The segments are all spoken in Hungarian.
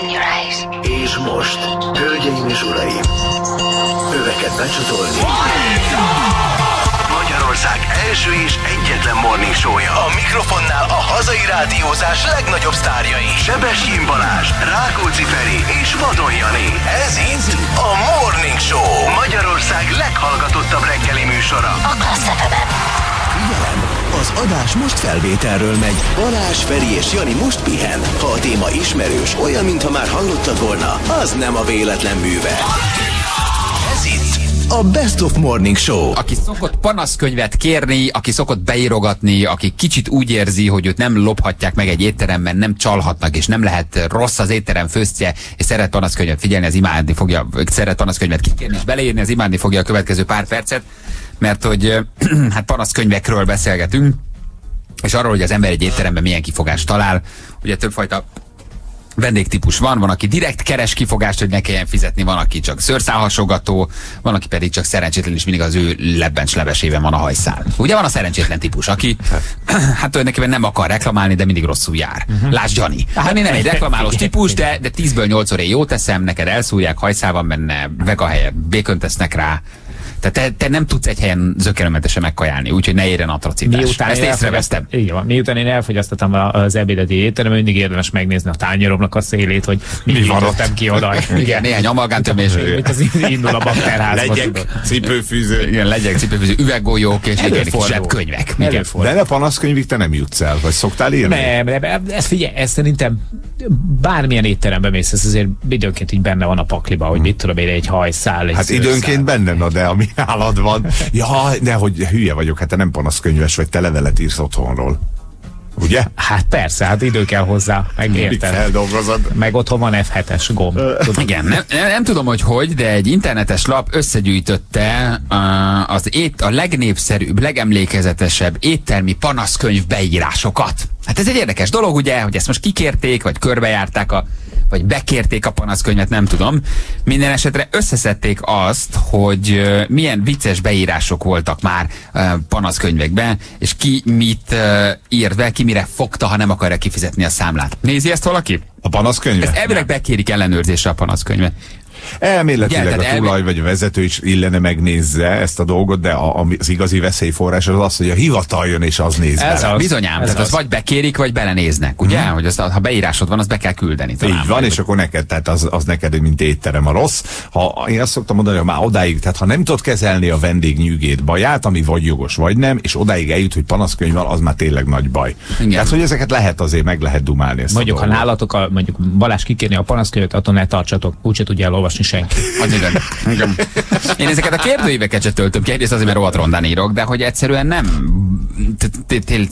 Open your eyes. És most, hölgyeim és uraim, öveket becsatolni. Magyarország első és egyetlen morning show-ja. A mikrofonnál a hazai rádiózás legnagyobb sztárjai. Sebestyén Balázs, Rákóczi Feri és Vadon Jani. Ez itt a Morning Show. Magyarország leghallgatottabb reggeli műsora. A Klassz. Figyelem! Az adás most felvételről megy. Balázs, Feri és Jani most pihen. Ha a téma ismerős, olyan, mintha már hallottad volna, az nem a véletlen műve. Ez itt a Best of Morning Show. aki szokott panaszkönyvet kérni, aki szokott beírogatni, aki kicsit úgy érzi, hogy őt nem lophatják meg egy étteremben, nem csalhatnak, és nem lehet rossz az étterem főztje, és szeret panaszkönyvet figyelni, az imádni fogja, szeret panaszkönyvet kikérni, és beleírni, az imádni fogja a következő pár percet, mert hogy hát panaszkönyvekről beszélgetünk, és arról, hogy az ember egy étteremben milyen kifogást talál. Ugye többfajta vendégtípus van, van, aki direkt keres kifogást, hogy ne kelljen fizetni, van, aki csak szőrszálhasogató, van, aki pedig csak szerencsétlen, és mindig az ő lebbencs levesében van a hajszál. Ugye van a szerencsétlen típus, aki hát tulajdonképpen nem akar reklamálni, de mindig rosszul jár. Uh-huh. Lásd Jani. Hát én nem egy reklamálós típus, de, de 10-ből 8 én jó teszem, neked elszúrják, hajszál van benne, vega helyett békön tesznek rá. Tehát te, te nem tudsz egy helyen zökkenőmentesen megkajálni, úgyhogy ne érjen atrocitás. Miután Ezt én észrevesztem. Így van. Miután én elfogyasztottam az ebédeti étterem, mindig érdemes megnézni a tányéromnak a szélét, hogy mi van ott? ki oda. Igen, néhány amalgántömés. Mint az indul a bakterházba. Legyek, cipőfűző. Igen, legyek cipőfűző üveggolyók és igen. Igen. Előfordul. De a panaszkönyvig te nem jutsz el, vagy szoktál írni? Nem, nem, ez figyelj, ez szerintem bármilyen étterembe mész, ez azért időnként így benne van a pakliba, hogy mit tudom én, egy hajszál, egy Hát időnként benne, na de ami nálad van. Ja, de hogy hülye vagyok, hát te nem panaszkönyves vagy, te levelet írsz otthonról. Ugye? Hát persze, hát idő kell hozzá, megérted. feldolgozod. Meg otthon van F7-es gomb. Tudod, Igen, nem, nem, nem tudom, hogy hogy, de egy internetes lap összegyűjtötte uh, az ét, a legnépszerűbb, legemlékezetesebb éttermi panaszkönyv beírásokat. Hát ez egy érdekes dolog, ugye, hogy ezt most kikérték, vagy körbejárták a vagy bekérték a panaszkönyvet, nem tudom. Minden esetre összeszedték azt, hogy milyen vicces beírások voltak már panaszkönyvekben, és ki mit írt be, ki mire fogta, ha nem akarja kifizetni a számlát. Nézi ezt valaki? A panaszkönyve? Ezt elvileg bekérik ellenőrzésre a panaszkönyvet. Elméletileg Igen, a tulaj vagy a vezető is illene megnézze ezt a dolgot, de a, az igazi veszélyforrás az az, hogy a hivatal jön és az néz Ez bele. az. Bizonyám, Ez tehát az az. vagy bekérik, vagy belenéznek, ugye? Mhm. Hogy azt, ha beírásod van, azt be kell küldeni. talán, Így van, vagy- és akkor neked, tehát az, az neked, mint étterem a rossz. Ha, én azt szoktam mondani, hogy már odáig, tehát ha nem tudod kezelni a vendég nyűgét, baját, ami vagy jogos, vagy nem, és odáig eljut, hogy panaszkönyv van, az már tényleg nagy baj. Igen. Tehát, hogy ezeket lehet azért, meg lehet dumálni ezt Mondjuk, a ha nálatok a, mondjuk Balázs kikérni a panaszkönyvet, attól ne tartsatok, úgyse tudja elolvasni senki. Az igen. igen. Én ezeket a kérdőíveket se töltöm ki, egyrészt azért, mert rohadt rondán írok, de hogy egyszerűen nem...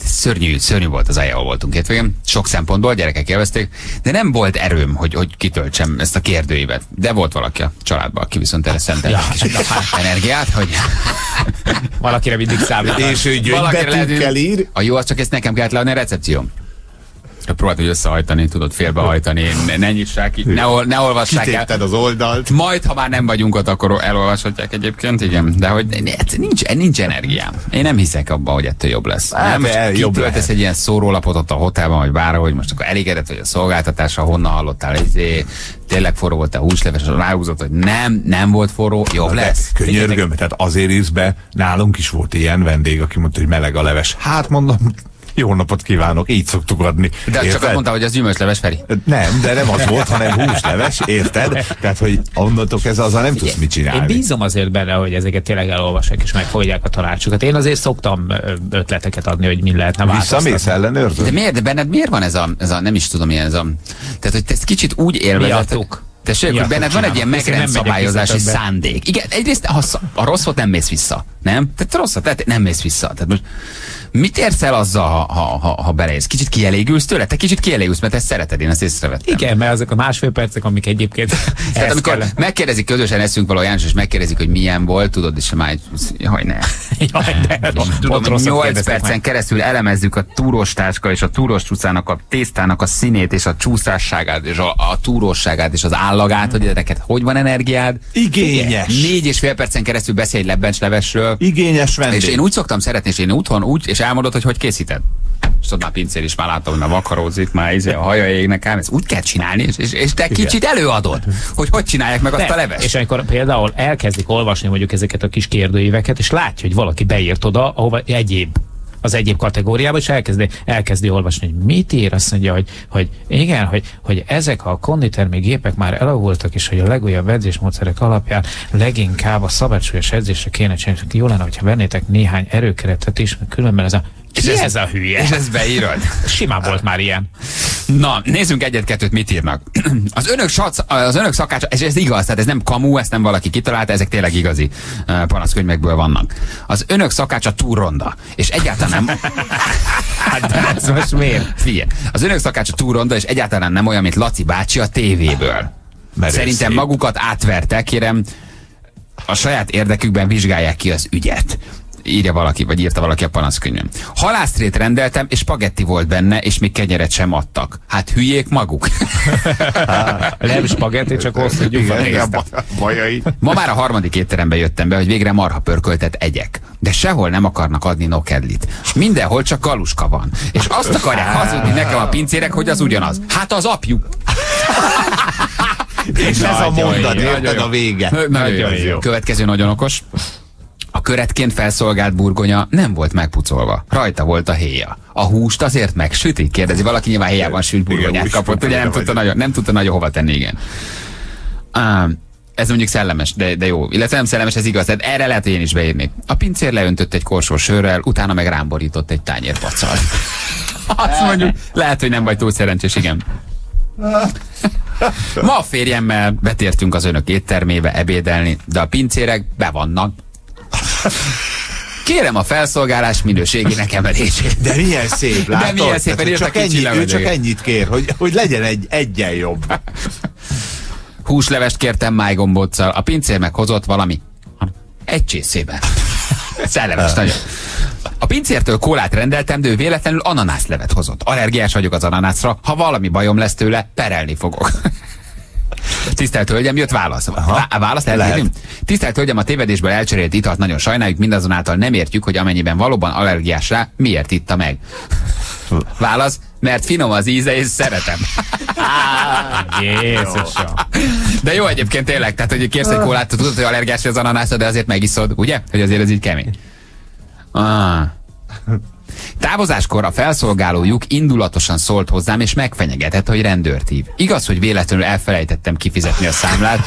szörnyű, szörnyű volt az ahol voltunk hétvégén. Sok szempontból gyerekek élvezték, de nem volt erőm, hogy, hogy kitöltsem ezt a kérdőívet. De volt valaki a családban, aki viszont erre szentelt Ja. kis energiát, hogy Valakire mindig számít. És ő Valakire lehet, ír, A jó, az csak ezt nekem kellett leadni a recepción. Próbáltam, hogy összehajtani, tudod, félbehajtani, ne, nyissák ki, ne, ol, ne olvassák el. az oldalt. Majd, ha már nem vagyunk ott, akkor elolvashatják egyébként, igen. De hogy nincs, nincs energiám. Én nem hiszek abban, hogy ettől jobb lesz. Hát, nem, de jobb lehet. egy ilyen szórólapot ott a hotelban, vagy bárhol, hogy most akkor elégedett vagy a szolgáltatással, honnan hallottál, izé, tényleg forró volt a húsleves, ráhúzott, hogy nem, nem volt forró, jobb lesz. De könyörgöm, tehát azért írsz be, nálunk is volt ilyen vendég, aki mondta, hogy meleg a leves. Hát mondom, jó napot kívánok, így szoktuk adni. De csak Érted? azt mondta, hogy az gyümölcsleves, Feri. Nem, de nem az volt, hanem húsleves, érted? Tehát, hogy onnantól kezdve azzal nem tudsz mit Én csinálni. bízom azért benne, hogy ezeket tényleg elolvassák és megfogadják a tanácsokat. Én azért szoktam ötleteket adni, hogy mi lehetne Visszamész, változtatni. ellenőrzöd? De miért, de benned miért van ez a, ez a nem is tudom, ilyen ez a, tehát, hogy te ezt kicsit úgy élvezed. Tessék, hogy Miattuk benned van egy ilyen megrendszabályozási szándék. Igen, egyrészt ha, a rossz volt, nem mész vissza. Nem? Tehát rosszat, tehát nem mész vissza. Tehát most mit érsz el azzal, ha, ha, ha, ha beleész? Kicsit kielégülsz tőle? Te kicsit kielégülsz, mert ezt szereted, én ezt észrevettem. Igen, mert azok a másfél percek, amik egyébként Tehát amikor kell- megkérdezik közösen eszünk való János, és megkérdezik, hogy milyen volt, tudod, és már egy, jaj, ne. Jaj, de, Tudom, pont hogy rosszat 8 kérdeztek percen meg. keresztül elemezzük a túrós táska és a túrós csúszának a tésztának a színét és a csúszásságát és a, a túrósságát és az állagát, hogy neked hogy van energiád. Igényes. Négy és fél percen keresztül beszélj egy lebbencslevesről. Igényes vendég. És én úgy szoktam szeretni, és én otthon úgy, és elmondod, hogy hogy készíted. És tudod, már pincér is már látom, hogy már vakarózik, már izé a haja égnek ám, ezt úgy kell csinálni, és, és, és te kicsit előadod, hogy hogy csinálják meg azt De, a leves. És amikor például elkezdik olvasni mondjuk ezeket a kis kérdőíveket, és látja, hogy valaki beírt oda, ahova egyéb az egyéb kategóriába, és elkezdi, elkezdi olvasni, hogy mit ír, azt mondja, hogy, hogy igen, hogy, hogy ezek a konditermi gépek már elavultak, és hogy a legújabb edzésmódszerek alapján leginkább a szabadsúlyos edzésre kéne csinálni. Jó lenne, hogyha vennétek néhány erőkeretet is, különben ez a ki ez, ez a hülye? És ezt beírod. Simán volt már ilyen. Na, nézzünk egyet-kettőt, mit írnak. Az önök, sac, az önök szakácsa, ez, ez igaz, tehát ez nem kamu, ezt nem valaki kitalálta, ezek tényleg igazi panaszkönyvekből vannak. Az önök szakácsa túl ronda, és egyáltalán nem... Hát de ez most miért? Figyelj, az önök szakácsa túl ronda, és egyáltalán nem olyan, mint Laci bácsi a tévéből. Mert ő Szerintem szép. magukat átvertek, kérem, a saját érdekükben vizsgálják ki az ügyet. Írja valaki, vagy írta valaki a panaszkönyvön. Halásztrét rendeltem, és spagetti volt benne, és még kenyeret sem adtak. Hát hülyék maguk. Nem spagetti, csak hosszú baj- bajai. Ma már a harmadik étterembe jöttem be, hogy végre marha pörköltet egyek. De sehol nem akarnak adni nokedlit. Mindenhol csak galuska van. És azt akarják hazudni nekem a pincérek, hogy az ugyanaz. Hát az apjuk. És ez a mondat, érted a vége. Nagyon, jó. Következő nagyon okos. A köretként felszolgált burgonya nem volt megpucolva. Rajta volt a héja. A húst azért megsütik? Kérdezi valaki, nyilván héjában sült burgonyát húst kapott. Ugye nem tudta, nagyon, nem tudta nagyon hova tenni, igen. Um, ez mondjuk szellemes, de, de jó. Illetve nem szellemes, ez igaz. Tehát erre lehet, én is beírnék. A pincér leöntött egy korsó sörrel, utána meg rám borított egy tányér pacal. Azt mondjuk, lehet, hogy nem vagy túl szerencsés, igen. Ma a férjemmel betértünk az önök éttermébe ebédelni, de a pincérek be vannak. Kérem a felszolgálás minőségének emelését. De milyen szép, De látod? milyen szépen csak ennyi, Ő csak ennyit kér, hogy, hogy legyen egy egyen jobb. Húslevest kértem májgombóccal, a pincér meghozott valami egy csészébe. Szellemes nagyon. A pincértől kólát rendeltem, de ő véletlenül ananászlevet hozott. Allergiás vagyok az ananászra, ha valami bajom lesz tőle, perelni fogok. Tisztelt Hölgyem, jött válasz. Vá- válasz lehet. Tisztelt Hölgyem, a tévedésből elcserélt italt nagyon sajnáljuk, mindazonáltal nem értjük, hogy amennyiben valóban allergiás rá, miért itta meg. Válasz, mert finom az íze, és szeretem. Jézusom. De jó egyébként tényleg, tehát hogy kérsz egy kólát, tudod, hogy allergiás az ananász, de azért megiszod, ugye? Hogy azért ez így kemény. Ah. Távozáskor a felszolgálójuk indulatosan szólt hozzám, és megfenyegetett, hogy rendőrt hív. Igaz, hogy véletlenül elfelejtettem kifizetni a számlát,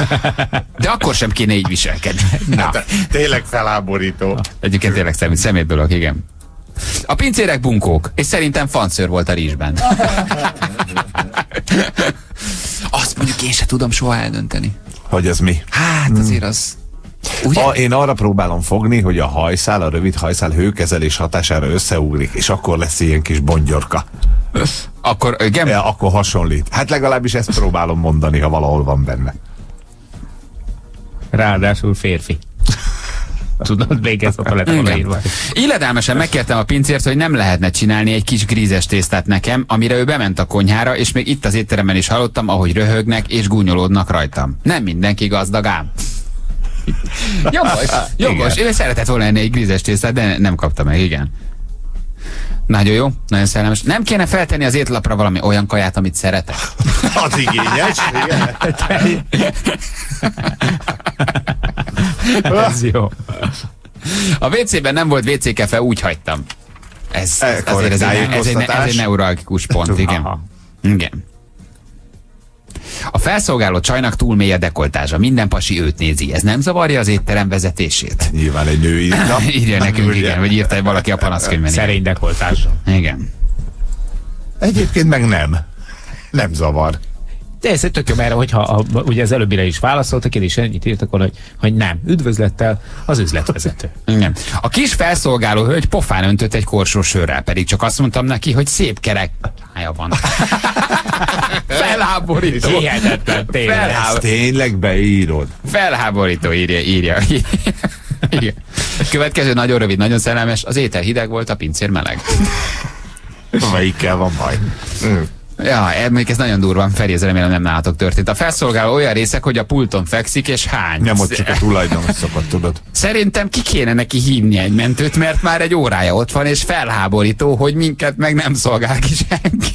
de akkor sem kéne így viselkedni. Na, Tényleg feláborító. egyébként tényleg szemét, szemét dolog, igen. A pincérek bunkók, és szerintem fanszőr volt a rizsben. Azt mondjuk én se tudom soha eldönteni. Hogy ez mi? Hát azért az... Ugye? A, én arra próbálom fogni, hogy a hajszál, a rövid hajszál hőkezelés hatására összeugrik, és akkor lesz ilyen kis bongyorka. Akkor igen, Ja, akkor hasonlít. Hát legalábbis ezt próbálom mondani, ha valahol van benne. Ráadásul férfi. Tudod, még ez Igen. írva. Illedelmesen megkértem a pincért, hogy nem lehetne csinálni egy kis grízes tésztát nekem, amire ő bement a konyhára, és még itt az étteremben is hallottam, ahogy röhögnek és gúnyolódnak rajtam. Nem mindenki gazdag ám. Jogos, jogos. Ő szeretett volna enni egy grízes tésztát, de nem kapta meg, igen. Nagyon jó, nagyon szellemes. Nem kéne feltenni az étlapra valami olyan kaját, amit szeretek? Az igényes. Igen. Ez jó. A WC-ben nem volt WC kefe, úgy hagytam. Ez, ez, azért ez, egy, ez, egy, ez egy neuralgikus pont, igen. Aha. Igen. A felszolgáló csajnak túl mély a dekoltázsa. Minden pasi őt nézi. Ez nem zavarja az étterem vezetését? Nyilván egy nő írta. Írja nekünk, Ugye? igen, vagy írta valaki a panaszkönyvben. Szerény dekoltással. Igen. Egyébként meg nem. Nem zavar. De ez egy tök jó, mert hogyha a, ugye az előbbire is válaszoltak, én is ennyit írtak volna, hogy, hogy nem. Üdvözlettel az üzletvezető. Igen. A kis felszolgáló hölgy pofán öntött egy korsó sörrel, pedig csak azt mondtam neki, hogy szép kerek hája van. Felháborító. Hihetetlen, tényleg. Felháborító. Ezt tényleg beírod. Felháborító, írja, írja. Igen. Következő nagyon rövid, nagyon szellemes. Az étel hideg volt, a pincér meleg. Melyikkel van baj? Ja, e- mondjuk ez nagyon durva, Feri, ez remélem nem nálatok történt. A felszolgáló olyan részek, hogy a pulton fekszik és hány. Nem ott csak a tulajdonos szokott, tudod. Szerintem ki kéne neki hívni egy mentőt, mert már egy órája ott van, és felháborító, hogy minket meg nem szolgál ki senki.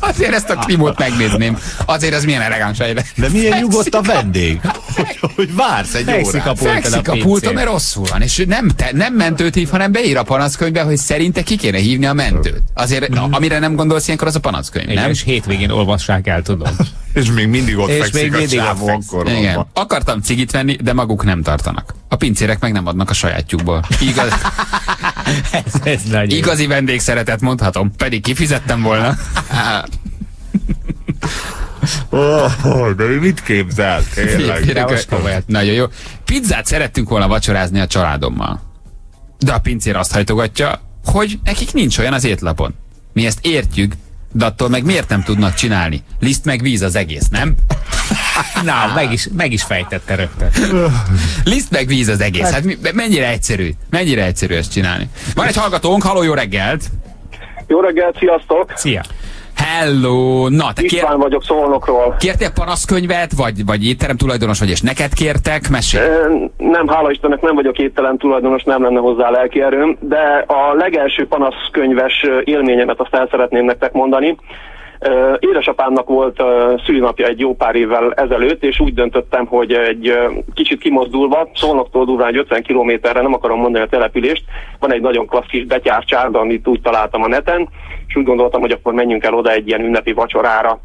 Azért ezt a klimót megnézném. Azért ez milyen elegáns helyre. De milyen nyugodt a vendég, hogy, hogy vársz egy Fekszik órát. a pulton Fekszik a pulton, mert rosszul van, és nem, te, nem mentőt hív, hanem beír a panaszkönyvbe, hogy szerinte ki kéne hívni a mentőt. Azért, na, amire nem gondolsz ilyenkor, az a panaszkönyv, Igen, nem? és hétvégén olvassák el, tudod. És még mindig ott És fekszik még a mindig akkor Igen. Akartam cigit venni, de maguk nem tartanak. A pincérek meg nem adnak a sajátjukból. Igaz, ez, ez igazi vendégszeretet mondhatom, pedig kifizettem volna. Oh, de mit képzel? Tényleg. Nagyon jó. Pizzát szerettünk volna vacsorázni a családommal. De a pincér azt hajtogatja, hogy nekik nincs olyan az étlapon. Mi ezt értjük, de attól meg miért nem tudnak csinálni? Liszt meg víz az egész, nem? Na, meg is, meg is fejtette rögtön. Liszt meg víz az egész. Hát mi- mennyire egyszerű? Mennyire egyszerű ezt csinálni? Van egy hallgatónk, haló, jó reggelt! Jó reggelt, sziasztok! Szia. Hello! Na, te kér, István vagyok Szolnokról. kértél panaszkönyvet, vagy, vagy étterem tulajdonos vagy, és neked kértek? Mesélj! Nem, hála Istennek nem vagyok ételen tulajdonos, nem lenne hozzá lelki erőm, de a legelső panaszkönyves élményemet azt el szeretném nektek mondani. Édesapámnak volt szülinapja egy jó pár évvel ezelőtt, és úgy döntöttem, hogy egy kicsit kimozdulva, Szolnoktól durván egy 50 kilométerre, nem akarom mondani a települést, van egy nagyon klassz kis betyárcsárda, amit úgy találtam a neten, és úgy gondoltam, hogy akkor menjünk el oda egy ilyen ünnepi vacsorára.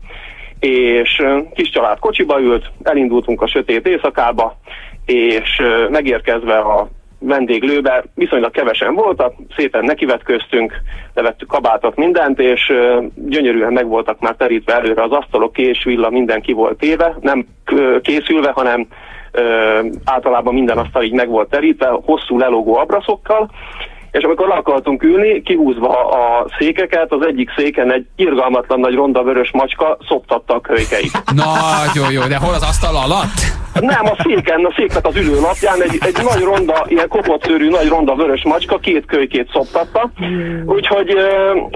És kis család kocsiba ült, elindultunk a sötét éjszakába, és megérkezve a vendéglőbe viszonylag kevesen voltak, szépen nekivetköztünk, levettük kabátot, mindent, és gyönyörűen meg voltak már terítve előre az asztalok, kés, villa, minden ki volt téve, nem készülve, hanem általában minden asztal így meg volt terítve, hosszú lelógó abraszokkal, és amikor le akartunk ülni, kihúzva a székeket, az egyik széken egy irgalmatlan nagy ronda vörös macska szoptatta a kölykeit. Nagyon jó, de hol az asztal alatt? Nem, a széken, a széknek az ülőlapján egy, egy nagy ronda, ilyen kopott nagy ronda vörös macska két kölykét szoptatta. Úgyhogy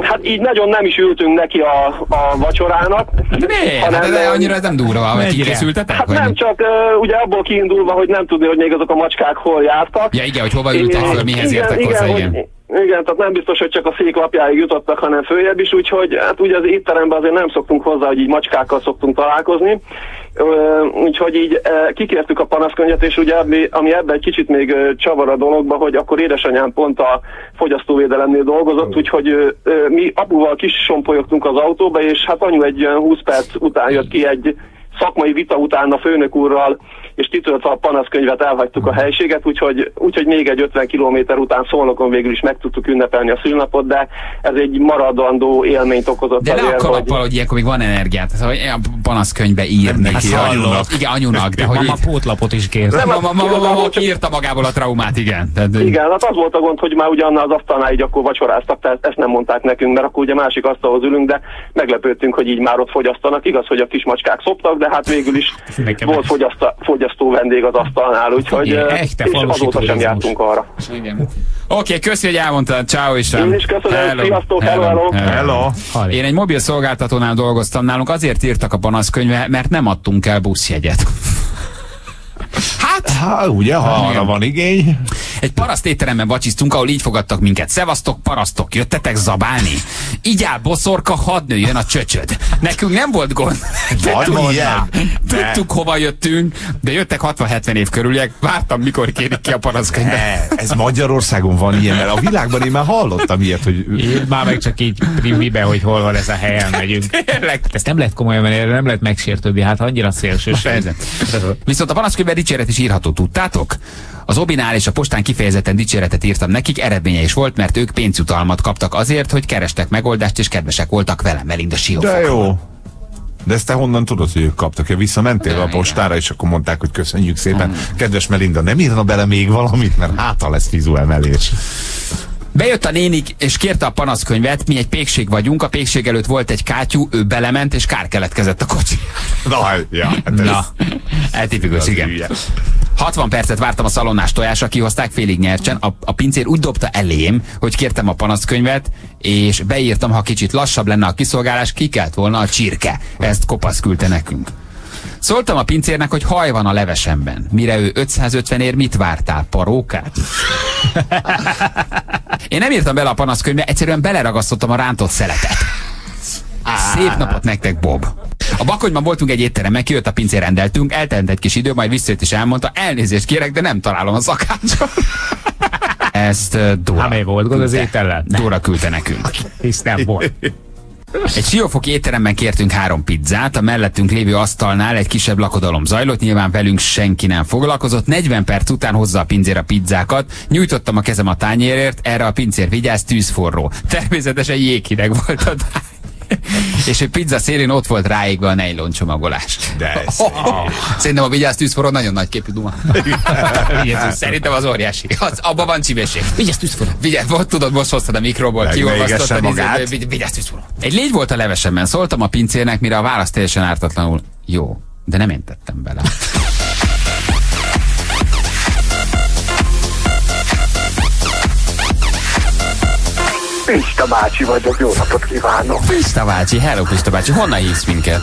hát így nagyon nem is ültünk neki a, a vacsorának. De miért? Hát, de annyira nem durva, hogy kikészültetek? Hát nem csak ugye abból kiindulva, hogy nem tudni, hogy még azok a macskák hol jártak. Ja igen, hogy hova ültek mihez értek hozzá, hogy- igen. Tehát nem biztos, hogy csak a széklapjáig jutottak, hanem följebb is, úgyhogy hát ugye az étteremben azért nem szoktunk hozzá, hogy így macskákkal szoktunk találkozni. Úgyhogy így eh, kikértük a panaszkönyvet, és ugye ami, ami ebben egy kicsit még csavar a dologba, hogy akkor édesanyám pont a fogyasztóvédelemnél dolgozott, úgyhogy mi apuval kis sompolyogtunk az autóba, és hát anyu egy olyan 20 perc után jött ki egy szakmai vita után a főnök úrral, és kitöltve a panaszkönyvet elhagytuk a helységet, úgyhogy, úgyhogy még egy 50 kilométer után Szolnokon végül is meg tudtuk ünnepelni a szülnapot, de ez egy maradandó élményt okozott De le a kalappal, hogy ilyenkor még van energiát. Ez, hogy a panaszkönyvbe ír neki. neki, hallod? anyunak. Igen, anyunak. De hogy így, pótlapot is kér. Nem, ma, ma, ma, ma, ma, kiírta magából a traumát, igen. Tehát, Igen, hát az volt a gond, hogy már ugye annál az asztalnál így akkor vacsoráztak, tehát ezt nem mondták nekünk, mert akkor ugye másik asztalhoz ülünk, de meglepődtünk, hogy így már ott fogyasztanak. Igaz, hogy a kis macskák szoptak, de hát végül is Nekem volt is. fogyaszta, fogyasztó vendég az asztalnál, úgyhogy Igen, és azóta sem jártunk arra. Oké, köszi, hogy elmondtad. Ciao István. Én is köszönöm. Sziasztok, hello, hello. Hello. Halé. Én egy mobil szolgáltatónál dolgoztam nálunk, azért írtak a panaszkönyve, mert nem adtunk el buszjegyet. Hát, Hát ugye, ha Igen. arra van igény. egy paraszt étteremben vacsisztunk, ahol így fogadtak minket. Szevasztok, parasztok, jöttetek zabálni? Így áll boszorka, hadd nőjön a csöcsöd. Nekünk nem volt gond. Van ilyen? Tudtuk, hova jöttünk, de jöttek 60-70 év körüliek. Vártam, mikor kérik ki a panaszkönyvet. Ne, ez Magyarországon van ilyen, mert a világban én már hallottam ilyet, hogy Írd már meg csak így primibe, hogy hol van ez a helyen megyünk. Tényleg. Ezt nem lehet komolyan erre nem lehet megsértődni, hát annyira szélsős. Viszont a panaszkönyvben dicséret is írható, tudtátok? Az Obinál és a postán kifejezetten dicséretet írtam nekik, eredménye is volt, mert ők pénzjutalmat kaptak azért, hogy kerestek megoldást, és kedvesek voltak velem, Melinda Siófok. de jó. De ezt te honnan tudod, hogy ők kaptak? Visszamentél Ja, a postára, és akkor mondták, hogy köszönjük szépen. Kedves Melinda, nem írna bele még valamit, mert háta lesz fizu emelés. Bejött a nénik, és kérte a panaszkönyvet, mi egy pékség vagyunk, a pékség előtt volt egy kátyú, ő belement, és kár keletkezett a kocsi. Na, ja, hát ez, Na, eltipikus, igen. hülye. 60 percet vártam a szalonnás tojásra, kihozták félig nyercsen. A, a pincér úgy dobta elém, hogy kértem a panaszkönyvet, és beírtam, ha kicsit lassabb lenne a kiszolgálás, kikelt volna a csirke. Ezt kopasz küldte nekünk. Szóltam a pincérnek, hogy haj van a levesemben. Mire ő 550 ér mit vártál? Parókát? Én nem írtam bele a panaszkönyvbe, egyszerűen beleragasztottam a rántott szeletet. Szép napot nektek, Bob! A Bakonyban voltunk egy étteremben, kijött a pincér, rendeltünk, eltelt egy kis idő, majd visszajött és elmondta, elnézést kérek, de nem találom a szakácsot. Ezt uh, Dóra. Hát mi volt gond az küldte. étellel? Dóra küldte nekünk. Hisz nem volt. Egy siófoki étteremben kértünk három pizzát, a mellettünk lévő asztalnál egy kisebb lakodalom zajlott, nyilván velünk senki nem foglalkozott. 40 perc után hozza a pincér a pizzákat, nyújtottam a kezem a tányérért, erre a pincér vigyáz, tűzforró. Természetesen jéghideg volt a táj. És egy pizza szélén ott volt ráégve a nejlon csomagolás. De szép. Szerintem a vigyáz tűzforró nagyon nagy képű duma. Vigyázz, Szerintem az óriási. Az, abban van csibesség. Vigyázz tűzforró. Vigyázz, volt, tudod, most hoztad a mikróból, kiolvasztottad. izé, magát. vigy- Vigyázz tűzforró. Egy légy volt a levesemben, szóltam a pincérnek, mire a válasz teljesen ártatlanul. Jó, de nem én tettem bele. Pista bácsi vagyok, jó napot kívánok. Pista bácsi, hello Pista bácsi, honnan hívsz minket?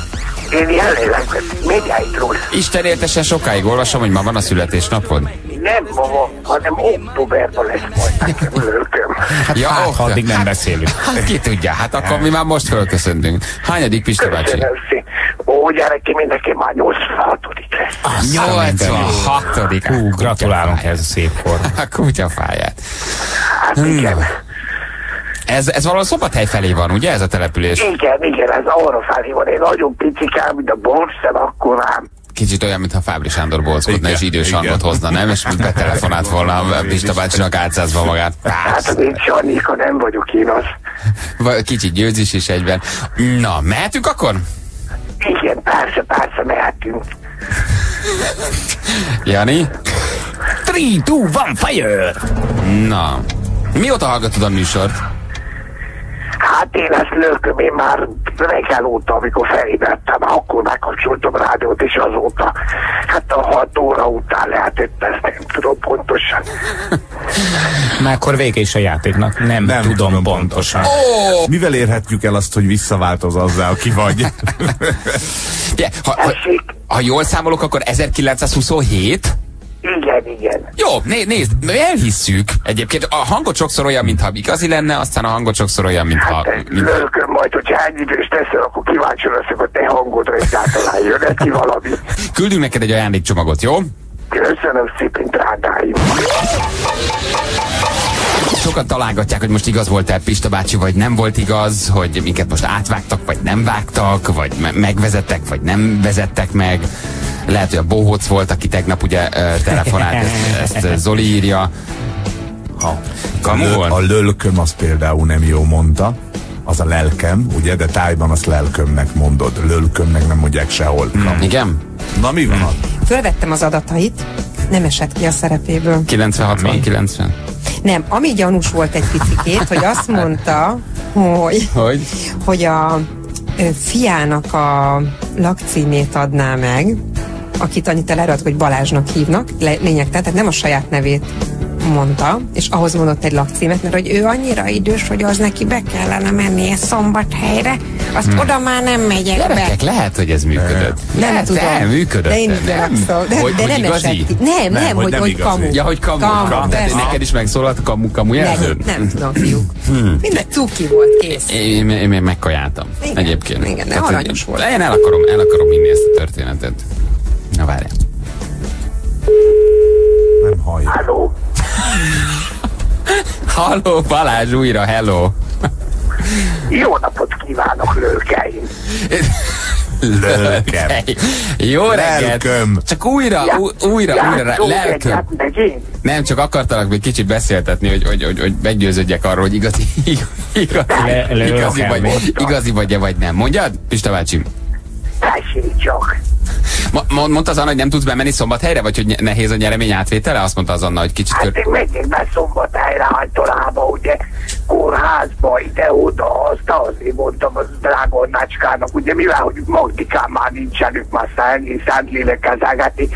Én jelenleg Médiáitról Isten értesen sokáig olvasom, hogy ma van a születésnapod. nem ma van, hanem októberben lesz majd nekem lőköm. Ja, Hát, ha addig nem beszélünk. Hát ki tudja, hát akkor mi már most fölköszöntünk. Hányadik Pista bácsi? Köszönöm szépen. Ó, gyerekem, én nekem már 86 lesz. 86. Hú, gratulálunk ez a szép kor. A kutyafáját. Hát igen. Na. Ez, ez valahol Szombathely felé van, ugye ez a település? Igen, igen, ez arra felé van. Egy nagyon picikám, mint a borszem, akkor ám. Kicsit olyan, mintha Fábri Sándor bolckodna Igen, és idős igen. hangot hozna, nem? És betelefonált volna a Pista bácsinak átszázva magát. Hát az én Csanika, nem vagyok én az. Kicsit győzés is egyben. Na, mehetünk akkor? Igen, persze, persze, mehetünk. Jani? 3, 2, 1, fire! Na. Mióta hallgatod a műsort? Hát én ezt lőköm, én már reggel óta, amikor felébredtem, akkor megkapcsoltam a rádiót, és azóta, hát a hat óra után lehetett, ezt nem tudom pontosan. Már akkor vége is a játéknak. Nem, Nem tudom, tudom tudom pontosan. Mivel érhetjük el azt, hogy visszaváltozzál, ki vagy? Ja, ha, ha, ha jól számolok, akkor 1927? Igen, igen. Jó, né, nézd, elhisszük. Egyébként a hangot sokszor olyan, mintha igazi lenne, aztán a hangot sokszor olyan, mintha... Hát mintha lőköm majd, hogyha ennyi idős teszel, akkor kíváncsi leszek a te hangodra, és általán jön ki valami. küldünk neked egy ajándékcsomagot, jó? Köszönöm szépen, drágáim. Sokan találgatják, hogy most igaz volt-e Pista bácsi, vagy nem volt igaz, hogy minket most átvágtak, vagy nem vágtak, vagy me- megvezettek, vagy nem vezettek meg. Lehet, hogy a bohóc volt, aki tegnap ugye telefonált, ezt, ezt Zoli írja. Kamu Lö- volt? a lölköm az például nem jó mondta. Az a lelkem, ugye, de tájban azt lelkömnek mondod. Lölkömnek nem mondják sehol. Kamu. Igen? Na mi van ott? Fölvettem az adatait, nem esett ki a szerepéből. 90-60-90. Nem, ami gyanús volt egy picikét, hogy azt mondta, hogy, Hogy? hogy a fiának a lakcímét adná meg, akit annyit elerőlt, hogy Balázsnak hívnak, lényegtelen, tehát nem a saját nevét mondta, és ahhoz mondott egy lakcímet, mert hogy ő annyira idős, hogy az neki be kellene mennie szombathelyre, azt hmm. oda már nem megyek be. Gyerekek, lehet, hogy ez működött. Nem lehet, tudom. Nem, működött. De én nem. gyakszom. De, hogy, de hogy nem igazi? esett. Nem, nem, Nem, hogy hogy, nem hogy igazi. kamu. Ja, hogy kamu. Kamu, kamu. Tehát persze. neked is megszólalt a kamu, kamu jelző? Nem, nem tudom, fiúk. Mindegy, cuki volt, kész. Én, én, én megkajáltam. Igen, Egyébként. igen, de Tehát, hogy aranyos volt. Én el akarom, el akarom inni ezt a történetet. Na várjál. Nem hallja. Halló? Halló, Balázs újra, hello. Jó napot kívánok, lőkeim. Lölkem. Hey, jó reggelt. Csak újra, ú, újra, újra, lelköm. egyet megint? Nem, csak akartalak még kicsit beszéltetni, hogy, hogy, hogy, hogy meggyőződjek arról, hogy igazi, igazi, igazi, vagy, igazi vagy-e vagy nem. Mondjad, Pista bácsi? Tessék csak. Ma, mondta az Anna, hogy nem tudsz bemenni szombathelyre, vagy hogy nehéz a nyeremény átvétele? Azt mondta az Anna, hogy kicsit Hát én megyek be szombatájra általában, ugye, kórházba, ide-oda, azt azért mondtam az drága annácskának, ugye mivel, hogy Magdikán már nincsen, ők már szent lélekkel zágátni,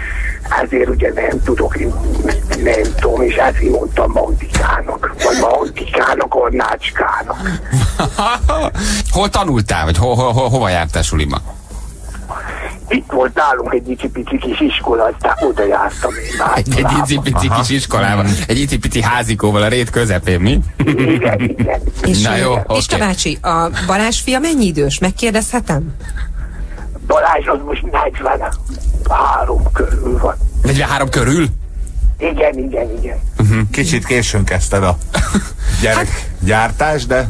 ezért ugye nem tudok, nem tudom, és ezért mondtam Magdikának, vagy Magdikának, annácskának. hol tanultál, vagy ho, ho, ho, hova jártál suliba? Itt volt nálunk egy icipici kis iskola, aztán oda jártam én Egy, egy icipici kis iskolában, egy icipici házikóval a rét közepén, mi? Igen, igen. És, Na jó. Pista bácsi, a Balázs fia mennyi idős? Megkérdezhetem? Balázs az most 43 körül van. 43 körül? Igen, igen, igen. Kicsit későn kezdted a gyerek gyártás, de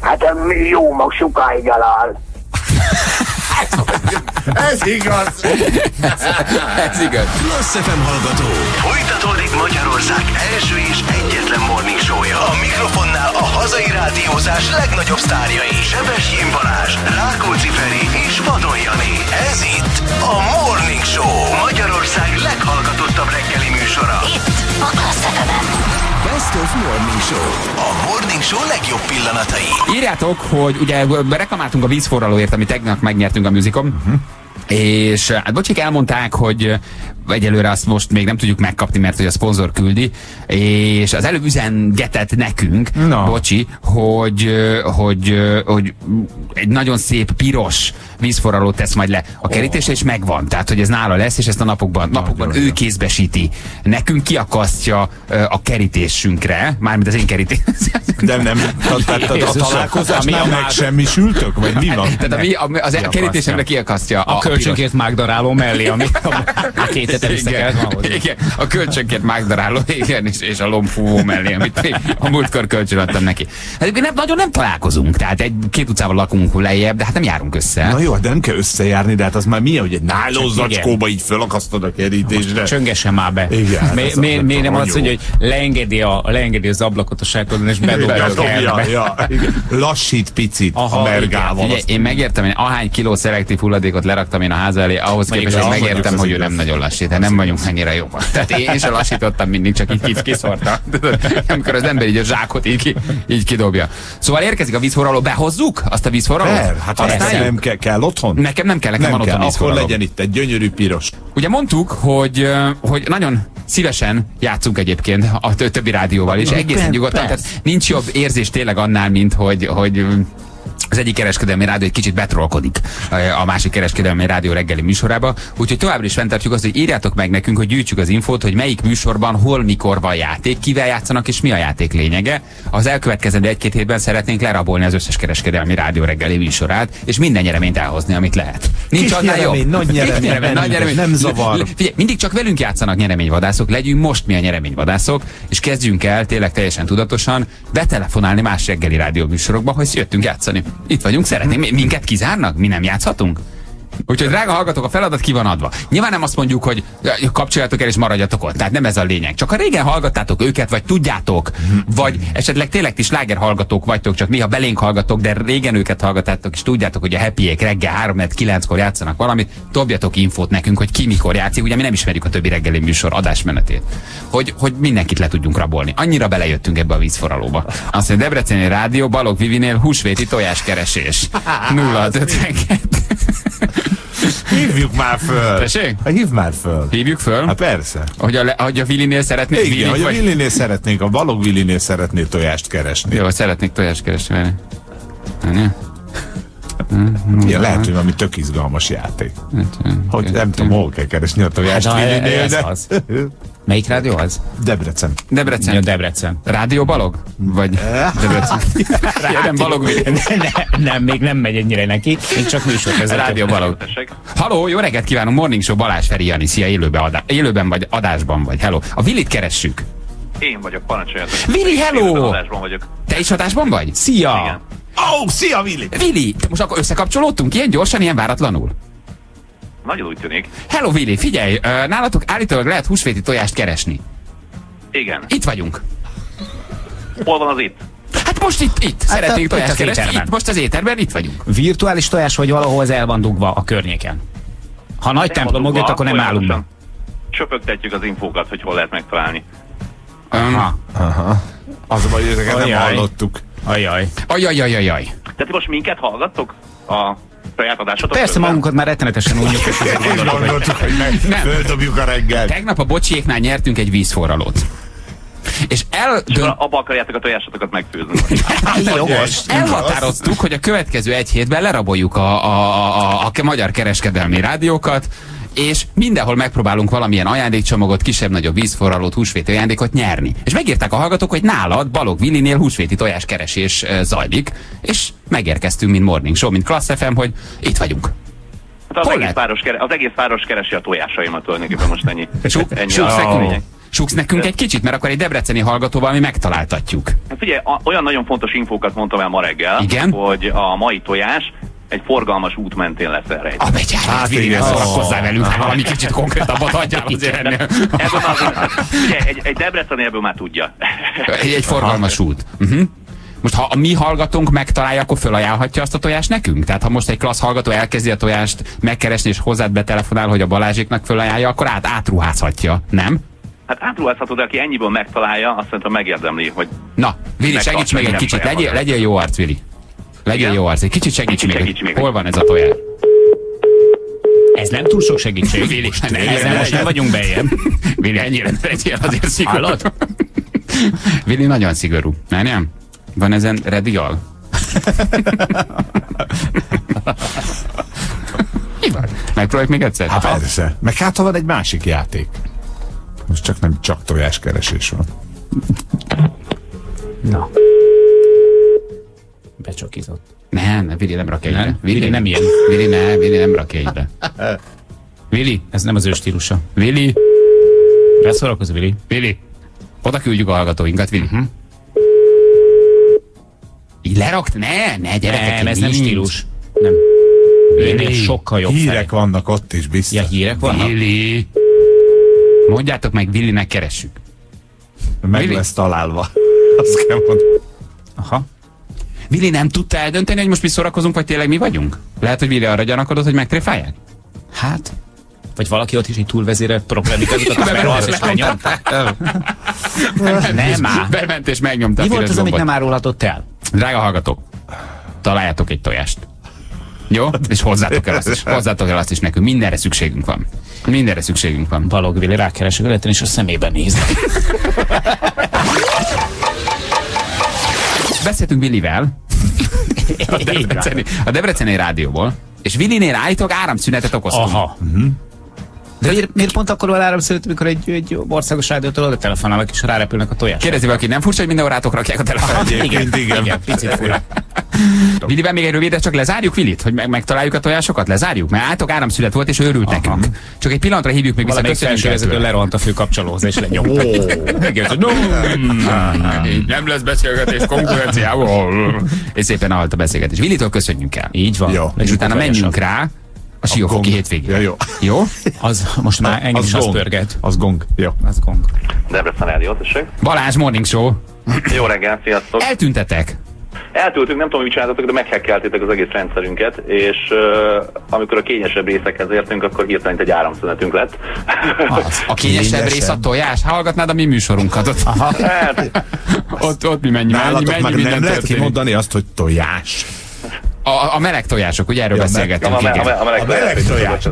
Hát jó mag sokáig eláll. ez igaz. Ez igaz. Klassz FM hallgató. Folytatódik Magyarország első és egyetlen morning show-ja. A mikrofonnál a hazai rádiózás legnagyobb sztárjai. Sebestyén Balázs, Rákóczi Feri és Vadon Jani. Ez itt a Morning Show. Magyarország leghallgatottabb reggeli műsora. A Klassz FM-en. Best of Morning Show. A Morning Show legjobb pillanatai. Írjátok, hogy ugye reklamáltunk a vízforralóért, amit tegnap megnyertünk a musicon. Mhm. És hát bocsik elmondták, hogy egyelőre azt most még nem tudjuk megkapni, mert hogy a szponzor küldi, és az előbb üzengetett nekünk, Na. bocsi, hogy, hogy, hogy egy nagyon szép piros vízforralót tesz majd le a kerítésre, és megvan. Tehát, hogy ez nála lesz, és ezt a napokban, napokban ő kézbesíti. Nekünk kiakasztja a kerítésünkre, mármint az én kerítés. De nem, tehát a, a Jézusom, találkozásnál ami a meg mád- semmisültök, vagy mi van? Tehát a, a, az a kerítésemre kiakasztja A kölcsönkért mágdaráló mellé, ami a, a két volna hozni. igen, a kölcsönkért mágdaráló, igen, és, és a lombfúvó mellé, amit még a múltkor kölcsön adtam neki. Hát mi nem, nagyon nem találkozunk, tehát egy két utcával lakunk lejjebb, de hát nem járunk össze. Na jó, de nem kell összejárni, de hát az már milyen, hogy egy náló zacskóba így fölakasztod a kerítésre. Csöngessen már be. Igen, Mi, ez mi, az- miért nem nagyon az, hogy, hogy leengedi, a, leengedi az ablakot a sákodon, és bedobja a kertbe. ja, igen. Lassít picit Aha, a mergával. Ugye, én megértem, hogy ahány kiló szelektív hulladékot leraktam én a ház elé, ahhoz képest hogy megértem, hogy ő nem nagyon lassít, tehát nem vagyunk ennyire jóban. Tehát én sem lassítottam mindig, csak így kis kiszorta. Amikor az ember így a zsákot így, ki, így kidobja. Szóval érkezik a vízforraló, behozzuk azt a vízforralót? Per, hát azt nem kell, kell otthon? Nekem nem kell, nekem nem van kell, otthon akkor legyen itt egy gyönyörű piros. Ugye mondtuk, hogy, hogy nagyon szívesen játszunk egyébként a tö- többi rádióval, és egészen nyugodtan, tehát nincs jobb érzés tényleg annál, mint hogy, hogy az egyik kereskedelmi rádió egy kicsit betrolkodik ö, a másik kereskedelmi rádió reggeli műsorába, úgyhogy továbbra is fenntartjuk azt, hogy írjátok meg nekünk, hogy gyűjtsük az infót, hogy melyik műsorban, hol, mikor van játék, kivel játszanak és mi a játék lényege. Az elkövetkezendő egy-két hétben szeretnénk lerabolni az összes kereskedelmi rádió reggeli műsorát, és minden nyereményt elhozni, amit lehet. Nincs Kis annál jobb. nyeremény, nagy Kis nyeremény, nagy nyeremény. nem zavar. Figyelj, mindig csak velünk játszanak nyereményvadászok, legyünk most mi a nyereményvadászok, és kezdjünk el tényleg teljesen tudatosan betelefonálni más reggeli rádióműsorokba, hogy jöttünk játszani. Itt vagyunk, szeretném. Mi- Minket kizárnak? Mi nem játszhatunk? Úgyhogy drága hallgatók, a feladat ki van adva. Nyilván nem azt mondjuk, hogy ja, kapcsoljatok el és maradjatok ott. Tehát nem ez a lényeg. Csak ha régen hallgattátok őket, vagy tudjátok, vagy esetleg tényleg ti sláger hallgatók vagytok, csak néha belénk hallgatok, de régen őket hallgattátok, és tudjátok, hogy a happy reggel 3 9-kor játszanak valamit, dobjatok infót nekünk, hogy ki mikor játszik. Ugye mi nem ismerjük a többi reggeli műsor adásmenetét. Hogy, hogy mindenkit le tudjunk rabolni. Annyira belejöttünk ebbe a vízforralóba. Azt mondja, Debreceni Rádió, Balog Vivinél húsvéti tojáskeresés. 052. Hívjuk már föl. Tessék? Hát hívd már föl. Hívjuk föl, Hát persze. hogy a, hogy a Willinél szeretnék Igen, Willi, hogy a vagy... Willinél szeretnénk, a Balog Willinél szeretné tojást keresni. Jó, szeretnék tojást keresni vele. Várj. Ja, lehet, hogy valami tök izgalmas játék. Hogy nem tudom, hol kell keresni a tojást Hát, Willinél, de... Melyik rádió az? Debrecen. Debrecen. Ja, Debrecen. Rádió Balog? Vagy Debrecen? ja, nem Balog ne, nem, még nem megy ennyire neki, én csak műsorvezető. Rádió Balog. Halló, jó reggelt kívánunk, Morning Show Balázs Feri Jani, szia, élőben, adá- élőben vagy adásban vagy, hello. A Willit keressük. Én vagyok, parancsoljatok. Willi, hello! Adásban vagyok. Te is adásban vagy? Szia! Igen. Ó, oh, szia! Willi, te most akkor összekapcsolódtunk ilyen gyorsan, ilyen váratlanul? Nagyon úgy tűnik. Hello Willi, figyelj, nálatok állítólag lehet húsvéti tojást keresni. Igen. Itt vagyunk. Hol van az itt? Hát most itt, itt. Szeretnénk itt tojást az keresni. Itt most az étterben, itt vagyunk. Virtuális tojás, vagy valahol az el van dugva a környéken. Ha nagy templom mögött, akkor nem állunk be. Csöpögtetjük az infókat, hogy hol lehet megtalálni. Aha. Az a baj, hogy ezeket nem Ajaj. hallottuk. Ajaj. Ajajajajaj. Tehát most minket hallgattok? A saját adásotok Persze közben? magunkat már rettenetesen unjuk, és gondoltuk, hogy gondoltuk, hogy meg földobjuk a reggel. Tegnap a bocsiéknál nyertünk egy vízforralót. És el, És akkor abba akarjátok a tojásotokat megfőzni. jogos. elhatároztuk, hogy a következő egy hétben leraboljuk a, a, a, a, a magyar kereskedelmi rádiókat, és mindenhol megpróbálunk valamilyen ajándékcsomagot, kisebb-nagyobb vízforralót, húsvéti ajándékot nyerni. És megírták a hallgatók, hogy nálad Balog Willinél húsvéti tojáskeresés zajlik, és megérkeztünk, mint Morning Show, mint Class FM, hogy itt vagyunk. Hát az, Hol egész lehet? város kere, az egész város keresi a tojásaimat tulajdonképpen most ennyi. Suk, ennyi suksz, a nekünk, egy kicsit, mert akkor egy debreceni hallgatóval mi megtaláltatjuk. Hát figyelj, a, olyan nagyon fontos infókat mondtam el ma reggel, Igen? hogy a mai tojás egy forgalmas út mentén lesz erre. A betyár, hát Oh. szórakozzál velünk, hát valami kicsit konkrétabbat adjál azért ennél. Ebből az, ugye, egy, egy Debreceni ebből már tudja. Egy, egy forgalmas út. Uh-huh. Most ha a mi hallgatónk megtalálja, akkor fölajánlhatja azt a tojást nekünk? Tehát ha most egy klassz hallgató elkezdi a tojást megkeresni, és hozzád betelefonál, hogy a Balázséknak fölajánlja, akkor át átruházhatja, nem? Hát átruházhatod, de aki ennyiból megtalálja, azt szerintem megérdemli, hogy Na, Vili, segíts még egy kicsit, legyél, legyél jó arc, Vili. Legyél Igen? jó arc, egy kicsit segíts Kicsit még. segíts még. Hol van ez a tojás? Ez nem túl sok segítség. Vili, ne, Ezzel most nem vagyunk bejebb. Vili, ennyire ne legyél azért szigorú. Vili nagyon szigorú. Nem, nem? Van ezen redial? Mi van? Megpróbáljuk még egyszer? Hát persze. Meg hát, ha van egy másik játék. Most csak nem csak tojáskeresés van. Na. Becsokított. Nem, nem, Vili nem rakja Nem? ide. Vili nem ilyen. Vili ne, Vili nem rakja ide. Vili, Ez nem az ő stílusa. Vili, Beszórakozz, Vili. Vili. Oda küldjük a hallgatóinkat, Vili. Mhm. Így lerakt? Ne, ne, gyerekek, Nem, ez nem nincs. stílus. Nem. Vili. sokkal jobb Hírek fej. vannak ott is, biztos. Ja, hírek vannak? Vili. Mondjátok meg, Vilinek keressük. Meg Vili. lesz találva. Azt kell mondani. Aha. Vili nem tudta eldönteni, hogy most mi szórakozunk, vagy tényleg mi vagyunk? Lehet, hogy Vili arra gyanakodott, hogy megtréfálják? Hát, vagy valaki ott is így túlvezére programik azokat a felrohadt és lenyomta. Nem már. Bement és megnyomta Mi volt az, amit nem árulhatott el? Drága hallgatók, találjátok egy tojást. Jó? És hozzátok el azt is. Hozzátok el azt is nekünk. Mindenre szükségünk van. Mindenre szükségünk van. Balog Vili rákeresek és a szemében néznek. Beszéltünk Willivel. A Debreceni, a Debreceni rádióból. És Willinél állítólag áramszünetet okoztunk. Aha. De miért, miért pont akkor van áramszünet, amikor egy, egy országos rádiótól oda telefonálnak, és rárepülnek a tojás? Kérdezi valaki, nem furcsa, hogy minden órátok rakják a telefont? Egyébként igen. Igen, picit fura. Willivel még egy rövidet, csak lezárjuk Willit, hogy meg, megtaláljuk a tojásokat? Lezárjuk? Mert átok áramszület volt, és ő örült nekünk. Csak egy pillanatra hívjuk még vissza, Valamelyik el felsővezető lerohant a fő kapcsolóhoz, és lenyomta. Hogy no, Így Nem lesz beszélgetés konkurenciával. És szépen állt a beszélgetés. Willitől köszönjünk el. Így van. Jó. És utána menjünk rá a siófoki hétvégén. Ja, jó. Jó? Az most már engem is az gong. pörget. Az gong. Jó. Az gong. Debrecen rádió, tessék. Balázs Morning Show. Jó reggel, sziasztok. Eltűntetek. Eltültünk, nem tudom, mit csináltatok, de meghekkeltétek az egész rendszerünket, és uh, amikor a kényesebb részekhez értünk, akkor hirtelen egy áramszünetünk lett. Az, a kényesebb Kényesebb. rész a tojás. Hallgatnád a mi műsorunkat. Ott, hát, ott, ott mi mennyi, mennyi, Nálatok mennyi már minden nem lehet kimondani azt, hogy tojás. A, a meleg tojások, ugye erről Ja, a, beszélgettünk. a, a, igen. a, meleg A meleg tojás,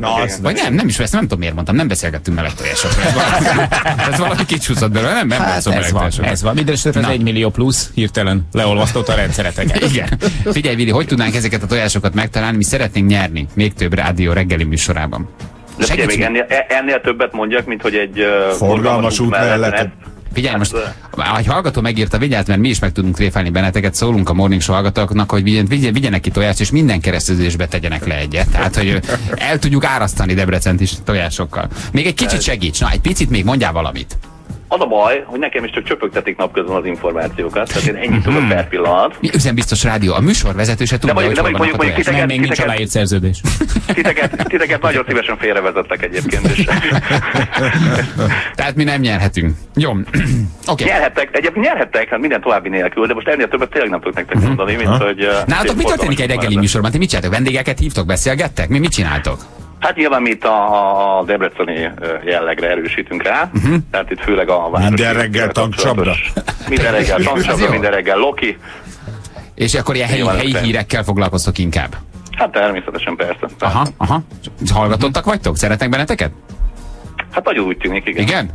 Vagy nem, nem is ezt nem tudom miért mondtam, nem beszélgettünk meleg tojásokról. Ez valami, ez valami kicsúszott belőle, nem, nem hát Ez van, ez van. Mindenesetre az egy millió plusz hirtelen leolvasztotta a rendszereteket. Igen. Figyelj, Vili, hogy tudnánk ezeket a tojásokat megtalálni? Mi szeretnénk nyerni még több rádió reggeli műsorában. de figyelj, még ennél, e- ennél többet mondjak, mint hogy egy uh, Forgalmas út mellett. menet. Figyelj, most, Hát, egy hallgató megírta, vigyázz, mert mi is meg tudunk tréfálni benneteket, szólunk a Morning Show hallgatóknak, hogy vigyen, vigyen, vigyenek ki tojást, és minden keresztezésbe tegyenek le egyet. Tehát, hogy el tudjuk árasztani Debrecent is tojásokkal. Még egy kicsit segíts, na, egy picit még mondjál valamit. Az a baj, hogy nekem is csak csöpögtetik napközben az információkat, tehát én ennyit tudok per pillanat. Mi üzembiztos rádió, a műsorvezető se tudja, mondjuk- hogy mondjuk- a mondjuk- tojások. Nem, még nincs Titeket- aláírt szerződés. Titeket, titeket nagyon szívesen félrevezettek egyébként is. Tehát mi nem nyerhetünk. Jó. Oké. Nyerhettek, egyébként nyerhettek, hát minden további nélkül, de most ennél többet tényleg nem tudok nektek mondani, mint hogy... Nálatok mi történik egy reggeli műsorban? Ti mit csináltok? Vendégeket hívtok, beszélgettek? Mi mit csináltok? Hát nyilván mi itt a, a debreceni jellegre erősítünk rá, uh-huh. tehát itt főleg a városi... Minden reggel tankcsapda? Minden reggel tankcsapda, minden reggel Loki. És akkor ilyen helyi, helyi persze. hírekkel foglalkoztok inkább. Hát természetesen persze. Aha, aha. Hallgatottak vagytok? Szeretnek benneteket? Hát nagyon úgy tűnik, igen. Igen?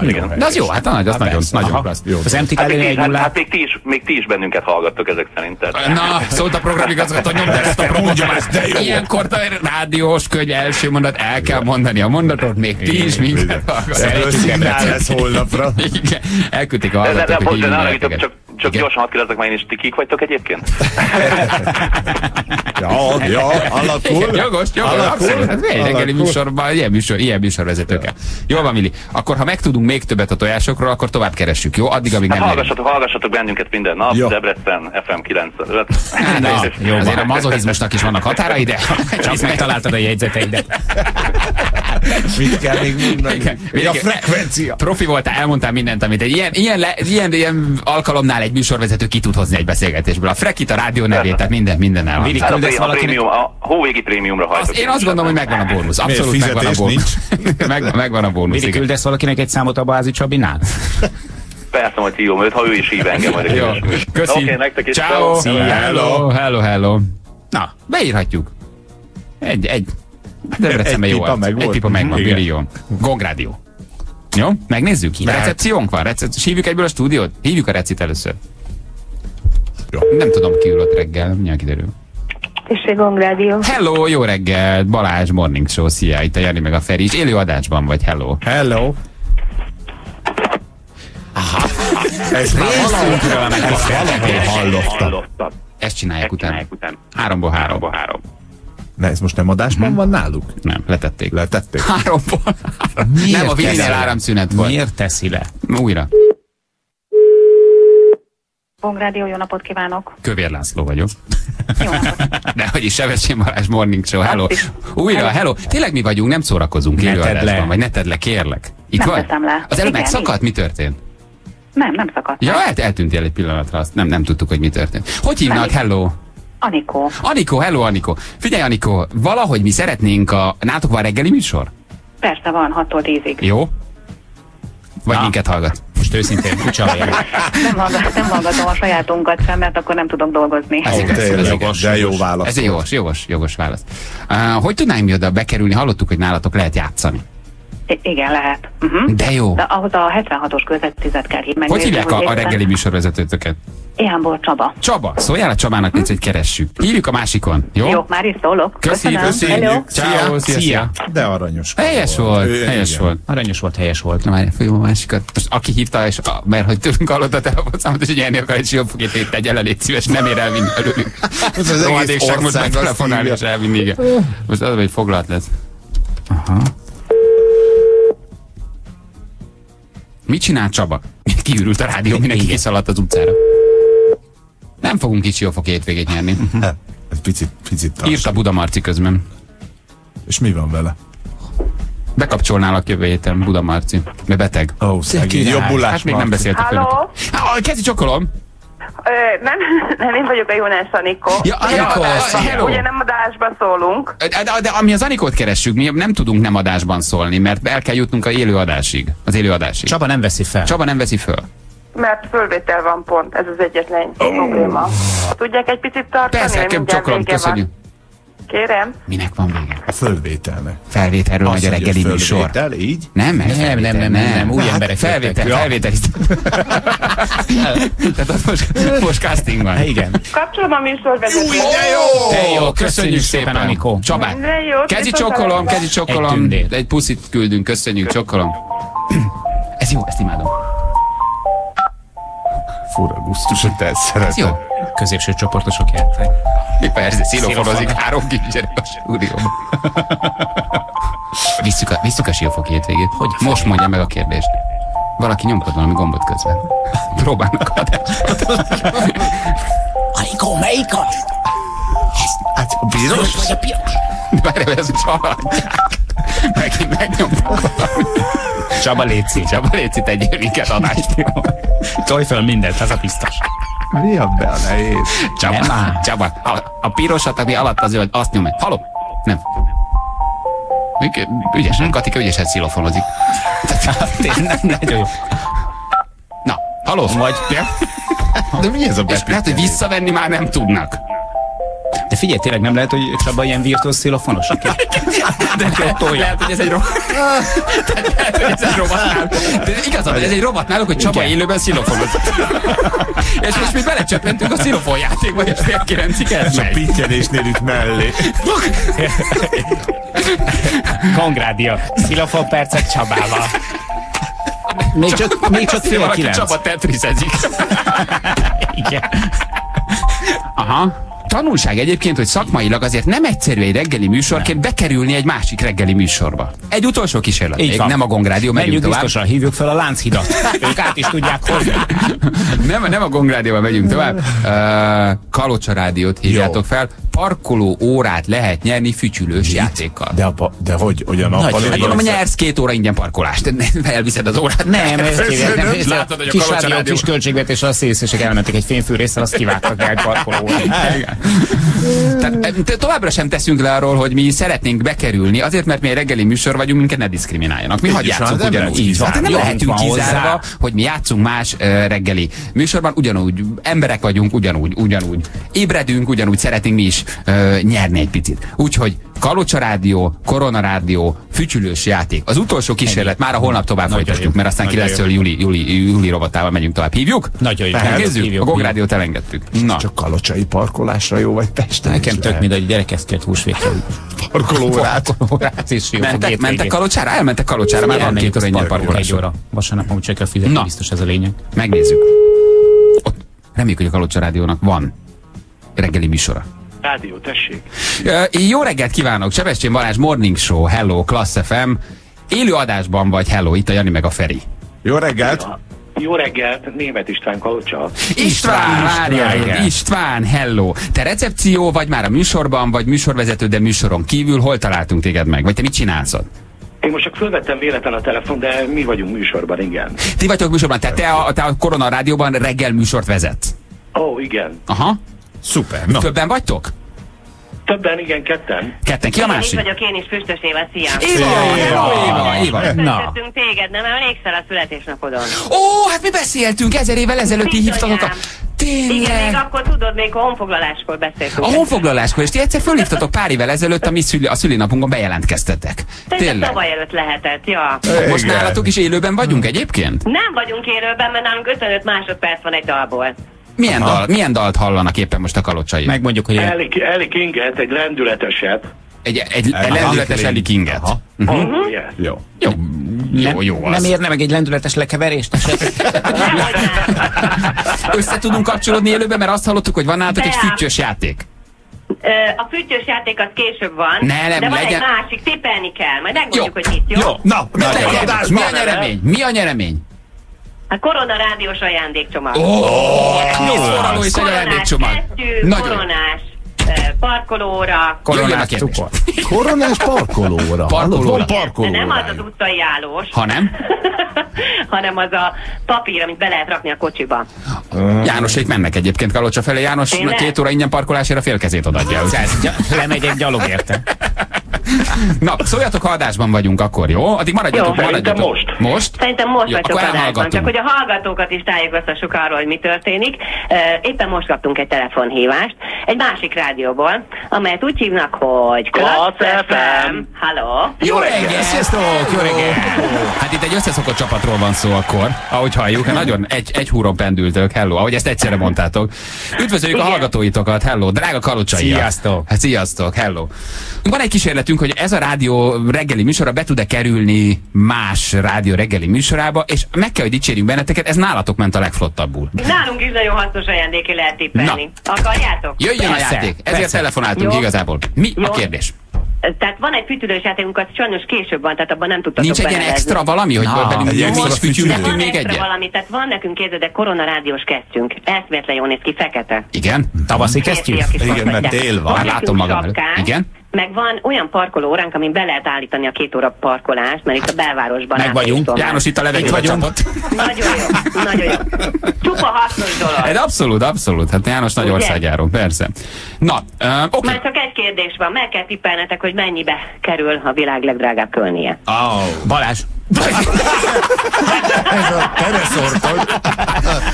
Nagyon Igen. helyes. De az jó, hát nagy, az nagyon, persze. nagyon Aha. klassz. Jó. Az MTK Hát még, hát, hát még, ti is, még ti is bennünket hallgattok ezek szerint. Tehát. Na, szólt a programigazgató, nyomd ezt a programot. Ilyenkor a rádiós könyv első mondat, el kell mondani a mondatot, még ti is minket hallgattok. szignál lesz holnapra. Igen, elküldték a De, de, de, hallgatók, hogy de csak Igen. gyorsan hadd kérdezzek már én is, ti kik vagytok egyébként? Ja, ja, alakul. Igen, jogos, jogos, Alakul. abszolút. Hát reggeli műsorban, ilyen, műsor, ilyen műsorvezetőkkel. Jól van, Mili. Akkor ha megtudunk még többet a tojásokról, akkor tovább keressük, jó? Addig, amíg Hát nem érünk. hallgassatok, hallgassatok bennünket minden nap, Jó. Debrecen, FM 95. Na, jó azért a mazohizmusnak is vannak határai, de Csak megtaláltad a jegyzeteidet. Mit kell még mondani? Igen. A frekvencia. Profi voltál, elmondtál mindent, amit egy ilyen, ilyen, le, ilyen, ilyen alkalomnál egy műsorvezető ki tud hozni egy beszélgetésből. A Frekit, a rádió nevét, tehát minden, minden el. Vili, Hát a, a, valakinek- prémium, a hóvégi prémiumra hajtok. Azt én azt gondolom, hogy megvan a bónusz. Abszolút megvan a bónusz. Meg, megvan a bónusz. Igen. küldesz valakinek egy számot a Bázi Csabinál? Persze, hogy hívom őt, ha ő is hív engem. majd egy Jó, köszi. Oké, nektek is. Ciao. ciao. Hello, hello, hello. Na, beírhatjuk. Egy, egy. Debrecenben Egy jó pipa megvolt. Egy pipa megvan, jó. Gongrádió. Jó, megnézzük. Lehet. Recepciónk van. Recep... Hívjuk egyből a stúdiót? Hívjuk a recit először. Jó. Nem tudom, ki ülött reggel, mindjárt kiderül. Tessék, Gongrádió. Hello, jó reggelt, Balázs Morning Show, szia, itt a Jani meg a Feri is. Élő adásban vagy, hello. Hello. Ez már valahol, ezt valahol hallottam. Ezt csinálják utána. Háromból háromból három. Ne, ez most nem adásban van náluk? Nem, letették. Letették? Háromból három. Miért Nem, a le? áramszünet volt. Miért teszi le? Újra. Gongrádió, jó napot kívánok. Kövér László vagyok. Jó napot. De hogy is Sevesén Balázs Morning Show, hello. Újra, Hello. Tényleg mi vagyunk, nem szórakozunk Ne élő tedd le. adásban, vagy ne tedd le, kérlek. Itt Nem vagy? le. Az előbb megszakadt, mi történt? Nem, nem szakadt. Ja, el, eltűntél egy pillanatra, azt nem, nem tudtuk, hogy mi történt. Hogy hívnak? Hello. Anikó. Anikó, hello Anikó. Figyelj Anikó, valahogy mi szeretnénk a... Nátok van reggeli műsor? Persze van, 6-tól 10-ig. Jó? Vagy Na. minket hallgat? Most őszintén, kucsalja. Nem, hallgat, nem hallgatom a sajátunkat sem, mert akkor nem tudok dolgozni. Ez igaz, ez tényleg, igaz. de jó válasz. Ez egy jogos, jogos, jogos válasz. Uh, hogy tudnánk mi oda bekerülni? Hallottuk, hogy nálatok lehet játszani. I- igen, lehet. Uh-huh. De jó. De ahhoz a 76-os közvetizet kell hívni. Hogy hívják a, a reggeli műsorvezetőtöket? Ilyenból Csaba. Csaba, szóljál a Csabának, hogy keressük. Hívjuk a másikon, jó? Jó, már is szólok. Köszönöm. Hello. Ciao, szia, szia. De aranyos. Helyes volt, Ő- helyes igen. volt. Aranyos volt, helyes volt. Na már főbb a másikat. Most aki hívta, és a, mert hogy tőlünk hallott a telefonszámot, és hogy nyerni akar egy siófogét, tegye le, légy szíves, nem ér elvinni előlünk. Ez az egész most ország azt telefonálni és elvinni, igen. Most az, hogy foglalt lesz. Aha. Mit csinál Csaba? Kiürült a rádió, mindenki kiszaladt az utcára. Nem fogunk kicsi siófok hétvégét nyerni. Ez picit, picit tartsa. Írta Buda Marci közben. És mi van vele? Bekapcsolnálak jövő héten, Buda Marci. Mert beteg. Ó, oh, szegény, jobbulás Hát még nem beszéltek Halló? velük. Ah, Kezdj csokolom! Ö, nem, nem, én vagyok a Jónás Anikó. Ja, Anikó, Ugye- szia. hello. Ugye nem adásba szólunk. De, de, de ami az Anikót keressük, mi nem tudunk nem adásban szólni, mert el kell jutnunk a élő adásig. Az élő adásig. Csaba nem veszi fel. Csaba nem veszi föl. Mert fölvétel van pont, ez az egyetlen probléma. Tudják egy picit tartani? Persze, csokolom, vége van. Kérem? Minek van vége? A fölvételnek. Felvételről megy a reggeli műsor. így? Nem, ez Nem, nem, nem, nem, nem, új Hát, emberek felvétel, jöttek. Ja. felvétel. Tehát az most, most casting van. Igen. Kapcsolom a műsorvezetőt. De jó! De jó, köszönjük szépen, Anikó. Csabák. Kezi csokolom, kezi csokolom. Egy puszit küldünk, köszönjük, csokolom. Ez jó, ezt imádom. Fura gusztus, hogy te ezt Ez szereted. jó. Középső csoportosok járták. Persze, sziloforozik három kisgyerek a stúdióban. Visszük a, visszük a siófok hétvégét. Hogy Most mondja meg a kérdést. Valaki nyomkod valami gombot közben. Próbálnak adást. Anikó, melyik az? Hát a piros? Vagy a piros? Várj, ez most haladják. Megint megnyomtuk valamit. Csaba létszi. Csaba, légy itt egy minket adást. Tolj föl mindent, az a biztos. Mi a be a nehéz? Csaba, Nem. Csaba, a, a pirosat, ami alatt az zöld, azt nyom meg. Hallom? Nem. Még Ügyesen, Katika ügyesen szilofonozik. Tényleg, nagyon jó. Na, haló? Vagy, De mi ez a És lehet, hogy visszavenni már nem tudnak. De figyelj, tényleg nem lehet, hogy Csaba ilyen virtuóz szilofonos, aki De lehet, lehet, hogy ez egy robot. lehet, hogy ez egy robotnál. De igazad, ez egy robot náluk, hogy Csaba élőben szilofonoz. és most mi belecsöppentünk a szilofon játékba, és fél kilencig ez És a megy. pittyenésnél itt mellé. Kongrádia. Szilofon percek Csabával. Még csak, még csak fél kilenc. Csaba tetrisezik. Igen. Aha. Tanulság egyébként, hogy szakmailag azért nem egyszerű egy reggeli műsorként bekerülni egy másik reggeli műsorba. Egy utolsó kísérlet. Így van. nem a Gongrádió, megyünk Menjünk tovább. biztosan, hívjuk fel a Lánchidat. Ők át is tudják hozni. nem, nem a Gongrádióval megyünk tovább. Uh, Kalocsa rádiót hívjátok fel. Parkoló órát lehet nyerni fütyülős játékkal. De, apa, de hogy, hogy a nappal... Hát mondom, nyersz két óra ingyen parkolást. Elviszed az órát. Nem, ez nem, Látod, hogy a kis rádió, kis költségvetésre a szélszések elmentek egy fényfűrészsel, azt kivágtak el egy parkolóra. Tehát, továbbra sem teszünk le arról, hogy mi szeretnénk bekerülni, azért, mert mi egy reggeli műsor vagyunk, minket ne diszkrimináljanak. Mi hagy is van, játszunk ugyanúgy. Így van. Hát nem lehetünk kizárva, hogy mi játszunk más reggeli műsorban, ugyanúgy emberek vagyunk, ugyanúgy, ugyanúgy. Ébredünk, ugyanúgy szeretnénk mi is uh, nyerni egy picit. Úgyhogy Kalocsa Rádió, Korona Rádió, Fütyülős játék. Az utolsó kísérlet, már a holnap tovább Nagyon folytatjuk, jó. mert aztán Nagyon 9 júli, júli, júli rovatával megyünk tovább. Hívjuk? Nagyon jó. Hívjuk, A Gog hívjuk. Rádiót elengedtük. Na. Csak kalocsai parkolásra jó, vagy Pesten Nekem is tök mindegy, gyerek ezt kelt húsvétra. Parkolórát. Parkolórát is jó. Mentek, mentek Kalocsára? Elmentek Kalocsára, már van két óra parkolás. Egy óra. Vasárnap amúgy csak kell fizetni, biztos ez a lényeg. Megnézzük. Ott reméljük, hogy a Kalocsa Rádiónak van reggeli műsora. Rádió, tessék. Jó reggelt kívánok! Sebestyén Balázs Morning Show, Hello, Class FM. Élő adásban vagy, Hello, itt a Jani meg a Feri. Jó reggelt! Jó reggelt, Német István Kalocsa. István, várjál, reggelt. István, hello. Te recepció vagy már a műsorban, vagy műsorvezető, de műsoron kívül, hol találtunk téged meg? Vagy te mit csinálsz ott? Én most csak fölvettem véletlen a telefon, de mi vagyunk műsorban, igen. Ti vagytok műsorban, tehát te a, te a Korona Rádióban reggel műsort vezetsz. Ó, oh, igen. Aha. Szuper. Na, Többen vagytok? Többen, igen, ketten. Ketten, ki a Én másik? vagyok én is, Füstös Éva, szia! Éva, hello, Éva, Éva. Na. Téged, nem emlékszel a születésnapodon? Ó, hát mi beszéltünk ezer évvel ezelőtt, ti hívtatok a... Igen, még Tényleg. akkor tudod, még a honfoglaláskor beszéltünk. A honfoglaláskor, és ti egyszer fölhívtatok pár évvel ezelőtt a mi szüli, a szülinapunkon bejelentkeztetek. Tényleg. tavaly előtt lehetett, ja. Most Igen. nálatok is élőben vagyunk egyébként? Nem vagyunk élőben, mert nálunk 55 másodperc van egy dalból. Milyen, dal, milyen dalt hallanak éppen most a kalocsai? Megmondjuk, hogy Eli, Eli Kinget, egy lendületeset. Egy, egy, egy lendületes Eli Kinget. Aha. Uh-huh. Oh, yes. Jó. Jó, jó, nem, jó az. nem érne meg egy lendületes lekeverést. Össze tudunk kapcsolódni élőben, mert azt hallottuk, hogy van nálatok egy füttyös játék. A füttyös játék az később van, Ne, nem, de van legyen- egy másik, tippelni kell, majd megmondjuk, Jó. hogy mit, jó? Jó. Na, adásban. Mi a nyeremény? Mi a nyeremény? A Korona Rádiós ajándékcsomag. Ó, oh, forraló és egy koronás ajándékcsomag. Nagyon. koronás parkolóra. Koronás cukor. Koronás parkolóra. Parkolóra. Van nem az az utcai állós. Ha nem? hanem az a papír, amit be lehet rakni a kocsiba. Jánosék mennek egyébként Kalocsa felé. János Tényleg? két óra ingyen parkolásért a fél kezét odaadja. Tehát gy- lemegyek gyalog érte. Na, szóljatok, ha adásban vagyunk akkor, jó? Addig maradjatok, Jó, maradjatok. most. Most? Szerintem most Jó, vagytok akkor adásban, csak hogy a hallgatókat is tájékoztassuk arról, hogy mi történik. Éppen most kaptunk egy telefonhívást egy másik rádióból, amelyet úgy hívnak, hogy Klassz FM. Halló! Jó reggelt! Sziasztok, jó reggelt! Hát itt egy összeszokott csapatról van szó akkor, ahogy halljuk. Nagyon egy, egy húron pendültök, hello, ahogy ezt egyszerre mondtátok. Üdvözöljük a Igen. hallgatóitokat, hello, drága kalocsai. Sziasztok. Hát sziasztok, hello. Van egy kísérletünk, hogy ez a rádió reggeli műsora be tud-e kerülni más rádió reggeli műsorába, és meg kell, hogy dicsérjünk benneteket, ez nálatok ment a legflottabbul. Nálunk is nagyon hasznos ajándéki lehet tippelni. Akarjátok? Jöjjön a Persze, játék, ezért persze. telefonáltunk Jó. igazából. Mi a Jó. kérdés? Tehát van egy fütyülős játékunk, az sajnos később van, tehát abban nem tudtatok Nincs egy ilyen extra valami, hogy Na, velünk egy De van még extra egyet? valami, tehát van nekünk képzeld, de korona rádiós kesztyünk. Eszméletlen jól néz ki, fekete. Igen? Tavaszi kesztyű? Igen, mert tél van. Már látom magam Igen? Meg van olyan parkolóránk, amin be lehet állítani a két óra parkolást, mert itt a belvárosban Meg vagyunk. Pécston. János itt a levegőbe vagyunk. Nagyon jó, nagyon jó. Csupa hasznos dolog. Ez abszolút, abszolút. Hát János nagy országjáró, persze. Na, uh, oké. Már csak egy kérdés van, meg kell tippelnetek, hogy mennyibe kerül a világ legdrágább kölnie. Oh. Balázs. Ez a tereszortod.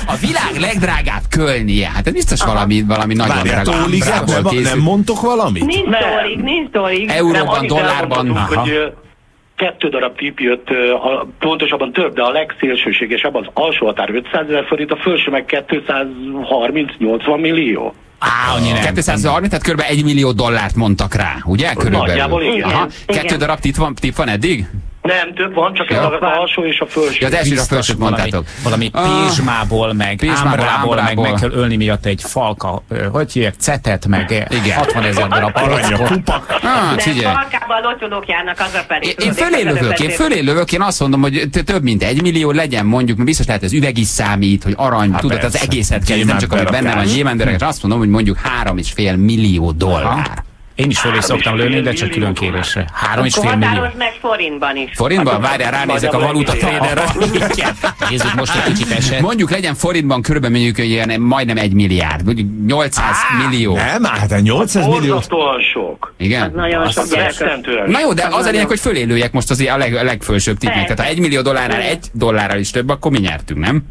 A világ legdrágább kölnie. Hát ez biztos valami, valami nagyon Várjál, drága. tóligát ábrából nem, készült. nem mondtok valamit? Nincs tólig, nincs tólig. Euróban, dollárban. hogy kettő darab tip jött, a, pontosabban több, de a legszélsőségesebb az alsó határ 500 ezer forint, a felső meg 230-80 millió. Á, annyi nem. 230, tehát kb. 1 millió dollárt mondtak rá, ugye? Körülbelül. Nagyjából igen. Aha. Igen. Kettő darab tipp van, tipp van eddig? Nem, több van, csak ez Ja. az alsó és a felső. Ja, az első a Biztos felsőt valami, mondtátok. valami Ah. pizsmából, meg Pizsmából, ámbrából, meg ámbrából. meg kell ölni miatt egy falka, hogy hívják, cetet, meg Igen. 60 ezer darab palackot. Ah, De figyelj. falkában lotyolók járnak az a. Én, én fölé lövök, én fölé lövök, én azt mondom, hogy több mint egy millió legyen, mondjuk, mert biztos lehet, az üveg is számít, hogy arany, tudod, az egészet kell, nem csak ami benne van, nyilván, de azt mondom, hogy mondjuk három és fél millió dollár. Én is fölé szoktam lőni, de csak külön kérésre. Három és fél millió. meg forintban is. Forintban? Várjál, ránézek a valuta traderre. Nézzük most egy kicsit eset. Mondjuk legyen forintban körülbelül mondjuk ilyen majdnem egy milliárd, mondjuk 800 millió. Nem, hát 800 millió. Borzasztóan sok. Igen? Nagyon sok Azt rettentően Na jó, de az a lényeg, nagyon- hogy fölélőjek most azért a, leg, a legfősőbb tippnek. Tehát ha egy millió dollárnál egy dollárral is több, akkor mi nyertünk, nem?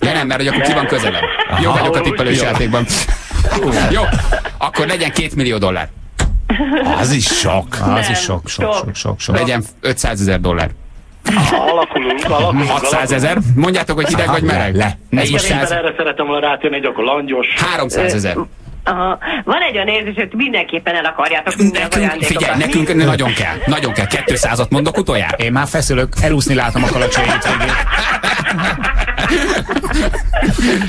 Ja nem, mert hogy akkor ki van közelebb. Jó vagyok a tippelős játékban. Jó, akkor legyen két millió dollár. Az is sok. Az is sok, sok, sok, sok, sok. Legyen 500 ezer dollár. Alakulunk, alakulunk. 600 ezer. Mondjátok, hogy hideg vagy meleg? le. Most 400, erre szeretem volna rátérni, hogy akkor langyos. 300 ezer. Aha. Van egy olyan érzés, hogy mindenképpen el akarjátok minden Nekünk, figyelj, nekünk nagyon kell. Nagyon kell. 200-at mondok utoljára. Én már feszülök, elúszni látom a kalacsony hétvégét.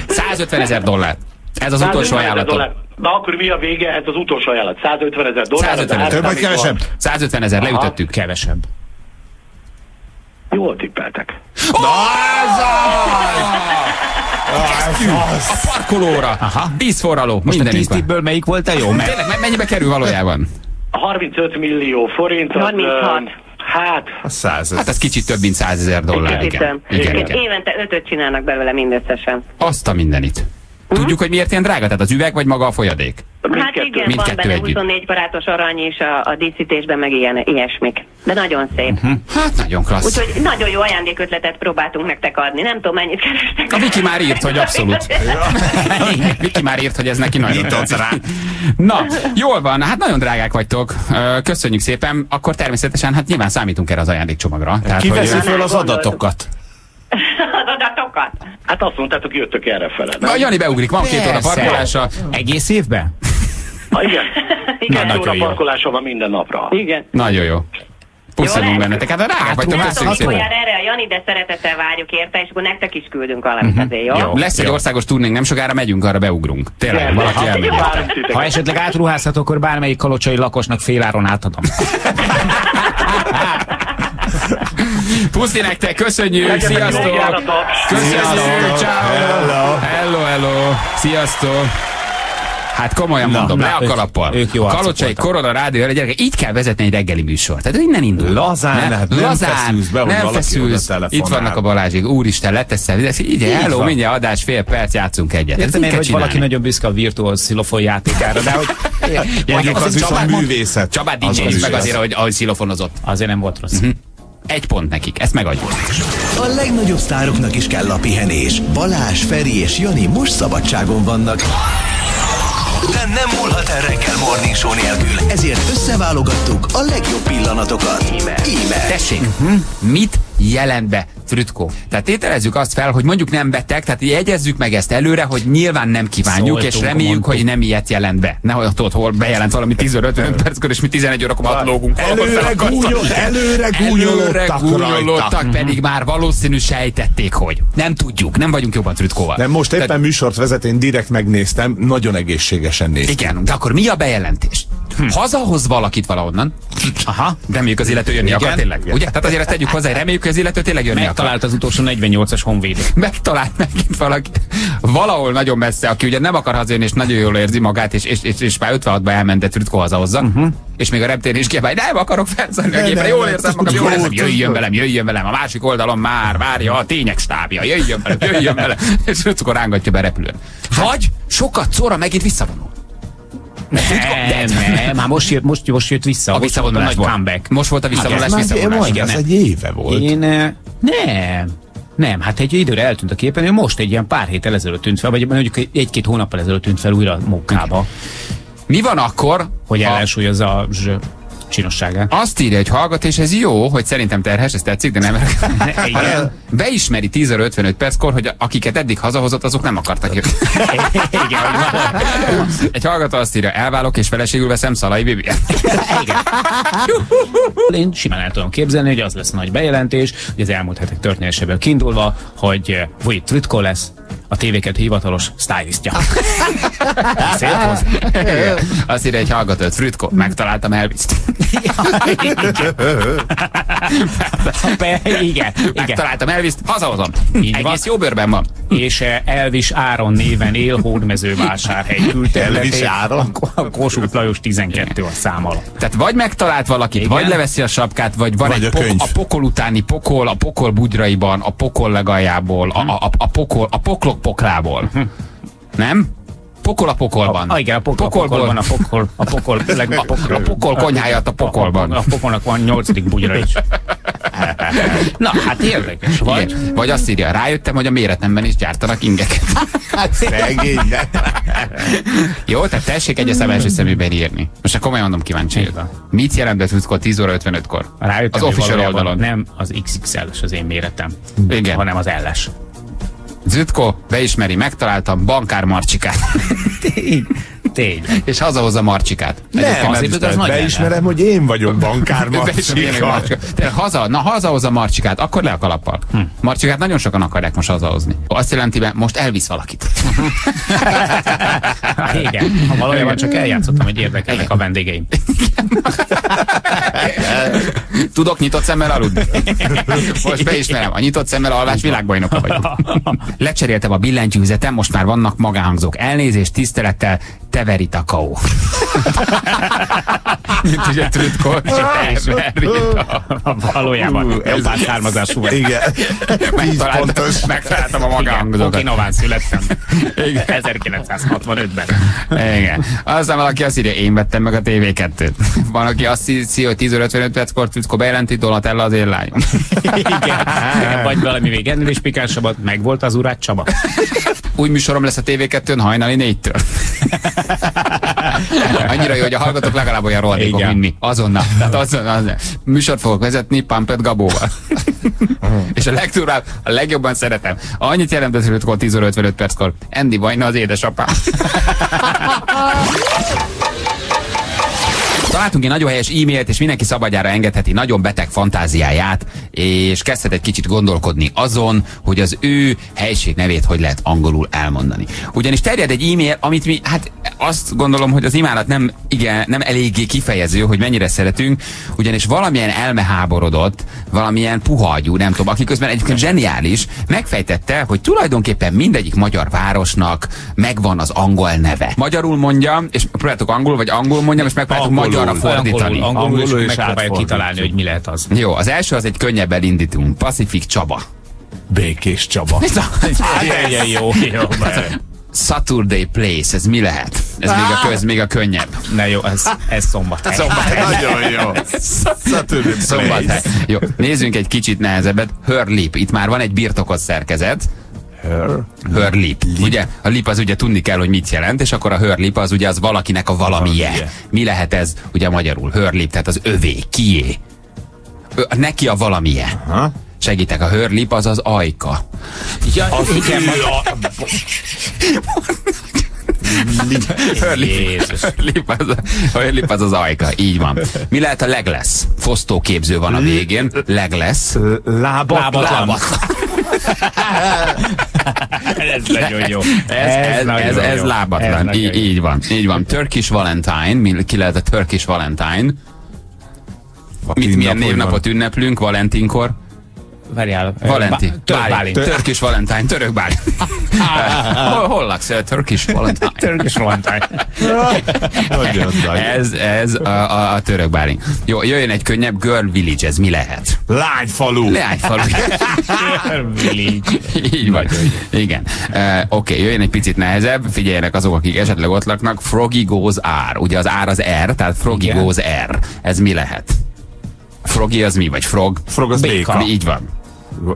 150 ezer dollár. Ez az 150 utolsó ajánlatom. Na akkor mi a vége? Ez az utolsó ajánlat. 150 ezer dollár. 150 az ezer. Több vagy kevesebb? 150 ezer, leütöttük. Kevesebb. Jól tippeltek. Kezdjünk a parkolóra. Aha. Vízforraló. Most a tíz tippből melyik volt a jó? Tényleg, me- mennyibe kerül valójában? 35 millió forint. az, 36. ö, Hát, A 100 Hát ez kicsit több, mint 100 ezer dollár. Igen, Igen, igen. Évente ötöt csinálnak belőle mindösszesen. Azt a mindenit. Tudjuk, hogy miért ilyen drága? Tehát az üveg vagy maga a folyadék? Hát igen, Mindkettő van benne együtt. 24 karátos arany is a, a díszítésben, meg ilyen, ilyesmik. De nagyon szép. Hm. Hát nagyon klassz. Úgyhogy nagyon jó ajándékötletet próbáltunk nektek adni. Nem tudom, mennyit kerestek. A Viki már írt, hogy abszolút. Viki már írt, hogy ez neki nagyon Nyitott rá. Na, jól van, hát nagyon drágák vagytok. Köszönjük szépen. Akkor természetesen, hát nyilván számítunk erre az ajándékcsomagra. Tehát, Ki veszi hogy, föl az Gondoltuk. adatokat? Az adatokat. hát azt mondtátok, jöttök erre fele. Na, Jani beugrik, van két óra parkolása. Egész évben? Ha, igen. Igen. Két óra jó. parkolása van minden napra. Igen. Nagyon jó. Puszolunk Jó lesz. bennetek. Hát a drágák vagytok, hát, hát, szépen. Erre a Jani, de szeretettel várjuk érte, és akkor nektek is küldünk valamit azért, jó? Jó, lesz egy országos turnénk, nem sokára megyünk, arra beugrunk. Tényleg, valaki elmegy. Ha esetleg átruházhatok, akkor bármelyik kalocsai lakosnak féláron átadom. Puszi nektek, köszönjük, sziasztok! Köszönjük, ciao. Hello. Hello, hello, sziasztok! Hát komolyan Na, mondom, na, le a kalappal. ők Kalocsai. Korona Rádió, előtt, gyerekek, így kell vezetni egy reggeli műsort. Tehát innen indul. Lazán, hát nem feszülsz be, nem feszülsz. Itt vannak a Balázsik. Úristen, leteszem. Így, Így hello, van. mindjárt adás, fél perc, játszunk egyet. Ez Értem így én, hogy valaki nagyon büszke a virtual szilofon játékára, de hogy Mondjuk az Azért viszont Csabát mond- művészet. Csabát Az dicsérjük meg művészet. azért, hogy ahogy szilofonozott. azért nem volt rossz. Egy pont nekik, ezt megadjuk. A legnagyobb sztároknak is kell a pihenés. Balázs, Feri és Jani most szabadságon vannak. De nem múlhat el reggel Morning Show nélkül, ezért összeválogattuk a legjobb pillanatokat. Íme. Tessék, mit jelent be Trütkó? Tehát tételezzük azt fel, hogy mondjuk nem beteg, tehát jegyezzük meg ezt előre, hogy nyilván nem kívánjuk, Szóltunk, és reméljük, mondtuk. hogy nem ilyet jelent be. Nehogy tudod, hol bejelent valami 15 perckor, és mi 11 órakor hat lógunk. Előre, gúnyol, előre gúnyolódtak gúnyolódtak, rajta. pedig már valószínű sejtették, hogy. Nem tudjuk, nem vagyunk jobban Trütkóval. Nem, most éppen Tehát- műsort vezetén direkt megnéztem, nagyon egészségesen néz. Igen, de akkor mi a bejelentés? Hazahoz valakit valahonnan, Aha. reméljük az illető jönni Igen. akar tényleg. Ugye? Tehát azért ezt tegyük hozzá, reméljük, hogy az illető tényleg jönni akar. Megtalált az utolsó 48-as honvéd. megtalált megint valaki valahol nagyon messze, aki ugye nem akar hazajönni, és nagyon jól érzi magát, és, és, és, és már 56-ba elment, de Trütko hazahozza. Uh-huh. És még a reptér is kiabál, nem akarok felszállni a gépre, jól érzem magam, jól jó, érzem, jöjjön velem, jöjjön velem, a másik oldalon már várja a tények stábja, jöjjön velem, jöjjön velem, és Trütko rángatja be repülőn. Vagy sokat szóra megint visszavonul. Nem, nem, már most jött, most, most jött vissza. A visszavonulás nagy volt. comeback. Most volt a visszavonulás, visszavonulás. igen, Ez egy éve volt. Én, nem. Nem, hát egy időre eltűnt a képen, ő most egy ilyen pár héttel ezelőtt tűnt fel, vagy mondjuk egy-két hónappal ezelőtt tűnt fel újra munkába, Mi van akkor, hogy ha- ellensúlyozza a zs csinosságát. Azt írja, hogy hallgat, és ez jó, hogy szerintem terhes, ez tetszik, de nem. Igen. Beismeri 10 óra 55 perckor, hogy akiket eddig hazahozott, azok nem akartak jönni. Igen, Egy hallgató azt írja, elválok és feleségül veszem Szalai Bibi. Én simán el tudom képzelni, hogy az lesz nagy bejelentés, hogy az elmúlt hetek történéséből kiindulva, hogy eh, Vojt Trütko lesz a TV2 hivatalos stylistja. Szélhoz? Azt írja egy hallgató, hogy Frütko, megtaláltam Elvis-t. Igen, igen. Megtaláltam Elvis-t, hazahozom. Így van. Egész jó bőrben van. És eh, Elvis Áron néven él Hódmezővásárhely külterületén. Elvis Áron? A Kossuth Lajos 12 a szám alatt. Tehát vagy megtalált valakit, Igen. vagy leveszi a sapkát, vagy van Vagy egy a pokol utáni pokol, a pokol bugyraiban, a pokol legaljából, a, a, a, pokol, a poklok poklából. Nem? Pokol a pokolban. Ah, igen, a pokol, Pokolból. pokolban, a pokol, a pokol, leg, a pokol, A pokol konyháját a pokolban. A pokolnak van nyolcadik bugyra is. Na, hát érdekes. Vagy, Igen. Vagy azt írja, rájöttem, hogy a méretemben is gyártanak ingeket. Szegény. Jó, tehát tessék egy szem első szemében írni. Most akkor komolyan mondom kíváncsi. Mit jelent Trütko 10 óra 55-kor? rájöttem, Az official oldalon. Nem az XXL-es az én méretem, Igen. hanem az L-es. Zütko beismeri, megtaláltam bankár marcsikát. Tény. Tény. és hazahozza marcsikát. Nem, azért, az nagy beismerem, hogy én vagyok bankár marcsika. Haza, na hazahozza marcsikát, akkor le a kalappal. Hm. Marcsikát nagyon sokan akarják most hazahozni. Azt jelenti, hogy most elvisz valakit. Igen, ha valójában csak eljátszottam, hogy érdekelnek a vendégeim. Tudok nyitott szemmel aludni? Most beismerem, a nyitott szemmel alvás világbajnoka vagyok. Lecseréltem a billentyűzetem, most már vannak magánhangzók. Elnézést, tisztelettel, Teveri Takaó. Mint ugye Trütko, és Teveri Valójában japán származású vagy. Igen. Megtaláltam, pontos. megtaláltam a Igen, magánhangzókat. Okinován születtem. 1965-ben. Igen. Aztán valaki azt írja, én vettem meg a TV2-t. Van, aki azt hiszi, hogy 10-55 perckor Trütko bejelenti, Donatella az én lányom. Igen. Vagy valami még ennél is pikánsabb, meg volt az urát Csaba. Új műsorom lesz a TV2-n hajnali négytől. Annyira jó, hogy a hallgatók legalább olyan rohadékok, mint mi. Azonnal. Tehát azonnal, azonnal. Műsort fogok vezetni Pampet Gabóval. És a legdurább, a legjobban szeretem. Annyit jelentett, hogy 10 óra 55 perckor. Andy Vajna az édesapám. Találtunk egy nagyon helyes e-mailt, és mindenki szabadjára engedheti nagyon beteg fantáziáját, és kezdhet egy kicsit gondolkodni azon, hogy az ő helység nevét hogy lehet angolul elmondani. Ugyanis terjed egy e-mail, amit mi, hát azt gondolom, hogy az imádat nem, igen, nem eléggé kifejező, hogy mennyire szeretünk, ugyanis valamilyen elmeháborodott, valamilyen puha agyú, nem tudom, aki közben egyébként zseniális, megfejtette, hogy tulajdonképpen mindegyik magyar városnak megvan az angol neve. Magyarul mondja, és próbáltuk angol, vagy angol mondjam, és megpróbáltuk Angolul. Magyarra fordítani. Angolul, angolul, Angolul és is megpróbáljuk átfordítjuk. kitalálni, hogy mi lehet az. Jó, az első az egy könnyebb elindítunk. Pacific Csaba. Békés Csaba. Igen, jó, jó. már. Saturday Place, ez mi lehet? Ez még a köz, még a könnyebb. Na jó, ez, ez szombat. Szombathely. Nagyon jó. Saturday Szombathely. Place. Jó, nézzünk egy kicsit nehezebbet. Hörlip. Itt már van egy birtokos szerkezet. Her. Hörlip. Ugye a lip az ugye tudni kell, hogy mit jelent, és akkor a hörlip az ugye az valakinek a valamije. Valamije. Mi lehet ez ugye magyarul? Hörlip, tehát az övé, kié. Ö, neki a valamije. Ha? Segítek, a hörlip az az ajka. Ja, igen, Hörlip, az, az az ajka, így van. Mi lehet a leglesz? Fosztóképző van a végén. Leglesz. Lábat, Lábatlan. lábat. ez nagyon jó. Ez, ez, nagyon ez, ez jó. lábatlan. Ez Így, így van. Így van. Turkish Valentine. Mi, ki lehet a Turkish Valentine? Mit, milyen névnapot ünneplünk Valentinkor? Várjál. Valenti. Török Bálint. Turkish Valentine. Török Bálint. hol, hol laksz? Turkish Valentine. Turkish Valentine. Ez, ez a, a, a török Bálint. Jó, jöjjön egy könnyebb Girl Village, ez mi lehet? Lányfalu. Leányfalu. Így van. Igen. Uh, Oké, okay, jöjjön egy picit nehezebb. Figyeljenek azok, akik esetleg ott laknak. Froggy goes R. Ugye az R az R, tehát Froggy Igen. goes R. Ez mi lehet? Froggy az mi? Vagy frog? Frog az béka. Mi, Így van.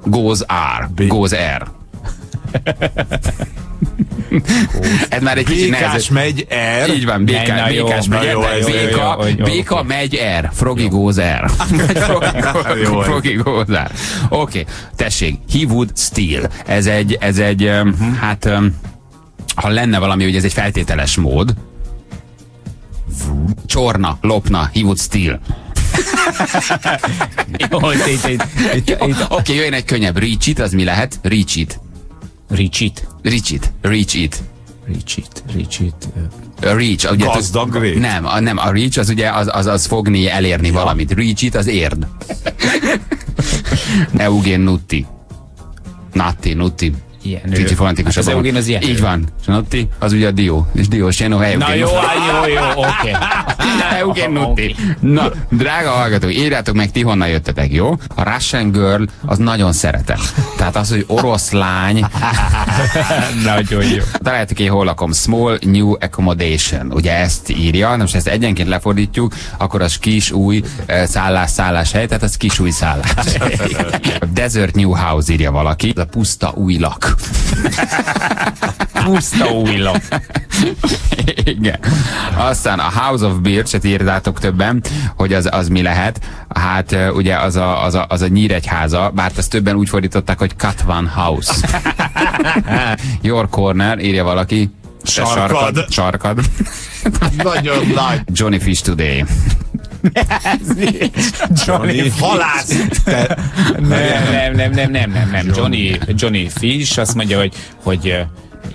Goes R. Goes R. Ez már egy kicsit Békás megy R. Így van, békás na, megy, R, béka, béka megy R, Froggy goes R. Froggy goes R. Oké, tessék, he would steal. Ez egy, ez egy, um, hát, ha lenne valami, hogy ez egy feltételes mód, csorna, lopna, he would steal. Oké, jöjjön egy könnyebb. Reach it, az mi lehet? Reach it. Ricsit. Reach it. Reach it. Ricsit, Ricsit. A reach, ugye Gazdag reach. Nem, a, nem, a reach az ugye az, az, az fogni, elérni ja. valamit. Reach it az érd. Eugen Nutti. Natti, Nutti. Ilyen Kicsi ő. fonetikus. Hát az Eugen az ilyen Így van. És Nutti, az ugye a Dio. És Dio, Seno, Eugen. Na jó, jó, jó, oké. Eugen Nutti. Na, drága hallgatók, írjátok meg, ti honnan jöttetek, jó? A Russian Girl, az nagyon szeretem. Tehát az, hogy oroszlány, Nagyon jó. Találjátok én hol lakom. Small New Accommodation. Ugye ezt írja, na most ezt egyenként lefordítjuk, akkor az kis új eh, szállás, szállás hely, tehát az kis új szállás. Desert New House írja valaki. A puszta új lak. Puszta új lap. Igen. Aztán a House of Birch-et írtátok többen, hogy az, az mi lehet. Hát ugye az a, az a, az a nyíregyháza, bár ezt többen úgy fordították, hogy One House. Your Corner, írja valaki. Te Sarkad. Sarkad. Nagyon nagy. Johnny Fish Today. Johnny Halász. Nem, nem, nem, nem, nem, nem, nem. Johnny, Johnny Fish azt mondja, hogy, hogy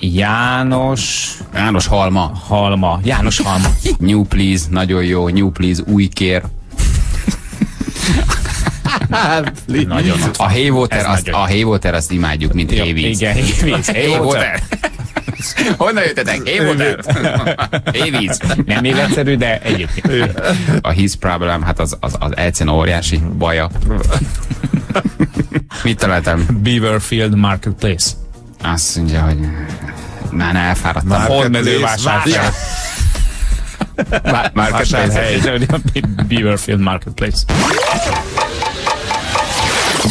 János János Halma. Halma. János Halma. New Please, nagyon jó. New Please, új kér. Nagyon A Haywater, Ez azt, a Haywater azt imádjuk, mint hévíz. Igen, hévíz. Haywater. Honnan jöttetek? Haywater. Hévíz. Nem még egyszerű, de egyébként. A his problem, hát az, az, az egyszerűen óriási baja. Mit találtam? Beaverfield Marketplace. Azt mondja, hogy már elfáradtam. Marketplace, Hódmezővásárhely. Mar- Marketplace. Beaverfield Marketplace.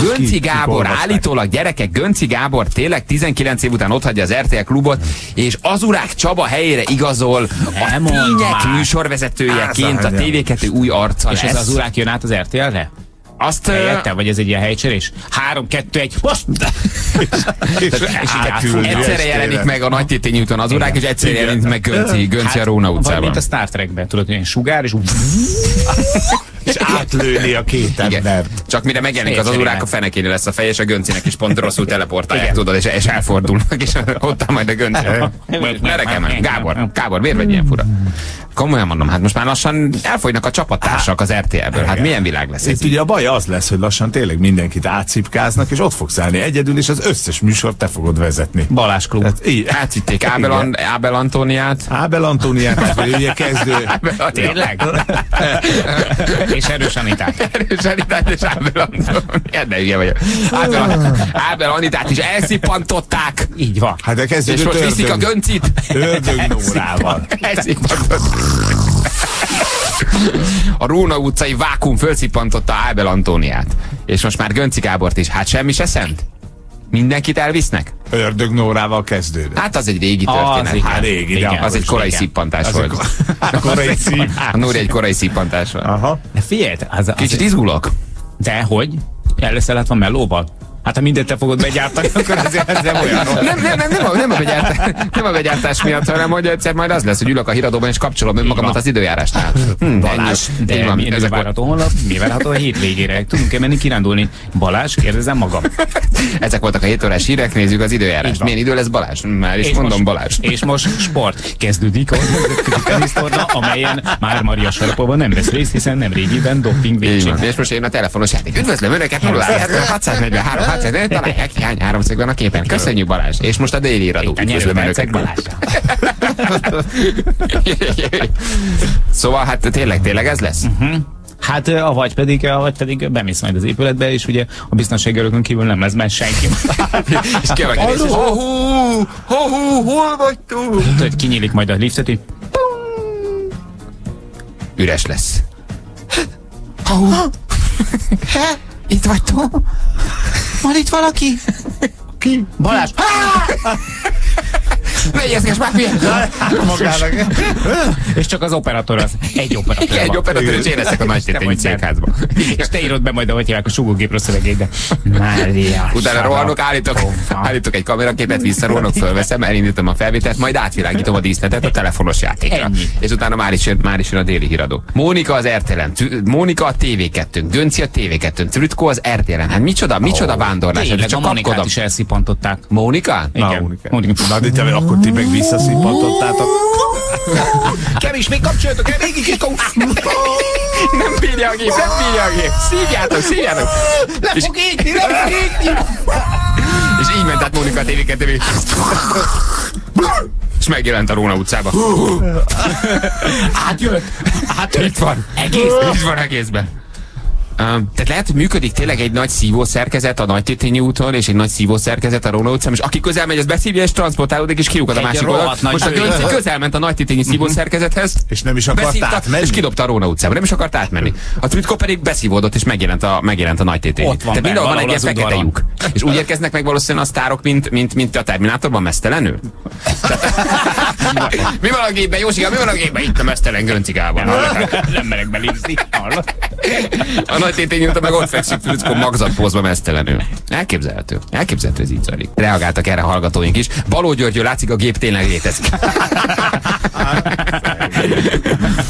Gönci Gábor, olvasták. állítólag gyerekek, Gönci Gábor tényleg 19 év után otthagyja az RTL klubot, és Azurák Csaba helyére igazol a Nem tények műsorvezetőjeként, a Ez a- TV2 új arca És lesz. ez az urák jön át az RTL-re? Azt, Helyette? Vagy ez egy ilyen helycserés? Három, kettő, egy, most! és átküldi egyszerre jelenik meg a Nagy Tétényi úton az urák, és egyszerre Igen. jelenik meg Gönci, Gönci a Róna Hát, utcában. mint a Star Trekben, tudod, ilyen sugár, és és átlőni a két embert. Csak mire megjelenik az azurák, a fenekénél lesz a feje, és a Göncinek is pont rosszul teleportálják, Igen. tudod, és, és elfordulnak, és ott áll majd a Gönci. Nerekem meg. Gábor, Gábor, miért vagy ilyen fura? Komolyan mondom, hát most már lassan elfogynak a csapattársak az RTL-ből. Hát milyen világ lesz ez? Itt ugye a baj az lesz, hogy lassan tényleg mindenkit átszipkáznak, és ott fogsz állni egyedül, és az összes műsort te fogod vezetni. Balázs klub. Tehát így, Átvitték Ábel, An- Ábel Antóniát. Ábel Antóniát, vagy ugye kezdő. Tényleg? és erős Anitát. Erős Anitát és Ábel Antóniát. De hülye vagyok. Ábel, Ábel Anitát is elszippantották. Így van. Hát de És kezdődött most viszik a ördög, göncit. ördög Nórával. Elszippantott. A Róna utcai vákum fölszippantotta Ábel Antóniát. És most már Gönci Gábort is. Hát semmi se szent? Mindenkit elvisznek? Ördög Nórával kezdődött. Hát az egy régi Az történet. igen. Hát, régi, de igen, az egy korai igen. szippantás Az volt. egy korai szív. A Nóri egy korai szippantás volt. Aha. De figyelj, az, az, Kicsit izgulok. de hogy? El lesz ellátva mellóval? Hát ha mindent te fogod begyártani, akkor azért ez nem olyan rossz. Nem, nem, nem, nem, a, nem, a begyártás, nem a begyártás miatt, hanem hogy egyszer majd az lesz, hogy ülök a híradóban és kapcsolom önmagamat az időjárásnál. Hm, Balázs, de de van, milyen ezek várható honlap, mi várható a hétvégére? Tudunk-e menni kirándulni? Balázs, kérdezem magam. Ezek voltak a 7 órás hírek, nézzük az időjárást. Milyen idő lesz Balázs? Már is mondom most, Balázs. És most sport. Kezdődik a tenisztorna, amelyen már Maria Sarapova nem vesz részt, hiszen nem régiben doping Így. És most én a telefonos játék. Üdvözlöm Önöket, 0 643 644, találják hiány háromszögben a képen. Köszönjük Balázs. És most a déli iradó. Üdvözlöm Önöket. Balázs. Szóval hát tényleg, tényleg ez lesz? Hát, ö, avagy pedig, avagy pedig bemész majd az épületbe, és ugye a biztonsági örökön kívül nem lesz már senki. És megnézés? Ho-hú, ho-hú, hol vagytok? Tudod, kinyílik majd a liftet, így Üres lesz. Itt vagytok? Van itt valaki? Ki? Balázs! Ne ijeszges már, milyen? Magának. És csak az operatőr az. Egy operatőr Egy van. operatőr, és én leszek a nagy nem. székházba. És te írod be majd, ahogy hívják a sugógépről szövegét, de Mária. Utána rohanok, állítok, állítok egy kameraképet, visszarónok, fölveszem, elindítom a felvételt, majd átvilágítom a díszletet a telefonos játékra. Ennyi. És utána már is, jön, már is jön a déli híradó. Mónika az RTL-en, Mónika a TV2-n, Gönci a TV2-n, Trütko az RTL-en. Hát micsoda, micsoda vándorlás. Tényleg, Ez a kapkodom. is elszipantották. Mónika? Na, Igen. Mónika. Mónika. Na, de te akkor ti meg visszaszipantottátok. Kevés, még kapcsoljatok el, még is Nem bírja a gép, nem bírja a gép. Szívjátok, szívjátok. Le fog égni, le fog égni! És így ment át Mónika a TV2 És megjelent a Róna utcába. Átjött! Átjött! Itt van. Egész? Itt van egészben. Tehát lehet, hogy működik tényleg egy nagy szívószerkezet a Nagy Tétényi úton, és egy nagy szívószerkezet a Róna utcán, és aki közel megy, az beszívja, és transportálódik, és kiukad a másik nagy Most a. Gönci közel ment a Nagy Tétényi szívószerkezethez, És nem is akart átmenni. és kidobta a Róna utcába. Nem is akart átmenni. A Trütko pedig beszívódott, és megjelent a, megjelent a Nagy Tétényi. Ott van Tehát mindenhol van egy ilyen fekete lyuk. És úgy érkeznek meg valószínűleg a sztárok, mint, mint, mint a Terminátorban mesztelenül. Mi van a gépben, Jósika, mi van a gépben? Itt a mesztelen Göncigában. Nem merek belépni. A tétény után meg ott fekszik Fülckó magzatpózba mesztelenül. Elképzelhető. Elképzelhető, ez így zajlik. Reagáltak erre a hallgatóink is. Baló Györgyő látszik, a gép tényleg létezik.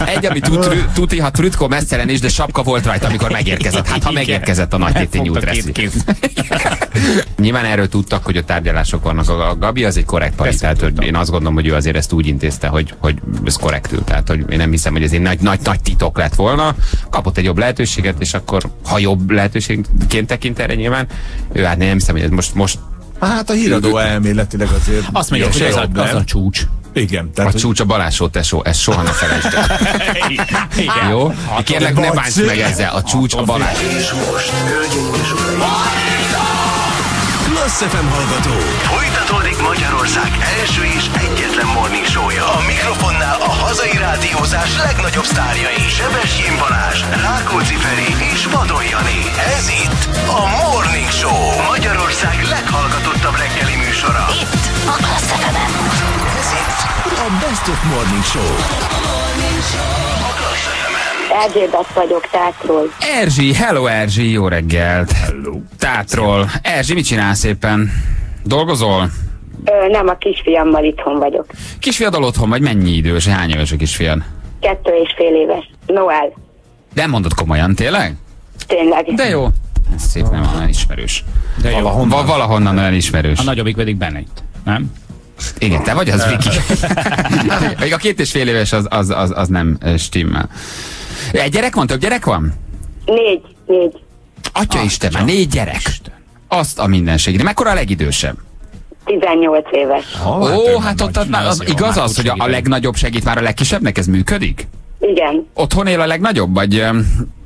Egy, ami tuti, tuti, ha Trütko messzelen is, de sapka volt rajta, amikor megérkezett. Hát, ha megérkezett a nagy útreszli. két kéz. Nyilván erről tudtak, hogy a tárgyalások vannak. A a Gabi az egy korrekt Persze, tehát hogy én azt gondolom, hogy ő azért ezt úgy intézte, hogy, hogy ez korrektül. Tehát, hogy én nem hiszem, hogy ez egy nagy, nagy, nagy titok lett volna. Kapott egy jobb lehetőséget, és akkor, ha jobb lehetőségként tekint erre nyilván, ő hát nem hiszem, hogy ez most, most Hát a híradó elméletileg azért. Azt mondja, hogy az a, az a csúcs. Igen, a tehát hogy- csúcs a Balázsó tesó, ezt soha ne felejtsd el. Igen. Jó? Kérlek, ne bánts meg ezzel. A csúcs a Balázs. És most, hölgyeim és uraim, Klassz FM hallgató. Folytatódik Magyarország első és egyetlen morning show-ja. A mikrofonnál a hazai rádiózás legnagyobb sztárjai. Sebestyén Balázs, Rákóczi Feri és Vadon Jani. Ez itt a Morning Show. Magyarország leghallgatottabb reggeli műsora. Itt a Klassz fm Ez itt a Best of Morning Show. A Klassz. Erzsébet vagyok, Tátról. Erzsi, hello Erzsi, jó reggelt. Hello. Tátról. Erzsi, mit csinálsz éppen? Dolgozol? Ö, nem, a kisfiammal itthon vagyok. Kisfiadal otthon vagy? Mennyi idős? Hány éves a kisfiad? Kettő és fél éves. Noel. Nem mondod komolyan, tényleg? Tényleg. De jó. Ez szép, nem olyan ismerős. De jó. Valahonnan, Va- valahonnan olyan ismerős. A nagyobbik pedig Benedikt. Nem? Igen, te vagy az, Viki. Még a két és fél éves az, az, az, az nem stimmel. Egy gyerek van? Több gyerek van? Négy. Négy. Atya Isten, már négy gyerek. Azt a mindenség. De mekkora a legidősebb? 18 éves. Ó, hát ott az, nagy, az, az igaz az, hogy a, legnagyobb segít már a legkisebbnek? Ez működik? Igen. Otthon él a legnagyobb? Vagy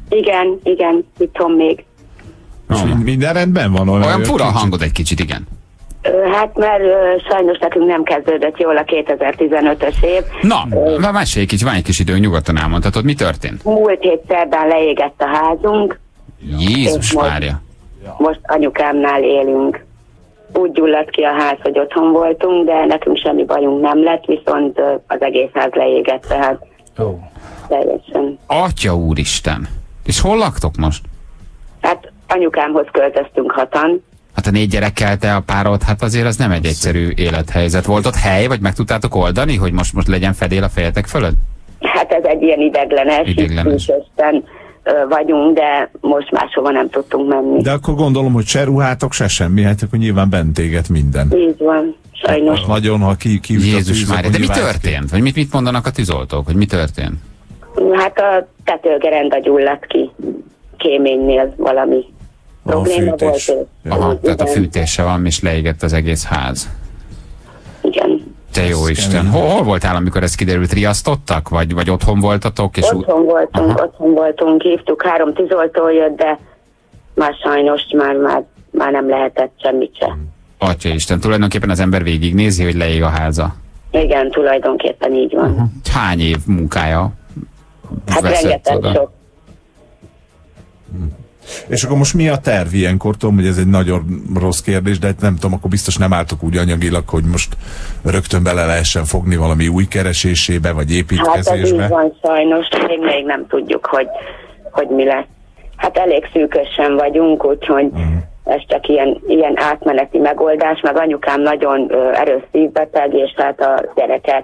Igen, igen. Itthon még. és mind- minden rendben van olyan. olyan fura a kicsit- hangod egy kicsit, igen. Hát mert sajnos nekünk nem kezdődött jól a 2015-ös év. Na, már mesélj kicsit, van egy kis idő, nyugodtan elmondhatod, mi történt? Múlt hét szerdán leégett a házunk. Jézus És most- anyukámnál élünk. Úgy gyulladt ki a ház, hogy otthon voltunk, de nekünk semmi bajunk nem lett, viszont az egész ház leégett, tehát Ó. teljesen. Atya úristen. És hol laktok most? Hát anyukámhoz költöztünk hatan, Hát a négy gyerekkel te a párod, hát azért az nem egy egyszerű élethelyzet. Volt ott hely, vagy meg tudtátok oldani, hogy most, most legyen fedél a fejetek fölött? Hát ez egy ilyen ideglenes, Ideglenes. Vagyunk, de most máshova nem tudtunk menni. De akkor gondolom, hogy se ruhátok, se semmi, hát akkor nyilván bent éget minden. Így van, sajnos. Nagyon, ha ki, ki Jézus már, de mi történt? Vagy mit, mit mondanak a tűzoltók? Hogy mi történt? Hát a tetőgerenda gyulladt ki kéménynél valami probléma volt. és- Aha, tehát a fűtése van, és leégett az egész ház. Te jó Isten. Hol, hol voltál, amikor ez kiderült? Riasztottak? Vagy, vagy otthon voltatok? És Otthon voltunk, otthon voltunk, hívtuk, három tűzoltó jött, de már sajnos már, már, már nem lehetett semmit sem. Atya Isten, tulajdonképpen az ember végignézi, hogy leég a háza. Igen, tulajdonképpen így van. Hány év munkája? Hát rengeteg oda? sok. És akkor most mi a terv ilyenkor? Tudom, hogy ez egy nagyon rossz kérdés, de nem tudom, akkor biztos nem álltok úgy anyagilag, hogy most rögtön bele lehessen fogni valami új keresésébe, vagy Hát ez építkezésbe. így van sajnos, még, még nem tudjuk, hogy, hogy mi lesz. Hát elég szűkösen vagyunk, úgyhogy Mhm. ez csak ilyen, ilyen átmeneti megoldás, meg anyukám nagyon erős szívbeteg, és hát a gyerekek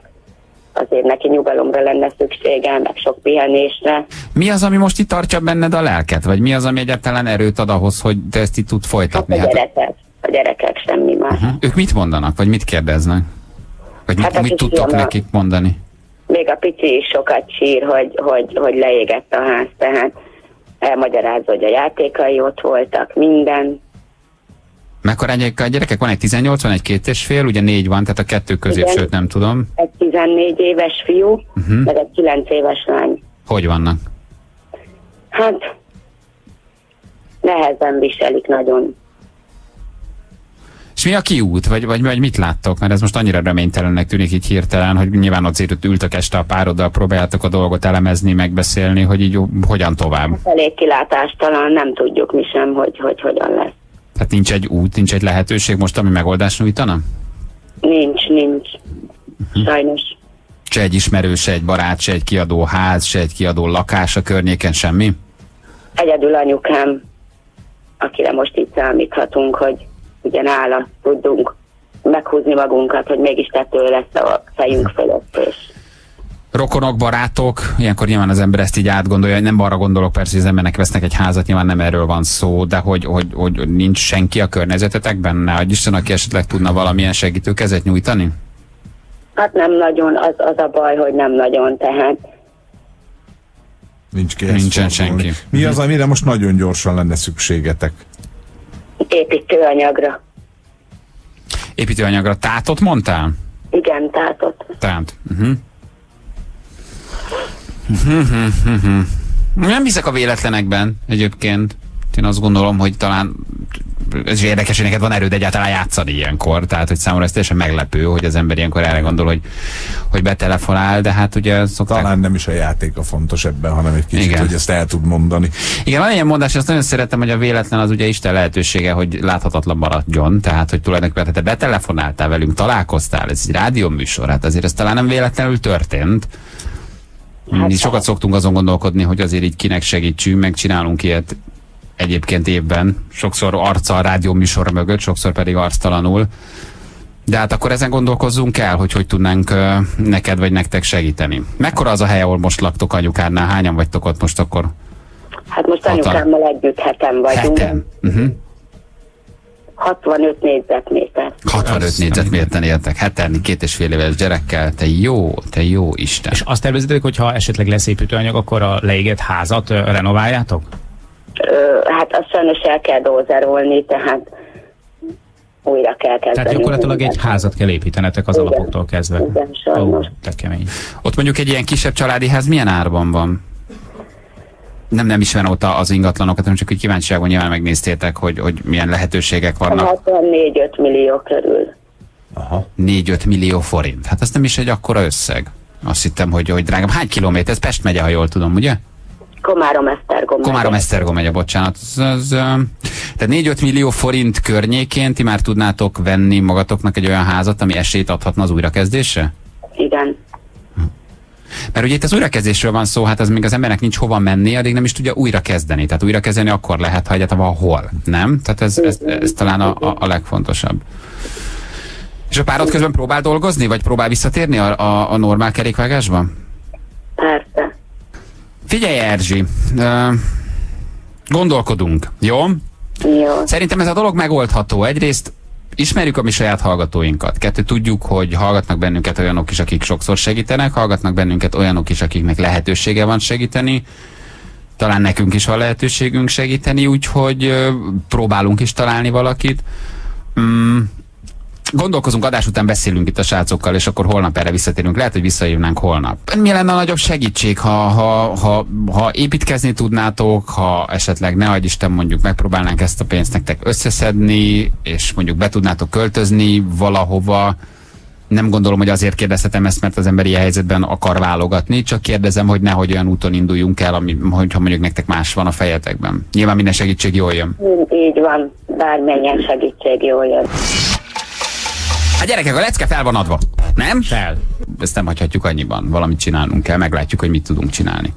azért neki nyugalomra lenne szüksége, meg sok pihenésre. Mi az, ami most itt tartja benned a lelket? Vagy mi az, ami egyáltalán erőt ad ahhoz, hogy te ezt itt tud folytatni? A gyerekek, a gyerekek semmi más. uh-huh. Ők mit mondanak? Vagy mit kérdeznek? Vagy Hát mit, mit tudtok a- nekik mondani? Még a pici is sokat sír, hogy, hogy, hogy leégett a ház, tehát elmagyarázza, hogy a játékai ott voltak, minden. Mekkora a gyerekek? Van egy 18, van egy két és fél, ugye négy van, tehát a kettő középsőt nem tudom. Egy 14 éves fiú, Uh-huh. meg egy 9 éves lány. Hogy vannak? Hát nehezen viselik nagyon. És mi a kiút? Vagy, vagy, vagy mit láttok? Mert ez most annyira reménytelennek tűnik így hirtelen, hogy nyilván azért ültök este a pároddal, próbáljátok a dolgot elemezni, megbeszélni, hogy így hogyan tovább. Elég kilátástalan, nem tudjuk mi sem, hogy, hogy hogyan lesz. Tehát nincs egy út, nincs egy lehetőség most, ami megoldást nyújtana? Nincs, nincs. Mhm. Sajnos. Se egy ismerős, se egy barát, se egy kiadó ház, se egy kiadó lakás a környéken, semmi? Egyedül anyukám, akire most itt számíthatunk, hogy ugye nála tudunk meghúzni magunkat, hogy mégis tető lesz a fejünk fölött. És Rokonok, barátok, ilyenkor nyilván az ember ezt így átgondolja, nem arra gondolok persze, hogy az embernek vesznek egy házat, nyilván nem erről van szó, de hogy, hogy, hogy nincs senki a környezetetekben, ne adj Isten, aki esetleg tudna valamilyen segítő kezet nyújtani? hát nem nagyon, az, az a baj, hogy nem nagyon, tehát Nincs kihez Nincsen fordulni. senki. Mi az, amire most nagyon gyorsan lenne szükségetek? építőanyagra. Építőanyagra tátot mondtál? Igen, tehát ott Tehát. Uh-huh. Nem hiszek a véletlenekben egyébként. Én azt gondolom, hogy talán ez is érdekes, hogy neked van erőd egyáltalán játszani ilyenkor, tehát hogy számomra ez teljesen meglepő, hogy az ember ilyenkor erre gondol, hogy, hogy betelefonál, de hát ugye szokták... Talán nem is a játék a fontos ebben, hanem egy kicsit, Igen. hogy ezt el tud mondani. Igen, van ilyen mondás, azt nagyon szeretem, hogy a véletlen az ugye Isten lehetősége, hogy láthatatlan maradjon, tehát hogy tulajdonképpen ha te betelefonáltál velünk, találkoztál, ez egy rádióműsor, hát azért ez talán nem véletlenül történt. Mi sokat szoktunk azon gondolkodni, hogy azért így kinek segítsünk, meg csinálunk ilyet egyébként évben, sokszor arccal rádióműsor mögött, sokszor pedig arctalanul. De hát akkor ezen gondolkozzunk el, hogy hogy tudnánk ö, neked vagy nektek segíteni. Mekkora az a hely, ahol most laktok anyukádnál? Hányan vagytok ott most akkor? Hát most anyukámmal együtt heten vagyunk. Heten. Uh-huh. 65 négyzetméter. 65 négyzetméteren éltek, heten, két és fél éves gyerekkel, te jó, te jó Isten. És azt tervezitek, hogy ha esetleg lesz építőanyag, akkor a leégett házat renováljátok? Ö, hát azt sajnos el kell dózerolni, tehát újra kell kezdeni. Tehát gyakorlatilag egy házat kell építenetek az Igen. alapoktól kezdve. Igen, sajnos. Ó, te kemény. Ott mondjuk egy ilyen kisebb családi ház milyen árban van? Nem, nem ismerem ott az ingatlanokat, hanem csak hogy kíváncsiságon nyilván megnéztétek, hogy, hogy milyen lehetőségek vannak. Hát olyan 4-5 millió körül. 4-5 millió forint. Hát ez nem is egy akkora összeg. Azt hittem, hogy, hogy drágám. Hány kilométer? Ez Pest megye, ha jól tudom, ugye? Komárom Esztergom. Komárom Esztergom megye, bocsánat. Az, az, tehát 4-5 millió forint környékén ti már tudnátok venni magatoknak egy olyan házat, ami esélyt adhatna az újrakezdésre? Igen. Mert ugye itt az újrakezdésről van szó, hát az még az embernek nincs hova menni, addig nem is tudja újra kezdeni. Tehát újra kezdeni akkor lehet, ha egyáltalán hol, nem? Tehát ez, ez, ez talán a, a, legfontosabb. És a párod közben próbál dolgozni, vagy próbál visszatérni a, a, a normál kerékvágásba? Persze. Figyelj, Erzsi, gondolkodunk, jó? Jó. Szerintem ez a dolog megoldható. Egyrészt ismerjük a mi saját hallgatóinkat. Kettő, tudjuk, hogy hallgatnak bennünket olyanok is, akik sokszor segítenek, hallgatnak bennünket olyanok is, akiknek lehetősége van segíteni. Talán nekünk is van lehetőségünk segíteni, úgyhogy próbálunk is találni valakit. Mm, gondolkozunk, adás után beszélünk itt a srácokkal, és akkor holnap erre visszatérünk. Lehet, hogy visszajövnánk holnap. Mi lenne a nagyobb segítség, ha, ha, ha, ha építkezni tudnátok, ha esetleg ne adj Isten mondjuk megpróbálnánk ezt a pénzt nektek összeszedni, és mondjuk be tudnátok költözni valahova. Nem gondolom, hogy azért kérdezhetem ezt, mert az ember ilyen helyzetben akar válogatni, csak kérdezem, hogy nehogy olyan úton induljunk el, ami, hogyha mondjuk nektek más van a fejetekben. Nyilván minden segítség jól jön. Így van, bármilyen segítség jól jön. Hát gyerekek, a lecke fel van adva. Nem? Fel. Ezt nem hagyhatjuk annyiban. Valamit csinálnunk kell, meglátjuk, hogy mit tudunk csinálni.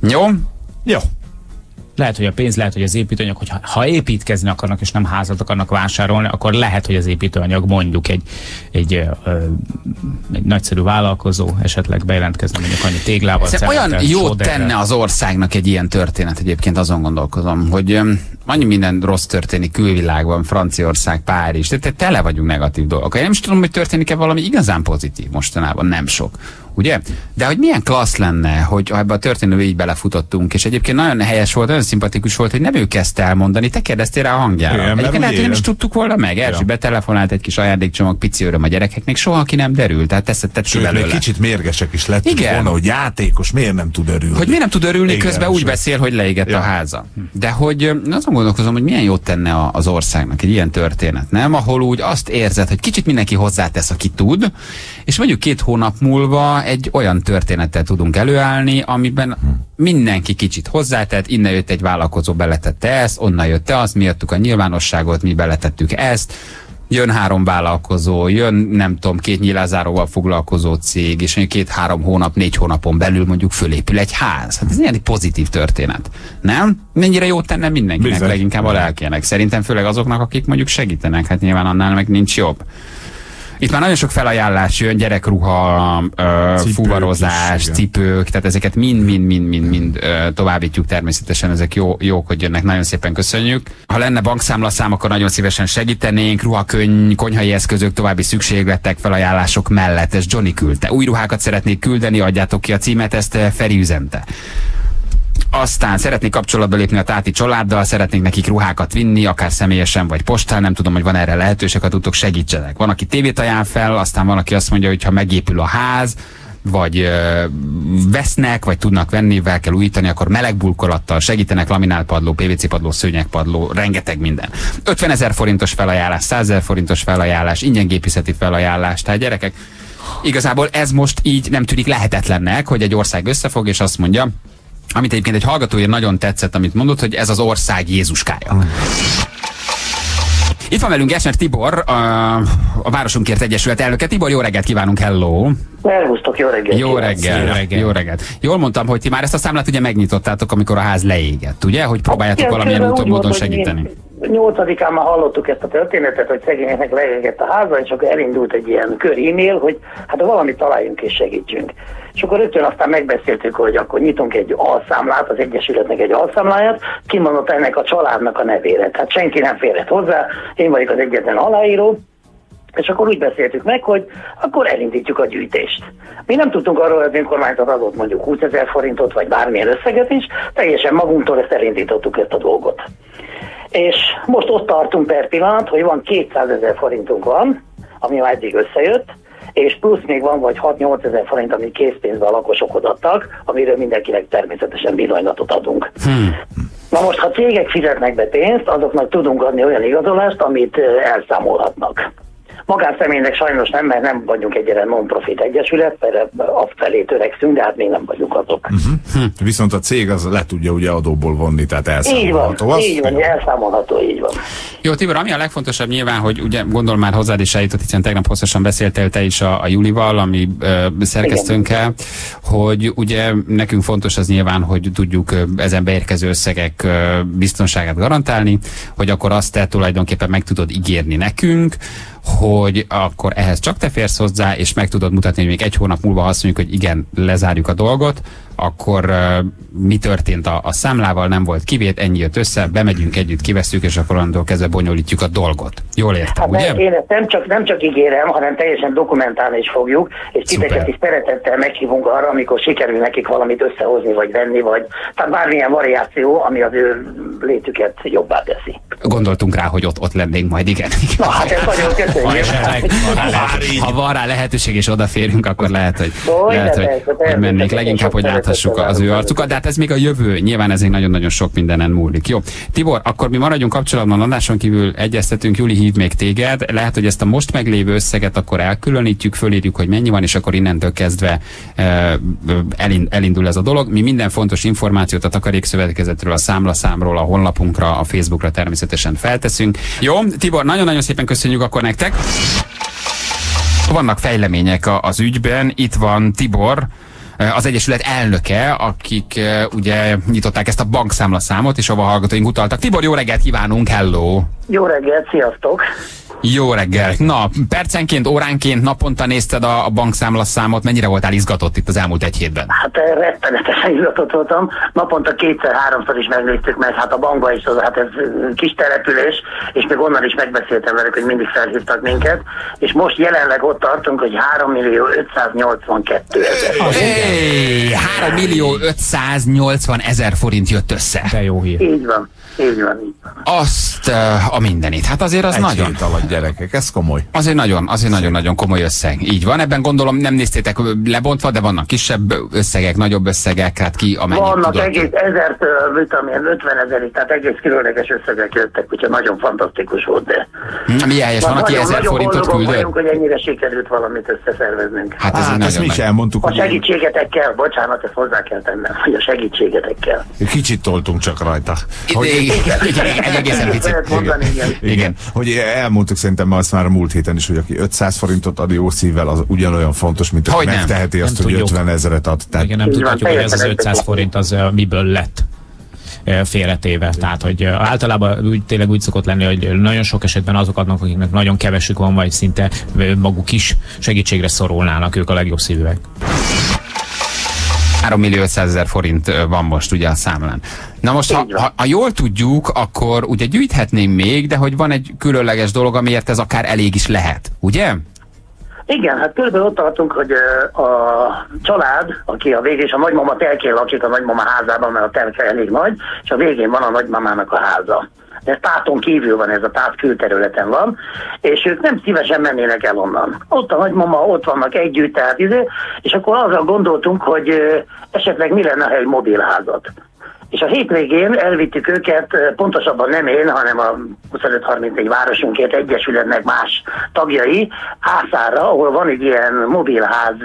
Jó? Jó. Lehet, hogy a pénz, lehet, hogy az építőanyag, hogy ha építkezni akarnak és nem házat akarnak vásárolni, akkor lehet, hogy az építőanyag mondjuk egy, egy, ö, egy nagyszerű vállalkozó esetleg bejelentkezne mondjuk annyi téglával. Szerintem olyan jót sóderrel. tenne az országnak egy ilyen történet egyébként, azon gondolkozom, hogy annyi minden rossz történik külvilágban, Franciaország, Párizs, tehát tehát tele vagyunk negatív dolgok. Én nem is tudom, hogy történik-e valami igazán pozitív mostanában, nem sok. Ugye? De hogy milyen klassz lenne, hogy ebbe a történő így belefutottunk, és egyébként nagyon helyes volt, nagyon szimpatikus volt, hogy nem ő kezdte elmondani, te kérdeztél rá a hangjára. Igen, egyébként lehet, hogy nem is tudtuk volna meg. Erzsi Ja. betelefonált egy kis ajándékcsomag pici öröm a gyerekeknek, soha ki nem derült, tehát teszed tett belőle. kicsit mérgesek is lettünk Igen. volna, hogy játékos miért nem tud örülni. Hogy miért nem tud örülni, Igen, közben úgy beszél, hogy leégett Ja. a háza. De hogy azon gondolkozom, hogy milyen jót tenne az országnak egy ilyen történet, nem? Ahol úgy azt érzed, hogy kicsit mindenki hozzátesz, aki tud, és mondjuk két hónap múlva egy olyan történettel tudunk előállni, amiben mindenki kicsit hozzátett, innen jött egy vállalkozó, beletette ezt, onnan jött az, mi adtuk a nyilvánosságot, mi beletettük ezt, jön három vállalkozó, jön nem tudom, két nyilázáróval foglalkozó cég, és mondjuk két-három hónap, négy hónapon belül mondjuk fölépül egy ház. Hát ez ilyen egy pozitív történet. Nem? Mennyire jót tenne mindenkinek, Bizony. leginkább a lelkének. Szerintem főleg azoknak, akik mondjuk segítenek, hát nyilván annál meg nincs jobb. Itt már nagyon sok felajánlás jön, gyerekruha, ö, Cipők fuvarozás, is, cipők, tehát ezeket mind-mind-mind-mind továbbítjuk természetesen, ezek jó, jók, hogy jönnek, nagyon szépen köszönjük. Ha lenne bankszámlaszám, akkor nagyon szívesen segítenénk, ruhakönyv, konyhai eszközök, további szükségletek, felajánlások mellett, ez Johnny küldte. Új ruhákat szeretnék küldeni, adjátok ki a címet, ezt Feri üzente. Aztán szeretnék kapcsolatba lépni a táti családdal, szeretnék nekik ruhákat vinni, akár személyesen vagy postán, nem tudom, hogy van erre lehetőség, ha tudtok segítsenek. Van, aki tévét ajánl fel, aztán van, aki azt mondja, hogy ha megépül a ház, vagy ö, vesznek, vagy tudnak venni, vel kell újítani, akkor meleg burkolattal segítenek, laminálpadló, PVC padló, szőnyegpadló, rengeteg minden. 50 ezer forintos felajánlás, 100 ezer forintos felajánlás, ingyen gépészeti felajánlás, tehát gyerekek, igazából ez most így nem tűnik lehetetlennek, hogy egy ország összefog, és azt mondja, amit egyébként egy hallgatóért nagyon tetszett, amit mondott, hogy ez az ország Jézuskája. Itt van velünk Esner Tibor, a, a Városunkért Egyesület elnöke. Tibor, jó reggelt kívánunk, hello! Szervusztok, jó reggelt! Jó reggel, jó reggel. jó reggelt. Jól mondtam, hogy ti már ezt a számlát ugye megnyitottátok, amikor a ház leégett, ugye? Hogy próbáljátok Igen, valamilyen úton, módon segíteni. mi Nyolcadikán már hallottuk ezt a történetet, hogy szegényeknek leégett a háza, és akkor elindult egy ilyen kör e-mail, hogy hát ha valamit találjunk és segítsünk. És akkor rögtön aztán megbeszéltük, hogy akkor nyitunk egy alszámlát, az Egyesületnek egy alszámláját, kimondott ennek a családnak a nevére. Tehát senki nem férhet hozzá, én vagyok az egyetlen aláíró, és akkor úgy beszéltük meg, hogy akkor elindítjuk a gyűjtést. Mi nem tudtunk arról, hogy az önkormányzat adott mondjuk 20 ezer forintot, vagy bármilyen összeget is, teljesen magunktól ezt elindítottuk ezt a dolgot. És most ott tartunk per pillanat, hogy van 200 ezer forintunk van, ami már eddig összejött, és plusz még van vagy 6-8 ezer forint, amit készpénzbe a lakosok odattak, amiről mindenkinek természetesen bizonylatot adunk. Na most, ha cégek fizetnek be pénzt, azoknak tudunk adni olyan igazolást, amit elszámolhatnak. Magánszemélynek sajnos nem, mert nem vagyunk egy ilyen non-profit egyesület, mert felé törekszünk, de hát még nem vagyunk azok. Uh-huh. Viszont a cég az le tudja ugye adóból vonni, tehát Így van, elszámolható. Az- így van, elszámolható, így van. Jó, Tibor, ami a legfontosabb nyilván, hogy ugye gondolom már hozzád is eljutott, hiszen tegnap hosszasan beszéltél te is a, a Julival, ami ö, szerkesztőnkkel, hogy ugye nekünk fontos az nyilván, hogy tudjuk ö, ezen beérkező összegek ö, biztonságát garantálni, hogy akkor azt te tulajdonképpen meg tudod ígérni nekünk, hogy akkor ehhez csak te férsz hozzá, és meg tudod mutatni, hogy még egy hónap múlva azt mondjuk, hogy igen, lezárjuk a dolgot, akkor uh, mi történt a, a számlával, nem volt kivét, ennyi jött össze, bemegyünk együtt, kiveszünk, és akkor onnantól kezdve bonyolítjuk a dolgot. Jól értem, Hát ugye? nem, én ezt nem csak, nem csak ígérem, hanem teljesen dokumentálni is fogjuk, és titeket is szeretettel meghívunk arra, amikor sikerül nekik valamit összehozni, vagy venni, vagy tehát bármilyen variáció, ami az ő létüket jobbá teszi. Gondoltunk rá, hogy ott, ott lennénk majd, igen. Na hát ezt nagyon Ha, esetleg van rá lehet, ha van rá lehetőség és odaférünk, akkor lehet, hogy, lehet, hogy, persze, hogy mennék. Leginkább, hogy láthassuk az ő arcukat, de hát ez még a jövő. Nyilván ez még nagyon-nagyon sok mindenen múlik. Jó. Tibor, akkor mi maradjunk kapcsolatban, adáson kívül egyeztetünk, Juli hív még téged. Lehet, hogy ezt a most meglévő összeget akkor elkülönítjük, fölírjuk, hogy mennyi van, és akkor innentől kezdve eh, elind, elindul ez a dolog. Mi minden fontos információt a takarékszövetkezetről, a számlaszámról, a honlapunkra, a Facebookra természetesen felteszünk. Jó, Tibor, nagyon-nagyon szépen köszönjük akkor nektek. Vannak fejlemények az ügyben. Itt van Tibor, eh, az Egyesület elnöke, akik eh, ugye nyitották ezt a bankszámlaszámot, és ahova a hallgatóink utaltak. Tibor, jó reggelt kívánunk, hello! Jó reggelt, sziasztok! Jó reggelt! Na, percenként, óránként, naponta nézted a, a bankszámlaszámot, mennyire voltál izgatott itt az elmúlt egy hétben? Hát eh, rettenetesen izgatott voltam. Naponta kétszer-háromszor is megnéztük, mert hát a bankba is az, hát ez eh, kis település, és még onnan is megbeszéltem velük, hogy mindig felhívtak minket, és most jelenleg ott tartunk, hogy 3 millió 582 ezer. Hey, 3 millió 580 ezer forint jött össze. De jó hír. Így van, így van, így van. Azt uh, a mindenit. Hát azért az Egy nagyon... hét alatt gyerekek, ez komoly. Azért nagyon, azért nagyon-nagyon komoly összeg. Így van, ebben gondolom nem néztétek lebontva, de vannak kisebb összegek, nagyobb összegek, hát ki amennyit Vannak tudott. egész ezertől, mit tudom én, 50 ezerig, tehát egész különleges összegek jöttek, úgyhogy nagyon fantasztikus volt, de... Hm, Milyen helyes, van, aki nagyon, 1000 nagyon forintot küldött? vagyunk, hogy ennyire sikerült valamit összeszerveznünk. Hát ez Hát így ezt nagyon mi is nagy. elmondtuk, A segítségetekkel, bocsánat, ezt hozzá kell tennem, hogy a segítségetekkel. kicsit toltunk csak rajta. Hogy... Igen, igen, egy egészen picit. Mondani, igen. Igen. Hogy elmondtuk szerintem azt már a múlt héten is, hogy aki 500 forintot ad jó szívvel, az ugyanolyan fontos, mint aki Hogy nem. megteheti azt, Nem hogy tudjuk. 50 ezeret ad. Tehát Igen, nem tudhatjuk, hogy ez az teljesen 500 forint az ö, miből lett ö, félretéve. Tehát, hogy ö, általában úgy, tényleg úgy szokott lenni, hogy nagyon sok esetben azok adnak, akiknek nagyon kevesük van, vagy szinte maguk is segítségre szorulnának, ők a legjobb szívűek. 3 millió 500 ezer forint van most ugye a számlán. Na most, ha, ha, ha jól tudjuk, akkor ugye gyűjthetném még, de hogy van egy különleges dolog, amiért ez akár elég is lehet, ugye? Igen, hát körülbelül ott tartunk, hogy a család, aki a végén, és a nagymama telkén lakik a nagymama házában, mert a telke elég nagy, és a végén van a nagymamának a háza. De ez táton kívül van, ez a tát külterületen van, és ők nem szívesen mennének el onnan. Ott a nagymama, ott vannak együtt, tehát izé, és akkor azzal gondoltunk, hogy esetleg mi lenne, ha egy mobilházat. És a hétvégén elvittük őket, pontosabban nem én, hanem a 25-31 városunkért egyesületnek más tagjai Ászára, ahol van egy ilyen mobilház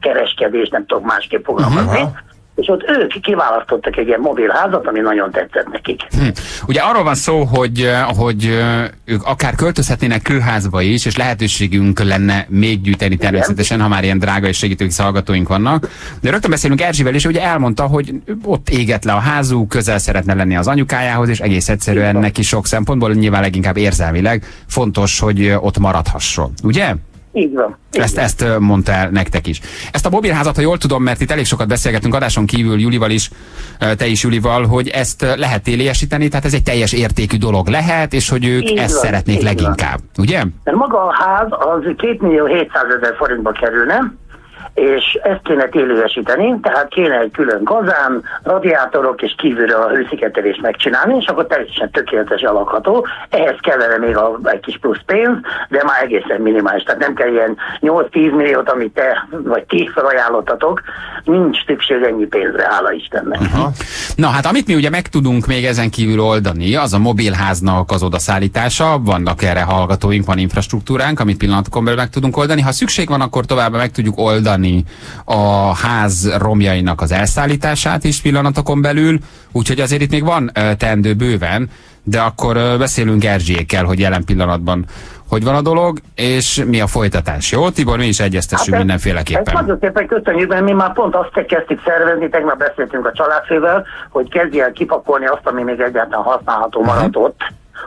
kereskedés, nem tudok másképp fogalmazni. Mhm. És ott ők kiválasztottak egy ilyen mobilházat, ami nagyon tetszett nekik. Hm. Ugye arról van szó, hogy, hogy ők akár költözhetnének kőházba is, és lehetőségünk lenne még gyűjteni természetesen, ha már ilyen drága és segítők hallgatóink vannak. De rögtön beszélünk Erzsivel, és ugye elmondta, hogy ott éget le a házuk, közel szeretne lenni az anyukájához, és egész egyszerűen neki sok szempontból, nyilván leginkább érzelmileg fontos, hogy ott maradhasson. Ugye? Így van. Így Ezt, van. ezt mondta el nektek is. Ezt a mobilházat, ha jól tudom, mert itt elég sokat beszélgetünk adáson kívül Julival is, te is Julival, hogy ezt lehet téliesíteni, tehát ez egy teljes értékű dolog lehet, és hogy ők Így ezt van, szeretnék így van. leginkább. Ugye? Mert maga a ház az 2 millió 700 ezer forintba kerülne, és ezt kéne téliesíteni, tehát kéne egy külön kazán, radiátorok és kívülről a hőszigetelést megcsinálni, és akkor teljesen tökéletes alakható. Ehhez kellene még a, egy kis plusz pénz, de már egészen minimális. Tehát nem kell ilyen 8-10 milliót, amit te vagy ti felajánlottatok. Nincs szükség ennyi pénzre, hála Istennek. Aha. Na hát amit mi ugye meg tudunk még ezen kívül oldani, az a mobilháznak az odaszállítása. Vannak erre hallgatóink, van infrastruktúránk, amit pillanatokon belül meg tudunk oldani. Ha szükség van, akkor tovább meg tudjuk oldani a ház romjainak az elszállítását is pillanatokon belül. Úgyhogy azért itt még van teendő bőven, de akkor beszélünk Erzsékkel, hogy jelen pillanatban hogy van a dolog, és mi a folytatás. Jó, Tibor, mi is egyeztessünk Hát, Ezt mindenféleképpen. nagyon szépen köszönjük, mert mi már pont azt kezdtük szervezni, tegnap beszéltünk a családfővel, hogy kezdje el kipakolni azt, ami még egyáltalán használható maradt ott,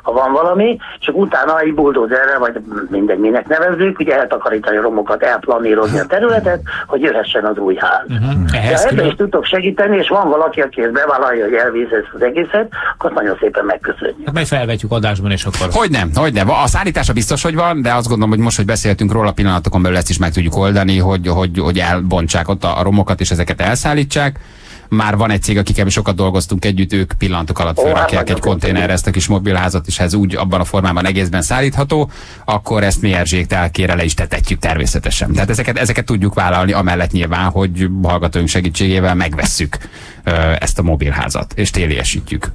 ha van valami, csak utána egy bulldozerrel, vagy mindegy, minek nevezzük, ugye eltakarítani a romokat, elplanírozni a területet, hogy jöhessen az új ház. Uh-huh. Ehhez Ja, ebben is tudok segíteni, és van valaki, aki ezt bevállalja, hogy elvíz ezt az egészet, akkor nagyon szépen megköszönjük. Hát majd felvetjük adásban, és akkor... Hogy nem, hogy nem. A szállítása biztos, hogy van, de azt gondolom, hogy most, hogy beszéltünk róla, pillanatokon belül ezt is meg tudjuk oldani, hogy, hogy, hogy elbontsák ott a, a romokat, és ezeket elszállítsák. Már van egy cég, akikkel mi sokat dolgoztunk együtt, ők pillanatok alatt hát felrakják egy konténerre ezt a kis mobilházat, és ez úgy abban a formában egészben szállítható, akkor ezt mi Erzsék telkére le is tetetjük természetesen. Tehát ezeket, ezeket tudjuk vállalni, amellett nyilván, hogy hallgatóink segítségével megvesszük ezt a mobilházat, és téliesítjük.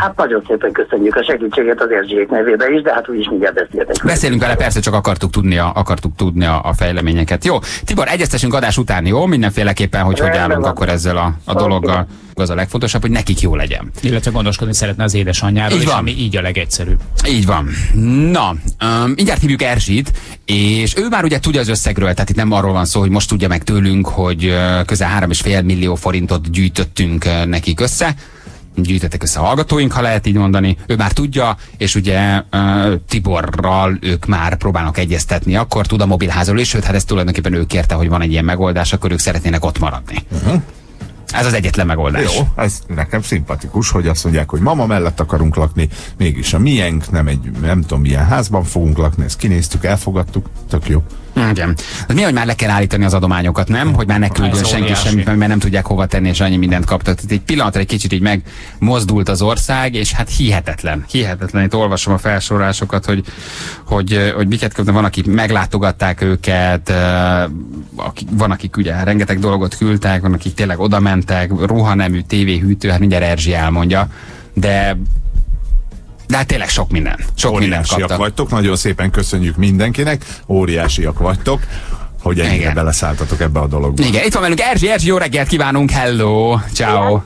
Hát nagyon szépen köszönjük a segítséget az Erzsék nevébe is, de hát úgyis mindjárt beszéltek. Beszélünk vele, persze csak akartuk tudni a, akartuk tudni a, a fejleményeket. Jó, Tibor, egyeztessünk adás után, jó? Mindenféleképpen, hogy hogy Rendben állunk van. akkor ezzel a, a dologgal. Az a legfontosabb, hogy nekik jó legyen. Illetve gondoskodni szeretne az édesanyjáról, Így és van. ami így a legegyszerűbb. Így van. Na, um, mindjárt hívjuk Erzsit, és ő már ugye tudja az összegről, tehát itt nem arról van szó, hogy most tudja meg tőlünk, hogy közel 3,5 millió forintot gyűjtöttünk nekik össze, gyűjtöttek össze a hallgatóink, ha lehet így mondani. Ő már tudja, és ugye uh, Tiborral ők már próbálnak egyeztetni, akkor tud a mobilházról is, sőt, hát ezt tulajdonképpen ő kérte, hogy van egy ilyen megoldás, akkor ők szeretnének ott maradni. Uh-huh. Ez az egyetlen megoldás. Jó, ez nekem szimpatikus, hogy azt mondják, hogy mama mellett akarunk lakni, mégis a miénk, nem egy, nem tudom, milyen házban fogunk lakni, ezt kinéztük, elfogadtuk, tök jó. Igen. Az mi, hogy már le kell állítani az adományokat, nem? Hogy már ne küldjön Ez senki semmit, mert nem tudják hova tenni, és annyi mindent kaptak. Tehát egy pillanatra egy kicsit így megmozdult az ország, és hát hihetetlen. Hihetetlen. Itt olvasom a felsorolásokat, hogy, hogy, hogy miket kapnak. Van, akik meglátogatták őket, eh, aki, van, akik ugye rengeteg dolgot küldtek, van, akik tényleg oda mentek, ruhanemű, tévéhűtő, hát mindjárt Erzsi elmondja. De de hát tényleg sok minden. Sok mindent Óriásiak kaptak. vagytok, nagyon szépen köszönjük mindenkinek, óriásiak vagytok, hogy ennyire Igen. beleszálltatok ebbe a dologba. Igen, itt van velünk Erzsi, Erzsi, jó reggelt kívánunk, hello, ciao.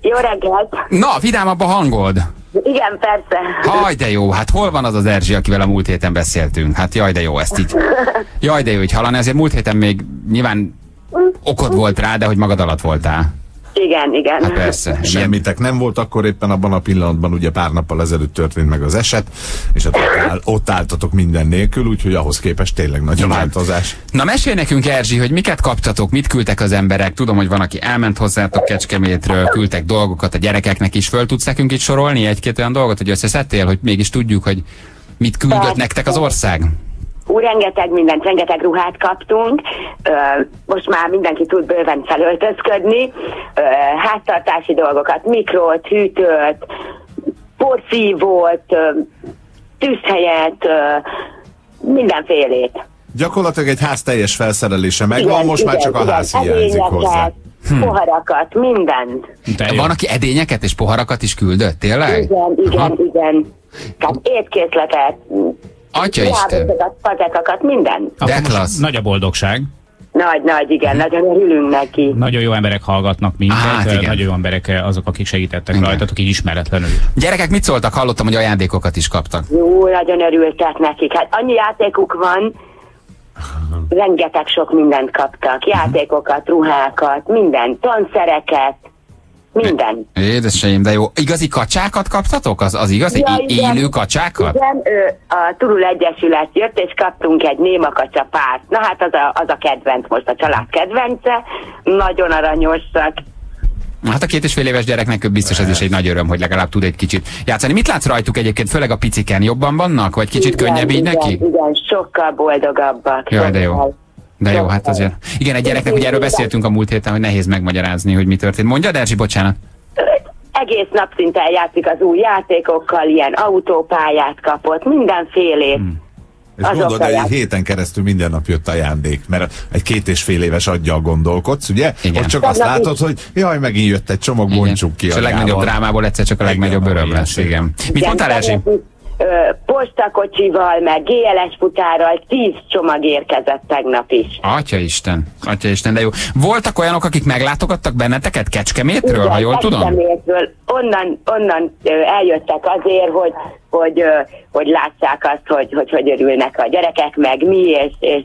Jó reggelt! Na, vidámabb a hangod. Igen, persze. Haj, de jó, hát hol van az az Erzsi, akivel a múlt héten beszéltünk? Hát jaj, de jó, ezt így. Jaj, de jó, hogy hallani, azért múlt héten még nyilván okod volt rá, de hogy magad alatt voltál. Igen, igen. Hát persze. Semmitek nem volt akkor éppen abban a pillanatban, ugye pár nappal ezelőtt történt meg az eset, és hát ott, áll, ott álltatok minden nélkül, úgyhogy ahhoz képest tényleg nagy a változás. Na mesélj nekünk, Erzsi, hogy miket kaptatok, mit küldtek az emberek. Tudom, hogy van, aki elment hozzátok Kecskemétről, küldtek dolgokat a gyerekeknek is. Föl tudsz nekünk itt sorolni egy-két olyan dolgot, hogy összeszedtél, hogy mégis tudjuk, hogy mit küldött nektek az ország? Ú, rengeteg mindent, rengeteg ruhát kaptunk. Most már mindenki tud bőven felöltözködni. Háztartási dolgokat, mikrót, hűtőt, porszívót, tűzhelyet, mindenfélét. Gyakorlatilag egy ház teljes felszerelése megvan, Igen, most már igen, csak a igen, ház hiányzik hozzá. edényeket, Poharakat, mindent. De. Van, aki edényeket és poharakat is küldött, tényleg? Igen, igen, Aha. igen. Tehát étkészletet, Atya Isten. pazetokat, minden. De klassz. Nagy a boldogság. Nagy, nagy, igen, nagyon örülünk neki. Nagyon jó emberek hallgatnak minket, Hát, igen. nagyon jó emberek azok, akik segítettek Igen. rajtatok, így ismeretlenül. Gyerekek mit szóltak? Hallottam, hogy ajándékokat is kaptak. Jó, nagyon örültek nekik. Hát annyi játékuk van, rengeteg sok mindent kaptak. Játékokat, ruhákat, minden, tanszereket, minden. Édeseim, de jó. Igazi kacsákat kaptatok? Az, az igazi? Ja, É- igen. élő kacsákat? Igen, ő, a Turul Egyesület jött, és kaptunk egy némakacsa párt. Na hát az a, az a kedvenc most, a család kedvence. Nagyon aranyosak. Hát a két és fél éves gyereknek biztos ez is egy nagy öröm, hogy legalább tud egy kicsit játszani. Mit látsz rajtuk egyébként? Főleg a piciken jobban vannak? Vagy kicsit Igen, könnyebb így igen, neki? Igen, sokkal boldogabbak. Jaj, de jó. De jó, hát azért. Igen, egy gyereknek, ugye erről beszéltünk a múlt héten, hogy nehéz megmagyarázni, hogy mi történt. Mondja, Erzsi, bocsánat. Egész nap szinte játszik az új játékokkal, ilyen autópályát kapott, mindenfélét. Hmm. És Azok gondolod, hogy egy héten keresztül minden nap jött ajándék, mert egy két és fél éves aggyal gondolkodsz, ugye? Igen. Ott csak azt látod, hogy jaj, megint jött egy csomag, bontsuk ki És a legnagyobb drámából egyszer csak a legnagyobb öröm lesz, igen. Mit mondtál, Erzsi? Postakocsival, meg GLS futárral tíz csomag érkezett tegnap is. Atya Isten, Atya Isten, de jó. Voltak olyanok, akik meglátogattak benneteket Kecskemétről, ha jól tudom? Kecskemétről. Onnan, onnan eljöttek azért, hogy, hogy, hogy lássák azt, hogy, hogy hogy örülnek a gyerekek, meg mi, és, és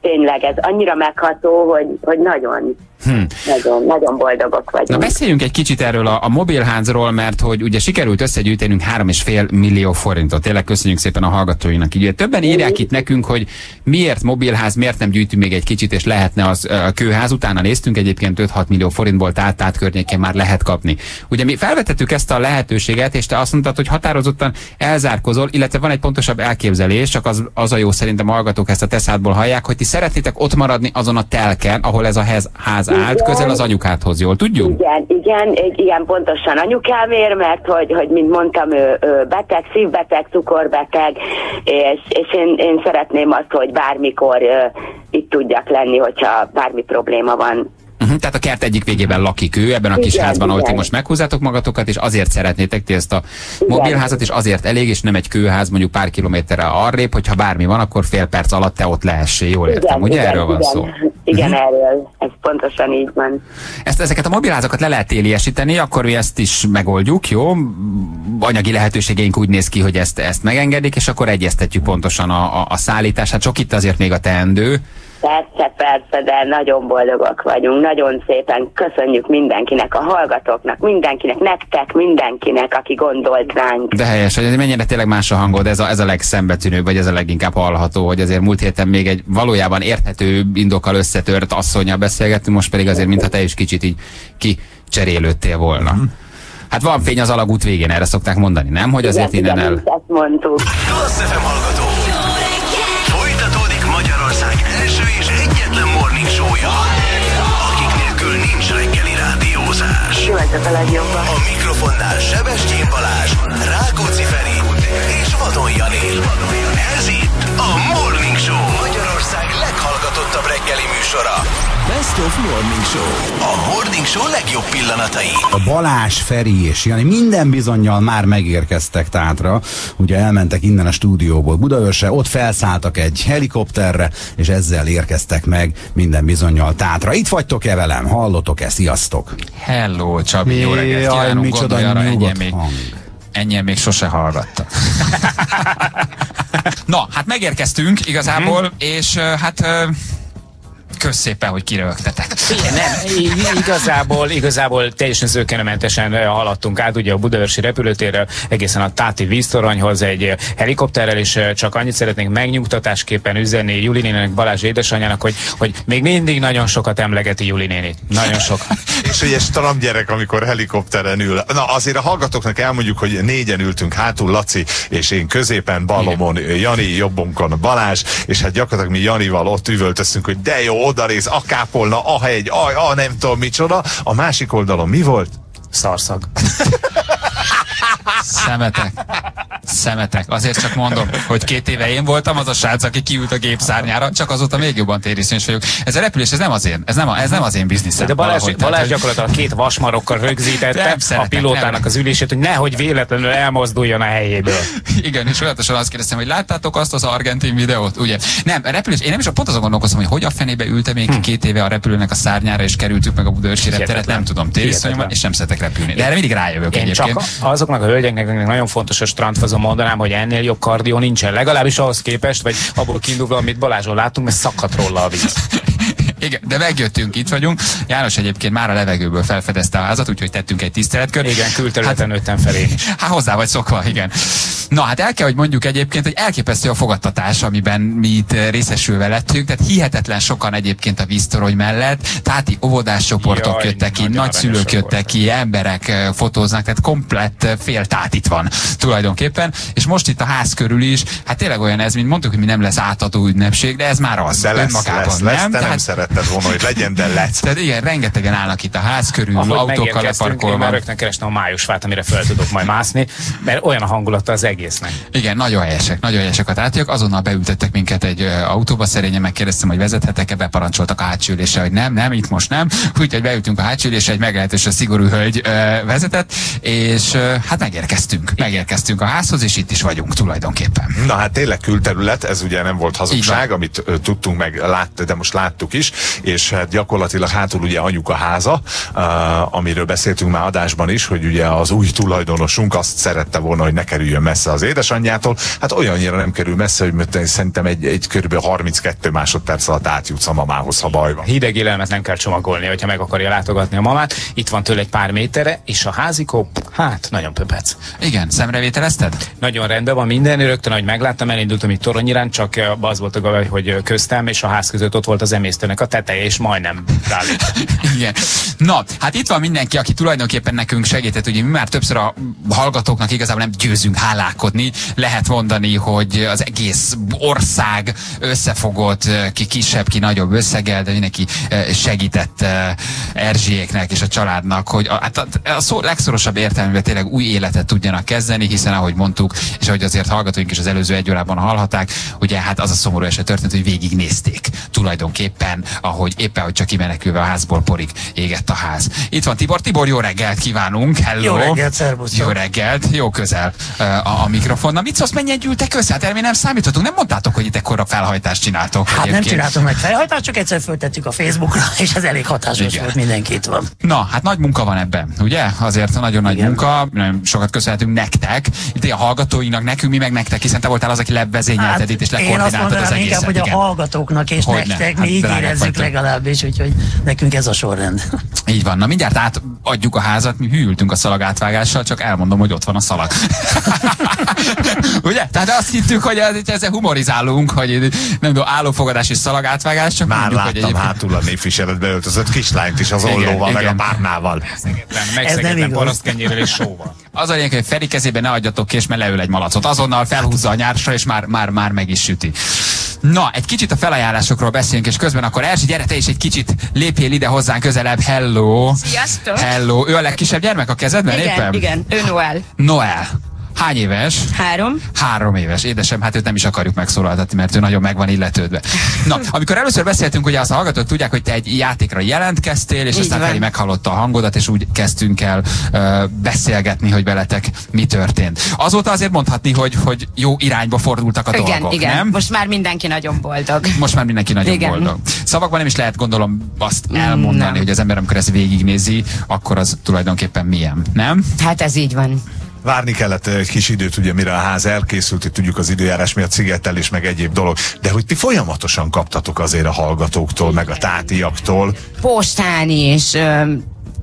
tényleg ez annyira megható, hogy, hogy nagyon, Hm. nagyon, nagyon boldogok vagyunk. Na beszéljünk egy kicsit erről a, a mobilházról, mert hogy ugye sikerült összegyűjtenünk 3,5 millió forintot. Tényleg köszönjük szépen a hallgatóinak. Így, többen írják itt nekünk, hogy miért mobilház, miért nem gyűjtünk még egy kicsit, és lehetne az a kőház. Utána néztünk egyébként 5-6 millió forintból tehát környékén már lehet kapni. Ugye mi felvetettük ezt a lehetőséget, és te azt mondtad, hogy határozottan elzárkozol, illetve van egy pontosabb elképzelés, csak az, az a jó szerintem a hallgatók ezt a teszádból hallják, hogy ti szeretnétek ott maradni azon a telken, ahol ez a ház állt, Igen. közel az anyukádhoz, jól tudjuk? Igen, igen, igen, pontosan anyukámért, mert hogy, hogy mint mondtam, ő, ő beteg, szívbeteg, cukorbeteg, és, és én, én szeretném azt, hogy bármikor ö, itt tudjak lenni, hogyha bármi probléma van. Uh-huh, tehát a kert egyik végében lakik ő, ebben a kis Igen, házban, ahol ti igen. most meghúzátok magatokat, és azért szeretnétek ti ezt a Igen. mobilházat, és azért elég, és nem egy kőház mondjuk pár kilométerre arrébb, hogyha bármi van, akkor fél perc alatt te ott lehessél, jól értem, ugye erről van igen, szó? Igen, Mhm. erről, ez pontosan így van. Ezt, ezeket a mobilházakat le lehet téliesíteni, akkor mi ezt is megoldjuk, jó? Anyagi lehetőségeink úgy néz ki, hogy ezt, ezt megengedik, és akkor egyeztetjük pontosan a, a, a szállítását. Sok itt azért még a teendő. Persze, persze, de nagyon boldogok vagyunk. Nagyon szépen köszönjük mindenkinek, a hallgatóknak, mindenkinek, nektek, mindenkinek, aki gondolt ránk. De helyes, hogy mennyire tényleg más a hangod, ez a, ez a legszembetűnőbb, vagy ez a leginkább hallható, hogy azért múlt héten még egy valójában érthető indokkal összetört asszonyjal beszélgettünk, most pedig azért, mintha te is kicsit így kicserélődtél volna. Hát van fény az alagút végén, erre szokták mondani, nem? Hogy azért igen, innen el... ezt mondtuk. Klassz FM hallgató. Show-ja. Akik nélkül nincs reggeli rádiózás. Ez a legjobban. A mikrofonnál Sebestyén Balázs, Rákóczi Feri és Vadon Jani. Ez itt a Morning Show. Leghallgatottabb reggeli műsora. Best of Morning Show. A Morning Show legjobb pillanatai. A Balázs, Feri és Jani minden bizonyal már megérkeztek tátra. Ugye elmentek innen a stúdióból Budaörsre, ott felszálltak egy helikopterre, és ezzel érkeztek meg minden bizonyal tátra. Itt vagytok-e velem? Hallotok-e? Sziasztok! Hello, Csabi, jó reggelt Jaj, kívánok, micsoda nyugodt még, ennyien még sose hallgattak. Na, hát megérkeztünk igazából, Mhm. és hát kösz szépen, hogy kirögtetek. Igen, nem, igazából, igazából teljesen zökkenőmentesen haladtunk át ugye a Budaörsi repülőtérrel egészen a Táti víztoronyhoz egy helikopterrel, és csak annyit szeretnénk megnyugtatásképpen üzenni Juli nének Balázs édesanyjának, hogy, hogy még mindig nagyon sokat emlegeti Juli nénit. Nagyon sok. És hogy egy stram gyerek, amikor helikopteren ül. Na azért a hallgatóknak elmondjuk, hogy négyen ültünk hátul, Laci, és én középen, balomon, Jani, jobbunkon Balázs, és hát gyakorlatilag mi Janival ott üvöltöztünk, hogy de jó, odarész, a kápolna, a hegy, a, a nem tudom micsoda. A másik oldalon mi volt? Szarszag. Szemetek. Szemetek. Azért csak mondom, hogy két éve én voltam az a srác, aki kiült a gépszárnyára, csak azóta még jobban tériszős vagyok. Ez a repülés, ez nem az én, ez nem, a, ez nem az én bizniszem. De Balázs, valahogy. Tehát, Balázs hogy- gyakorlatilag két vasmarokkal rögzítette Nem a pilótának nem. az ülését, hogy nehogy véletlenül elmozduljon a helyéből. Igen, és olyatosan azt kérdeztem, hogy láttátok azt az argentin videót, ugye? Nem, a repülés, én nem is pont azon gondolkoztam, hogy hogy a fenébe ültem még hm. két éve a repülőnek a szárnyára, és kerültük meg a Budaörsi repteret, nem tudom, Hihetetlen. és nem szeretek repülni. De erre mindig rájövök Én egyébként. csak azoknak a hölgyeknek, nagyon fontos a strandfazon mondanám, hogy ennél jobb kardió nincsen. Legalábbis ahhoz képest, vagy abból kiindulva, amit Balázson látunk, mert szakadt róla a víz. Igen, de megjöttünk, itt vagyunk. János egyébként már a levegőből felfedezte a házat, úgyhogy tettünk egy tiszteletkört. Igen, külterületen hát, nőttem fel én is. Hát hozzá vagy szokva, igen. Na hát el kell, hogy mondjuk egyébként, hogy elképesztő a fogadtatás, amiben mi itt részesülve lettünk, tehát hihetetlen sokan egyébként a víztorony mellett, táti óvodás csoportok Jaj, jöttek ki, nagyszülők jöttek ki, emberek fotóznak, tehát komplett eh, fél tátit van tulajdonképpen, és most itt a ház körül is, hát tényleg olyan ez, mint mondtuk, hogy mi nem lesz átadó ünnepség, de ez már az De lesz, lesz, lesz, nem? te nem Tehát- szeretted volna, hogy legyen, de lesz. tehát igen, rengetegen állnak itt a ház körül, Ahogy autókkal megérkeztünk, én már leparkolva. rögtön kerestem a májusfát, amire fel tudok majd mászni, mert olyan a hangulata az egésznek. Igen, nagyon helyesek, nagyon helyesek a tátiak. Azonnal beültettek minket egy autóba, szerényen megkérdeztem, hogy vezethetek-e, beparancsoltak a hátsó ülésre, hogy nem, nem, itt most nem. Úgyhogy beültünk a hátsó ülésre, egy meglehetősen szigorú hölgy ö, vezetett, és ö, hát megérkeztünk. Megérkeztünk a házhoz, és itt is vagyunk tulajdonképpen. Na hát tényleg külterület, ez ugye nem volt hazugság, amit ö, tudtunk meg, lát, de most láttuk is, és hát gyakorlatilag hátul ugye anyuka háza, uh, amiről beszéltünk már adásban is, hogy ugye az új tulajdonosunk azt szerette volna, hogy ne kerüljön messze az édesanyjától, hát olyannyira nem kerül messze, hogy mert szerintem egy, egy kb. 32 másodperc alatt átjutsz a mamához, ha baj van. Hideg élelmet nem kell csomagolni, hogyha meg akarja látogatni a mamát. Itt van tőle egy pár méterre, és a házikó, hát nagyon pöpec. Igen, szemrevételezted? Nagyon rendben van minden, rögtön, ahogy megláttam, elindultam itt torony iránt, csak az volt a baj, hogy köztem, és a ház között ott volt az emésztőnek a teteje, és majdnem ráléptem. Igen. Na, hát itt van mindenki, aki tulajdonképpen nekünk segített. Ugye mi már többször a hallgatóknak igazából nem győzünk hálálkodni. Lehet mondani, hogy az egész ország összefogott, ki kisebb, ki nagyobb összeggel, de mindenki eh, segített eh, Erzsiéknek és a családnak, hogy a, hát a, a szó legszorosabb értelmében tényleg új életet tudjanak kezdeni, hiszen ahogy mondtuk, és ahogy azért hallgatóink is az előző egy órában hallhatták, ugye hát az a szomorú eset történt, hogy végignézték tulajdonképpen, ahogy éppen, hogy csak kimenekülve a házból porig égett a ház. Itt van Tibor. Tibor, jó reggelt kívánunk. Hello. Jó reggelt, szervusztok. Jó reggelt, jó közel uh, a, a mikrofon. Na mit szólsz, mennyien gyűltek össze? Hát erre mi nem számítottunk. Nem mondtátok, hogy itt ekkora felhajtást csináltok. Hát nem egyébként. csináltunk meg felhajtást, csak egyszer föltettük a Facebookra, és ez elég hatásos Igen. volt, mindenki itt van. Na, hát nagy munka van ebben, ugye? Azért nagyon nagy munka, nagyon sokat köszönhetünk nektek, itt a hallgatóinak, nekünk, mi meg nektek, hiszen te voltál az, aki levezényelted itt, és Hát, én azt lekoordináltad az mondanám inkább, egészet. hogy a igen. hallgatóknak és Hogyne, nektek, hát mi így drágák vagytok. legalábbis, úgyhogy nekünk ez a sorrend. Így van, na mindjárt átadjuk a házat, mi hűltünk a szalagátvágással, csak elmondom, hogy ott van a szalag. Ugye? Tehát azt hittük, hogy ez- ezzel humorizálunk, hogy nem tudom, állófogadás és szalagátvágás, csak Már mondjuk, hogy láttam egyébként- hátul a népviseletbe öltözött kislányt is az Igen, ollóval, meg a igen. párnával. Megszegedlen parasztkenyérrel és sóval. Az a lényeg, hogy Feri kezébe ne adjatok ki, és mert leül egy malacot. Azonnal felhúzza a nyársra, és már, már, már meg is süti. Na, egy kicsit a felajánlásokról beszélünk, és közben akkor Erzsi, gyere te is egy kicsit lépjél ide hozzánk közelebb. Hello! Sziasztok! Hello! Ő a legkisebb gyermek a kezedben Igen, éppen? igen, ő Noel. Noel. Hány éves? Három. Három éves. Édesem, hát őt nem is akarjuk megszólaltatni, mert ő nagyon meg van illetődve. Na, amikor először beszéltünk, ugye azt a hallgatók tudják, hogy te egy játékra jelentkeztél, és Így aztán. Feri meghallotta a hangodat, és úgy kezdtünk el ö, beszélgetni, hogy veletek mi történt. Azóta azért mondhatni, hogy, hogy jó irányba fordultak a igen, dolgok, igen. nem? Most már mindenki nagyon boldog. Most már mindenki nagyon Igen. boldog. Szavakban nem is lehet gondolom azt elmondani, nem. hogy az ember, amikor ezt végignézi, akkor az tulajdonképpen milyen, nem? Hát ez így van. Várni kellett egy kis időt, ugye, mire a ház elkészült, itt tudjuk az időjárás miatt szigetelés, meg egyéb dolog. De hogy ti folyamatosan kaptatok azért a hallgatóktól, meg a tátiaktól. Postán is ö,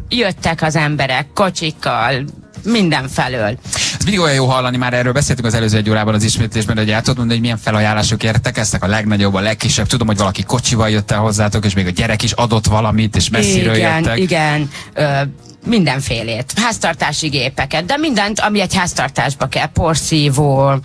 jöttek az emberek kocsikkal, mindenfelől. Ez mindig olyan jó hallani, már erről beszéltünk az előző egy órában az ismétlésben, hogy el tudod mondani, hogy milyen felajánlások értek eztek a legnagyobb, a legkisebb. Tudom, hogy valaki kocsival jött el hozzátok, és még a gyerek is adott valamit, és messziről igen, jöttek. igen. Ö, mindenfélét. Háztartási gépeket, de mindent, ami egy háztartásba kell. Porszívó,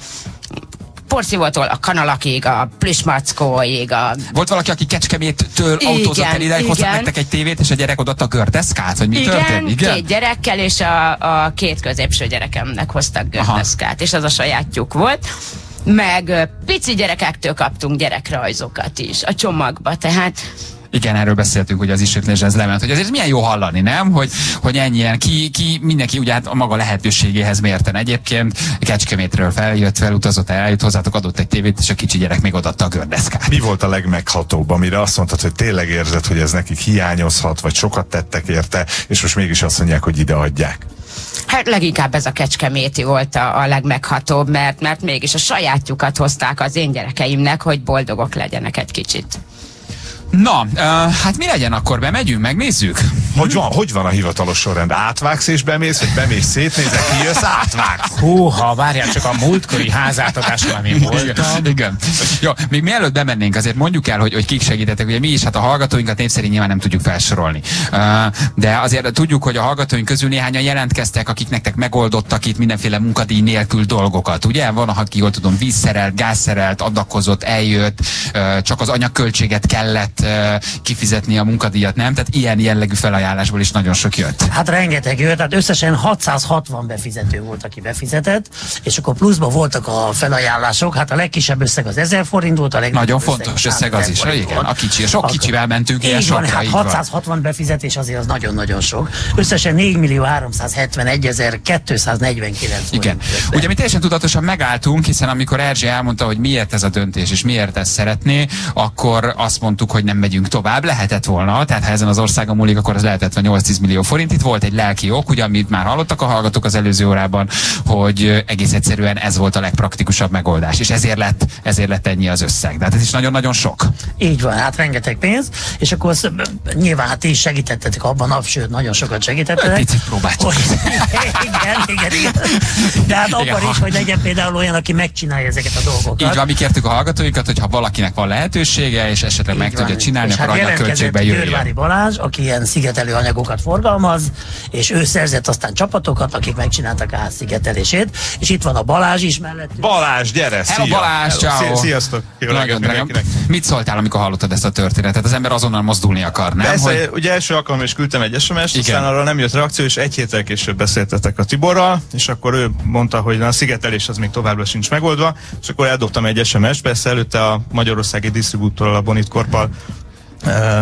porszívótól a kanalakig, a plüsmackóig, a Volt valaki, aki Kecskeméttől Igen, autózott el ide, hogy hoztak igen. nektek egy tévét, és a gyerek odaadta a gördeszkát, hogy mi igen, történt? két gyerekkel, és a, a két középső gyerekemnek hoztak gördeszkát, és az a sajátjuk volt. Meg pici gyerekektől kaptunk gyerekrajzokat is a csomagba, tehát Igen, erről beszéltünk, hogy az ismétlés ez lement, hogy azért milyen jó hallani, nem? Hogy, hogy ennyien, ki, ki, mindenki ugye hát a maga lehetőségéhez mérten. Egyébként Kecskemétről feljött, felutazott, eljött hozzátok, adott egy tévét, és a kicsi gyerek még odaadta a gördeszkát. Mi volt a legmeghatóbb, amire azt mondtad, hogy tényleg érzed, hogy ez nekik hiányozhat, vagy sokat tettek érte, és most mégis azt mondják, hogy ide adják. Hát leginkább ez a kecskeméti volt a, a legmeghatóbb, mert, mert mégis a sajátjukat hozták az én gyerekeimnek, hogy boldogok legyenek egy kicsit. Na, uh, hát mi legyen akkor? Bemegyünk, megnézzük? Hogy van, hogy van a hivatalos sorrend? Átvágsz és bemész, vagy bemész, szétnézek, kijössz, átvágsz. Húha, várjál csak a múltkori házátadáson, ami voltam. Igen. Jó, még mielőtt bemennénk, azért mondjuk el, hogy, hogy kik segítettek. Ugye mi is, hát a hallgatóinkat név szerint nyilván nem tudjuk felsorolni. Uh, de azért tudjuk, hogy a hallgatóink közül néhányan jelentkeztek, akik nektek megoldottak itt mindenféle munkadíj nélkül dolgokat. Ugye van, aki jól tudom, vízszerelt, gázszerelt, adakozott, eljött, uh, csak az anyagköltséget kellett kifizetni a munkadíjat, nem? Tehát ilyen jellegű felajánlásból is nagyon sok jött. Hát rengeteg jött, tehát összesen 660 befizető volt, aki befizetett, és akkor pluszban voltak a felajánlások, hát a legkisebb összeg az 1000 forint volt, a legnagyobb Nagyon összeg fontos összeg az 3000 is. Igen, a kicsi. Sok Akkor- kicsivel mentünk ilyen így van, sokra, hát így van. 660 befizetés azért az nagyon-nagyon sok. Összesen 4 millió 371 ezer 249 Igen. Ugye mi teljesen tudatosan megálltunk, hiszen amikor Erzsé elmondta, hogy miért ez a döntés, és miért ezt szeretné, akkor azt mondtuk, hogy nem megyünk tovább. Lehetett volna, tehát ha ezen az országon múlik, akkor az lehetett volna 8-10 millió forint. Itt volt egy lelki ok, ugye, amit már hallottak a hallgatók az előző órában, hogy egész egyszerűen ez volt a legpraktikusabb megoldás, és ezért lett, ezért lett ennyi az összeg. De hát ez is nagyon-nagyon sok. Így van, hát rengeteg pénz, és akkor sz- nyilván hát is segítettetek abban, nap, sőt, nagyon sokat segítettetek. Egy picit próbáltuk. Hogy, igen, igen, igen. De hát Igen, abban ha- is, hogy legyen például olyan, aki megcsinálja ezeket a dolgokat. Így van, mi kértük a hallgatóinkat, hogy ha valakinek van lehetősége, és esetleg meg van. tudja csinálni, És akkor hát jelentkezett jöjjön. Győrvári Balázs, aki ilyen szigetelő anyagokat forgalmaz, és ő szerzett aztán csapatokat, akik megcsináltak a ház szigetelését, és itt van a Balázs is mellett. Balázs, gyere, Hello szia! Balázs, Hello, ciao. szia- Sziasztok! Jó Nagyon mindenkinek! Mit szóltál, amikor hallottad ezt a történetet? Az ember azonnal mozdulni akar, nem? Persze, Hogy... ugye első alkalommal is küldtem egy SMS-t, Igen. aztán arra nem jött reakció, és egy héttel később beszéltetek a Tiborral, és akkor ő mondta, hogy na, a szigetelés az még továbbra sincs megoldva, és akkor eldobtam egy SMS-t, persze előtte a magyarországi disztribútorral, a Bonit Korpal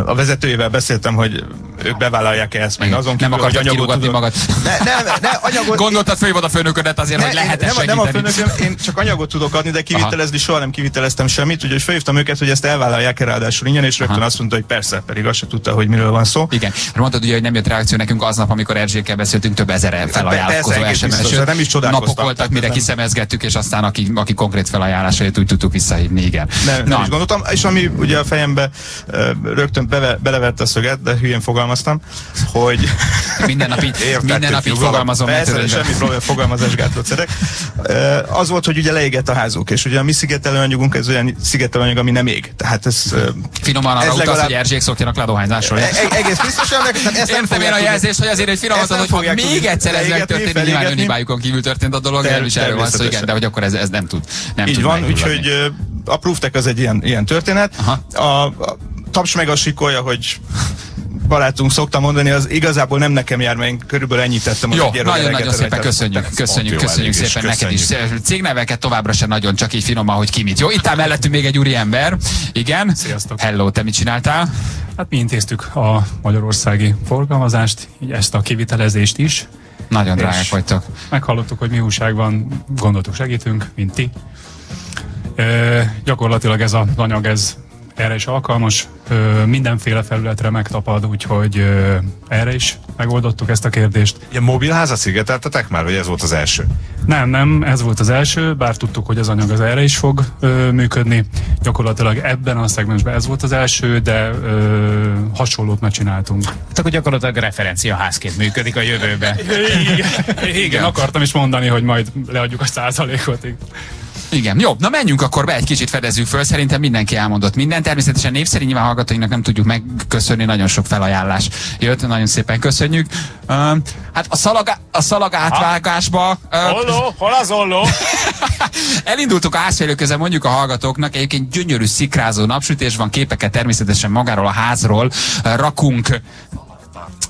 a vezetőjével beszéltem, hogy ők bevállalják-e ezt, meg azon nem kívül, hogy akartad anyagot kirúgatni tudok- magad. Ne, nem, ne, anyagot... Gondoltad fölhívod a főnöködet azért, hogy lehet nem, segíteni. nem a főnököm, én csak anyagot tudok adni, de kivitelezni soha nem kiviteleztem semmit, úgyhogy felhívtam őket, hogy ezt elvállalják-e ráadásul ingyen, és rögtön azt mondta, hogy persze, pedig azt se tudta, hogy miről van szó. Igen. Hát Mondtad ugye, hogy nem jött reakció nekünk aznap, amikor Erzsékkel beszéltünk, több ezer felajánlkozó SMS. Sőt, nem is csodálkoztam. Napok voltak, mire Nem. kiszemezgettük, és aztán aki, aki konkrét felajánlásait úgy tudtuk visszahívni, igen. Nem, nem is gondoltam, és ami ugye a fejembe rögtön beve, beleverte a szöget, de hülyén fogalmaztam, hogy... Minden nap így- minden nap így fogalmazom, Persze, semmi probléma, fogalmazásgátlót szedek. Ö, Az volt, hogy ugye leégett a házuk, és ugye a mi szigetelőanyagunk ez olyan szigetelőanyag, ami nem ég. Tehát ez... Finoman arra ez utalsz, legalább- hogy Erzsék szokjanak ledóhányzásról. E- e- egész biztosan, meg hát ezt nem Értem én a jelzést, hogy azért, ezt nem hogy ha még egyszer ez megtörténik, nyilván felégetni. önhibájukon kívül történt a dolog, erről is erről van szó, igen, de hogy akkor ez, ez nem tud. Nem Így tud van, úgyhogy a Prooftech az egy ilyen, ilyen történet. A, a taps meg a sikolja, hogy barátunk szokta mondani, az igazából nem nekem jár, mert én körülbelül ennyit tettem. Jó, nagyon-nagyon szépen köszönjük, köszönjük, köszönjük is, szépen neked is. köszönjük. Cégneveket továbbra se nagyon, csak így finoman, hogy ki mit. Jó, itt áll mellettünk még egy úri ember. Igen. Sziasztok. Hello, te mit csináltál? Hát mi intéztük a magyarországi forgalmazást, így ezt a kivitelezést is. Nagyon drágák vagytok. Meghallottuk, hogy mi újság van, gondoltuk segítünk, mint ti. Ö, gyakorlatilag ez az anyag, ez erre is alkalmas, ö, mindenféle felületre megtapad, úgyhogy ö, erre is megoldottuk ezt a kérdést. Ilyen mobilházat szigeteltetek már, vagy ez volt az első? Nem, nem, ez volt az első, bár tudtuk, hogy az anyag az erre is fog ö, működni. Gyakorlatilag ebben a szegmensben ez volt az első, de ö, hasonlót megcsináltunk. Hát akkor gyakorlatilag referenciaházként működik a jövőben. Igen, igen, akartam is mondani, hogy majd leadjuk a százalékot. Igen. Jó, na menjünk akkor be, egy kicsit fedezzük föl. Szerintem mindenki elmondott mindent. Természetesen név szerint nyilván hallgatóinknak nem tudjuk megköszönni, nagyon sok felajánlás jött, nagyon szépen köszönjük. Uh, hát a szalag, a szalag átvágásba... Uh, Olló, hol az olló? Elindultuk a házfélő közben mondjuk a hallgatóknak, egyébként gyönyörű szikrázó napsütés van, képeket természetesen magáról a házról rakunk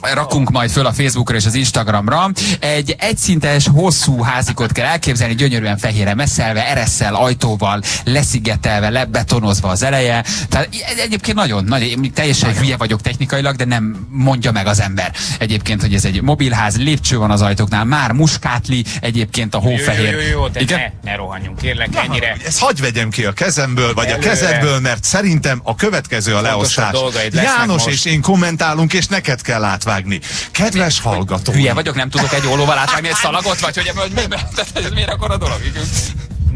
rakunk majd föl a Facebookra és az Instagramra. Egy egyszintes, hosszú házikot kell elképzelni, gyönyörűen fehére messzelve, eresszel, ajtóval, leszigetelve, lebetonozva az eleje. Tehát egy- egyébként nagyon, nagyon én teljesen hülye vagyok technikailag, de nem mondja meg az ember. Egyébként, hogy ez egy mobilház, lépcső van az ajtóknál, már muskátli, egyébként a hófehér. Jó, jó, jó, de Igen? ne, ne rohanjunk, kérlek, ennyire. Ezt hagyj vegyem ki a kezemből, vagy Előre. a kezedből, mert szerintem a következő a leosztás. János most. és én kommentálunk, és neked kell átvágni. Kedves hallgató. Hülye vagyok, nem tudok egy ollóval átvágni egy szalagot, vagy hogy, hogy, hogy, hogy miért akkor a dolog?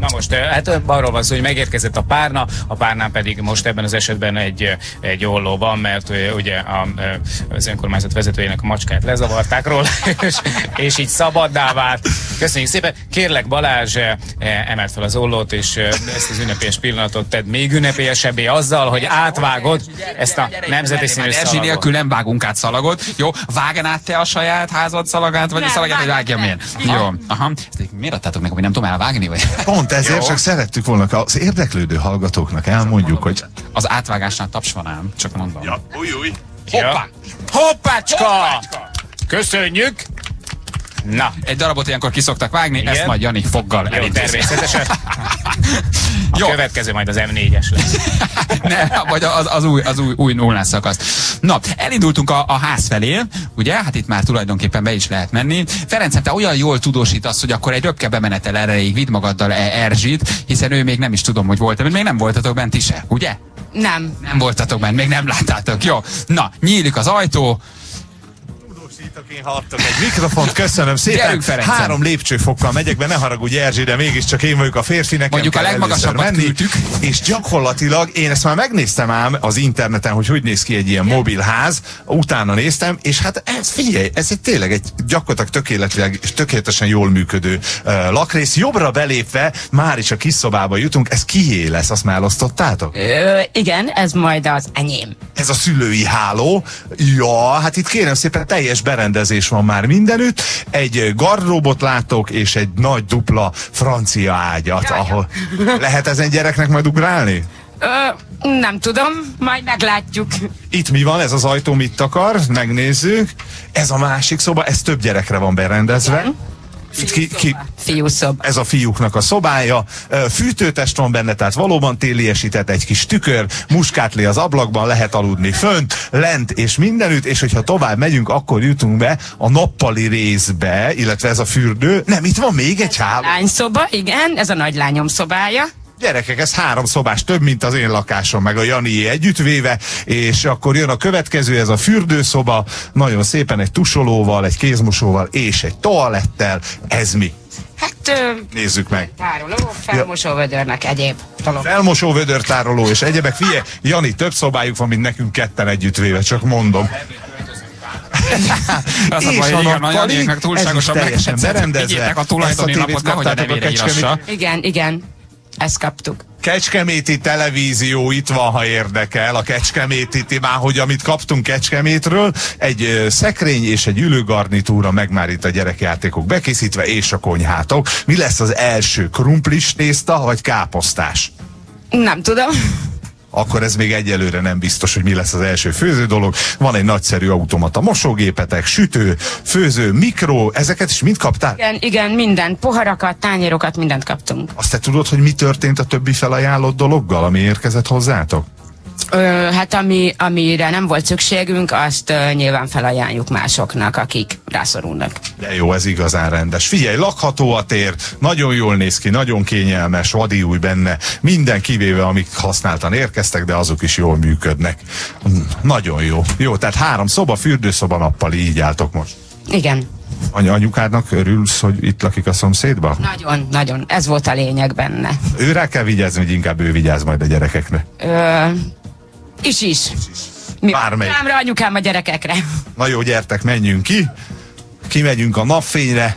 Na most, hát arról van szó, hogy megérkezett a párna, a párnán pedig most ebben az esetben egy, egy olló van, mert ugye a, az önkormányzat vezetőjének a macskát lezavarták róla, és, és így szabaddá vált. Köszönjük szépen. Kérlek Balázs, emeld fel az ollót, és ezt az ünnepélyes pillanatot tedd még ünnepélyesebbé azzal, hogy átvágod ezt a nemzeti színű szalagot. nélkül nem vágunk át szalagot. Jó, vágd át te a saját házad szalagát, vagy a Nem, szalagát, hogy vágjam én? én. Jó, aha. Ezt miért adtátok meg, hogy nem tudom elvágni? Vagy? Pont ezért Jó. csak szerettük volna az érdeklődő hallgatóknak elmondjuk, hogy Az átvágásnál taps van ám, csak mondom. Ja. Új, új. Hoppá! Hoppácska! Köszönjük! Na. Egy darabot ilyenkor kiszoktak vágni, Igen. ezt majd Jani foggal Jó, elintézi. természetesen. A Jó. következő majd az M4-es lesz. ne, vagy az, az új, az új, új nullás szakasz. Na, elindultunk a, a ház felé, ugye? Hát itt már tulajdonképpen be is lehet menni. Ferencem, te olyan jól tudósítasz, hogy akkor egy röpke bemenetel erejéig vidd magaddal e- Erzsit, hiszen ő még nem is tudom, hogy volt, még nem voltatok bent is ugye? Nem. Nem voltatok bent, még nem láttátok. Jó, na, nyílik az ajtó, Én adtok egy mikrofont, köszönöm szépen. Három lépcsőfokkal megyek be, ne haragudj Erzsi, de mégiscsak én vagyok a férfi, nekem Mondjuk a legmagasabbat először menni. És gyakorlatilag én ezt már megnéztem ám az interneten, hogy hogy néz ki egy ilyen mobilház, utána néztem, és hát ez, figyelj, ez egy tényleg egy gyakorlatilag tökéletleg, és tökéletesen jól működő uh, lakrész. Jobbra belépve már is a kis szobába jutunk, ez kié lesz, azt már elosztottátok? Ö, igen, ez majd az enyém. Ez a szülői háló. Ja, hát itt kérem szépen teljes berendezés van már mindenütt. Egy gardróbot látok, és egy nagy dupla francia ágyat, ahol lehet ezen gyereknek majd ugrálni? Ö, nem tudom, majd meglátjuk. Itt mi van, ez az ajtó mit akar, megnézzük. Ez a másik szoba, ez több gyerekre van berendezve. Itt ki, ki, fiú szoba. Ez a fiúknak a szobája. Fűtőtest van benne, tehát valóban téliesített egy kis tükör, muskátlé az ablakban, lehet aludni fönt, lent és mindenütt, és hogyha tovább megyünk, akkor jutunk be a nappali részbe, illetve ez a fürdő. Nem, itt van még egy háló. Lányszoba, igen, ez a nagylányom szobája. Gyerekek, ez három szobás, több, mint az én lakásom, meg a Jani együttvéve, és akkor jön a következő, ez a fürdőszoba, nagyon szépen egy tusolóval, egy kézmosóval és egy toalettel. Ez mi? Hát, Nézzük meg. tároló, felmosóvödörnek egyéb dolog. Felmosó, vödörtároló és egyebek. Figyelj, Jani, több szobájuk van, mint nekünk ketten együttvéve, csak mondom. Az a És baj, a nappali, ez is teljesen berendezve. A tulajdoni lapot, nehogy a nevére írassa. Igen, igen, ezt kaptuk. Kecskeméti televízió itt van, ha érdekel, a Kecskeméti ti már, hogy amit kaptunk Kecskemétről, egy szekrény és egy ülőgarnitúra meg már itt a gyerekjátékok bekészítve, és a konyhátok. Mi lesz az első krumplis tészta, vagy káposztás? Nem tudom. Akkor ez még egyelőre nem biztos, hogy mi lesz az első főző dolog. Van egy nagyszerű automata mosógépetek, sütő, főző, mikro, ezeket is mind kaptál? Igen, igen, minden, poharakat, tányérokat, mindent kaptunk. Azt te tudod, hogy mi történt a többi felajánlott dologgal, ami érkezett hozzátok? Ö, hát ami, amire nem volt szükségünk, azt ö, nyilván felajánljuk másoknak, akik rászorulnak. De jó, ez igazán rendes. Figyelj, lakható a tér, nagyon jól néz ki, nagyon kényelmes, vadi új benne, minden kivéve, amik használtan érkeztek, de azok is jól működnek. Nagyon jó. Jó, tehát három szoba, fürdőszoba, nappali, így álltok most. Igen, Any- anyukádnak örülsz, hogy itt lakik a szomszédba? nagyon, nagyon. Ez volt a lényeg benne. Őrá kell vigyázni, hogy inkább ő vigyáz majd a gyerekekre. Ö, is is. Mi Bármelyik. Számra anyukám a gyerekekre. Na jó, gyertek, menjünk ki. Kimegyünk a napfényre.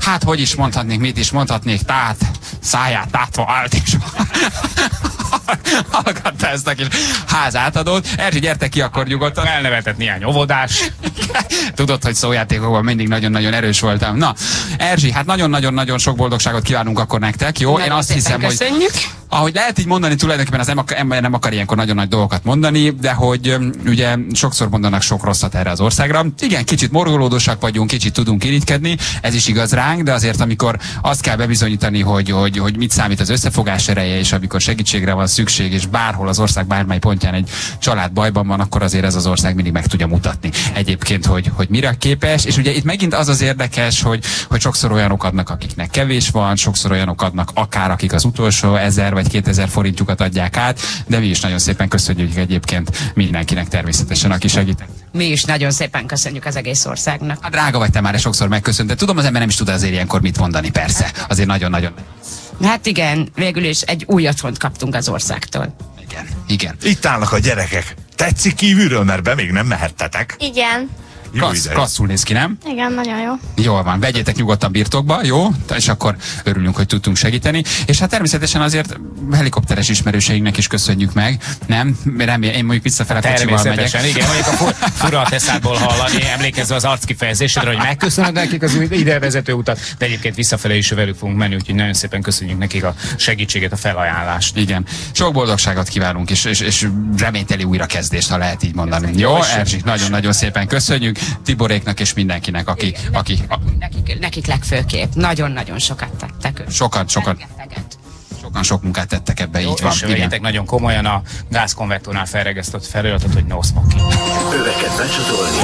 Hát, hogy is mondhatnék, mit is mondhatnék, tehát száját tátva állt, és hallgatta ezt a kis házátadót. Erzsi, gyertek ki akkor nyugodtan. Elnevetett néhány óvodás. Tudod, hogy szójátékokban mindig nagyon-nagyon erős voltam. Na, Erzsi, hát nagyon-nagyon-nagyon sok boldogságot kívánunk akkor nektek, jó? Én Nagyon azt szépen hiszem, hogy köszönjük. Ahogy lehet így mondani, tulajdonképpen az ember nem akar ilyenkor nagyon nagy dolgokat mondani, de hogy ugye sokszor mondanak sok rosszat erre az országra. Igen, kicsit morgolódosak vagyunk, kicsit tudunk irigykedni, ez is igaz ránk, de azért amikor azt kell bebizonyítani, hogy, hogy, hogy mit számít az összefogás ereje, és amikor segítségre van szükség, és bárhol az ország bármely pontján egy család bajban van, akkor azért ez az ország mindig meg tudja mutatni egyébként, hogy, hogy mire képes. És ugye itt megint az az érdekes, hogy, hogy sokszor olyanok adnak, akiknek kevés van, sokszor olyanok adnak, akár akik az utolsó ezer vagy kétezer forintjukat adják át, de mi is nagyon szépen köszönjük egyébként mindenkinek természetesen, aki segít. Mi is nagyon szépen köszönjük az egész országnak. Hát drága vagy te már, sokszor megköszönted. Tudom, az ember nem is tud azért ilyenkor mit mondani, persze. Azért nagyon-nagyon. Hát igen, végül is egy új otthont kaptunk az országtól. Igen, igen. Itt állnak a gyerekek. Tetszik kívülről, mert be még nem mehettetek. Igen. Jó Klassz, ide. klasszul néz ki, nem? Igen, nagyon jó. Jól van, vegyétek nyugodtan birtokba, jó? És akkor örülünk, hogy tudtunk segíteni. És hát természetesen azért helikopteres ismerőseinknek is köszönjük meg, nem? Remélem, én mondjuk visszafele kocsival megyek. Természetesen, igen, mondjuk a fu- fura teszádból hallani, emlékezve az arckifejezésedre, hogy megköszönöd nekik az ide vezető utat, de egyébként visszafele is velük fogunk menni, úgyhogy nagyon szépen köszönjük nekik a segítséget, a felajánlást. Igen. Sok boldogságot kívánunk, és, és, és reményteli újrakezdést, ha lehet így mondani. Jó, Erzsik, nagyon-nagyon szépen köszönjük Tiboréknak és mindenkinek, aki, aki a, Nekik, nekik legfőképp. Nagyon-nagyon sokat tettek. ők. sokan, sokan, sokan sok munkát tettek ebbe, így van. És Igen. vegyétek nagyon komolyan a gázkonvektornál felregesztett feliratot, hogy no smoking. Öveket becsatolni.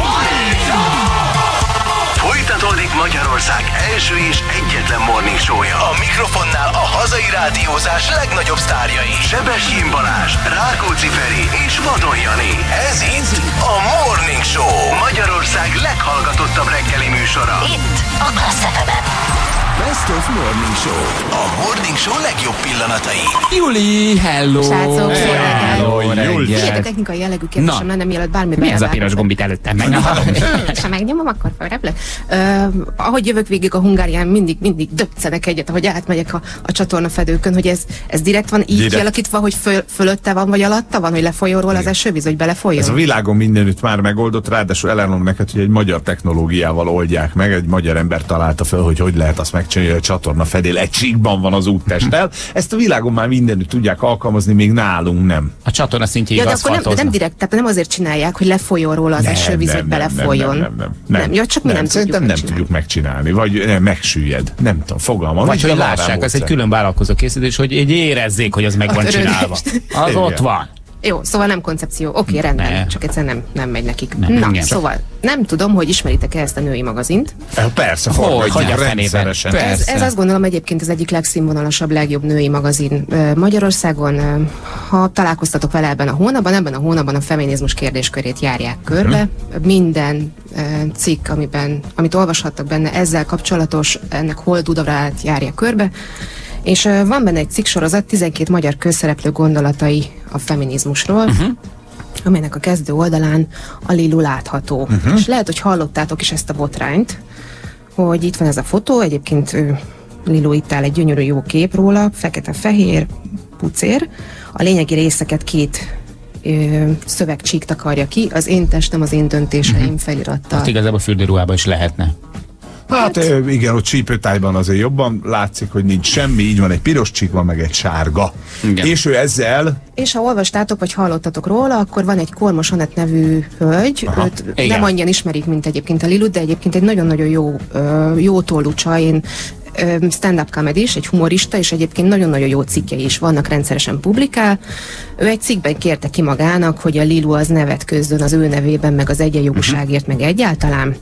Folytatódik Magyarország első és egyetlen morning show-ja. A mikrofonnál a hazai rádiózás legnagyobb sztárjai. Sebestyén Balázs, Rákóczi Feri és Vadon Jani. Ez itt a Morning Show. Magyarország leghallgatottabb reggeli műsora. Itt a Klassz Best of Morning Show. A Morning Show legjobb pillanatai. Juli, hello! Srácok, hello, Egy reggel. technikai jellegű kérdésem Na. lenne, mielőtt bármi Mi ez a piros gomb itt előttem? Megnyomhatom? És ha megnyomom, akkor felreplek. Uh, ahogy jövök végig a Hungárián, mindig, mindig döpcenek egyet, ahogy átmegyek a, a csatorna fedőkön, hogy ez, ez direkt van így Direkt. kialakítva, hogy föl, fölötte van, vagy alatta van, hogy lefolyjon róla az esővíz, hogy belefolyjon. Ez a világon mindenütt már megoldott, ráadásul elárulom neked, hogy egy magyar technológiával oldják meg, egy magyar ember találta fel, hogy hogy lehet azt megcsinálni, hogy a csatorna fedél egy síkban van az úttesttel. Ezt a világon már mindenütt tudják alkalmazni, még nálunk nem. A csatorna szintjéig Ja, de akkor nem, nem direkt, tehát nem azért csinálják, hogy lefolyjon róla az Nem, esővíz, nem, hogy nem, belefolyjon. Nem, nem, nem. Nem, ja, csak mi nem Szerintem tudjuk nem tudjuk megcsinálni, vagy nem, megsüllyed. Nem tudom, fogalmam. Vagy hogy lássák, ez egy külön vállalkozó készítés, hogy érezzék, hogy az meg van csinálva. Az ott van. Jó, szóval nem koncepció. Oké, rendben, Ne. csak egyszerűen nem, nem megy nekik. Nem, Na, igen. szóval nem tudom, hogy ismeritek-e ezt a női magazint. Persze, Hogy hogy, rendszeresen. fenében. Ez, ez azt gondolom egyébként az egyik legszínvonalasabb, legjobb női magazin Magyarországon. Ha találkoztatok vele ebben a hónapban, ebben a hónapban a feminizmus kérdéskörét járják körbe. Minden ö, cikk, amiben, amit olvashattak benne ezzel kapcsolatos, ennek holdudavát járja körbe. És van benne egy cikksorozat, 12 magyar közszereplő gondolatai a feminizmusról. Uh-huh amelynek a kezdő oldalán a Lilu látható. Uh-huh. És lehet, hogy hallottátok is ezt a botrányt, hogy itt van ez a fotó, egyébként Lilu itt áll egy gyönyörű jó kép róla, fekete-fehér, pucér. A lényegi részeket két ö, szövegcsík takarja ki, az én testem, az én döntéseim uh-huh. felirattal. Hát igazából fürdőruhában is lehetne. Hát ö, igen, ott csípőtájban azért jobban látszik, hogy nincs semmi, így van egy piros csík, van meg egy sárga. Igen. És ő ezzel És ha olvastátok, vagy hallottatok róla, akkor van egy Kormos Anett nevű hölgy, Aha, őt igen. nem annyian ismerik, mint egyébként a Lilut, de egyébként egy nagyon-nagyon jó, jó tollú csaj, én stand-up comedy is, egy humorista, és egyébként nagyon-nagyon jó cikkei is vannak, rendszeresen publikál. Ő egy cikkben kérte ki magának, hogy a Lilu az nevet közdön az ő nevében, meg az egyenjogúságért, meg egyáltalán,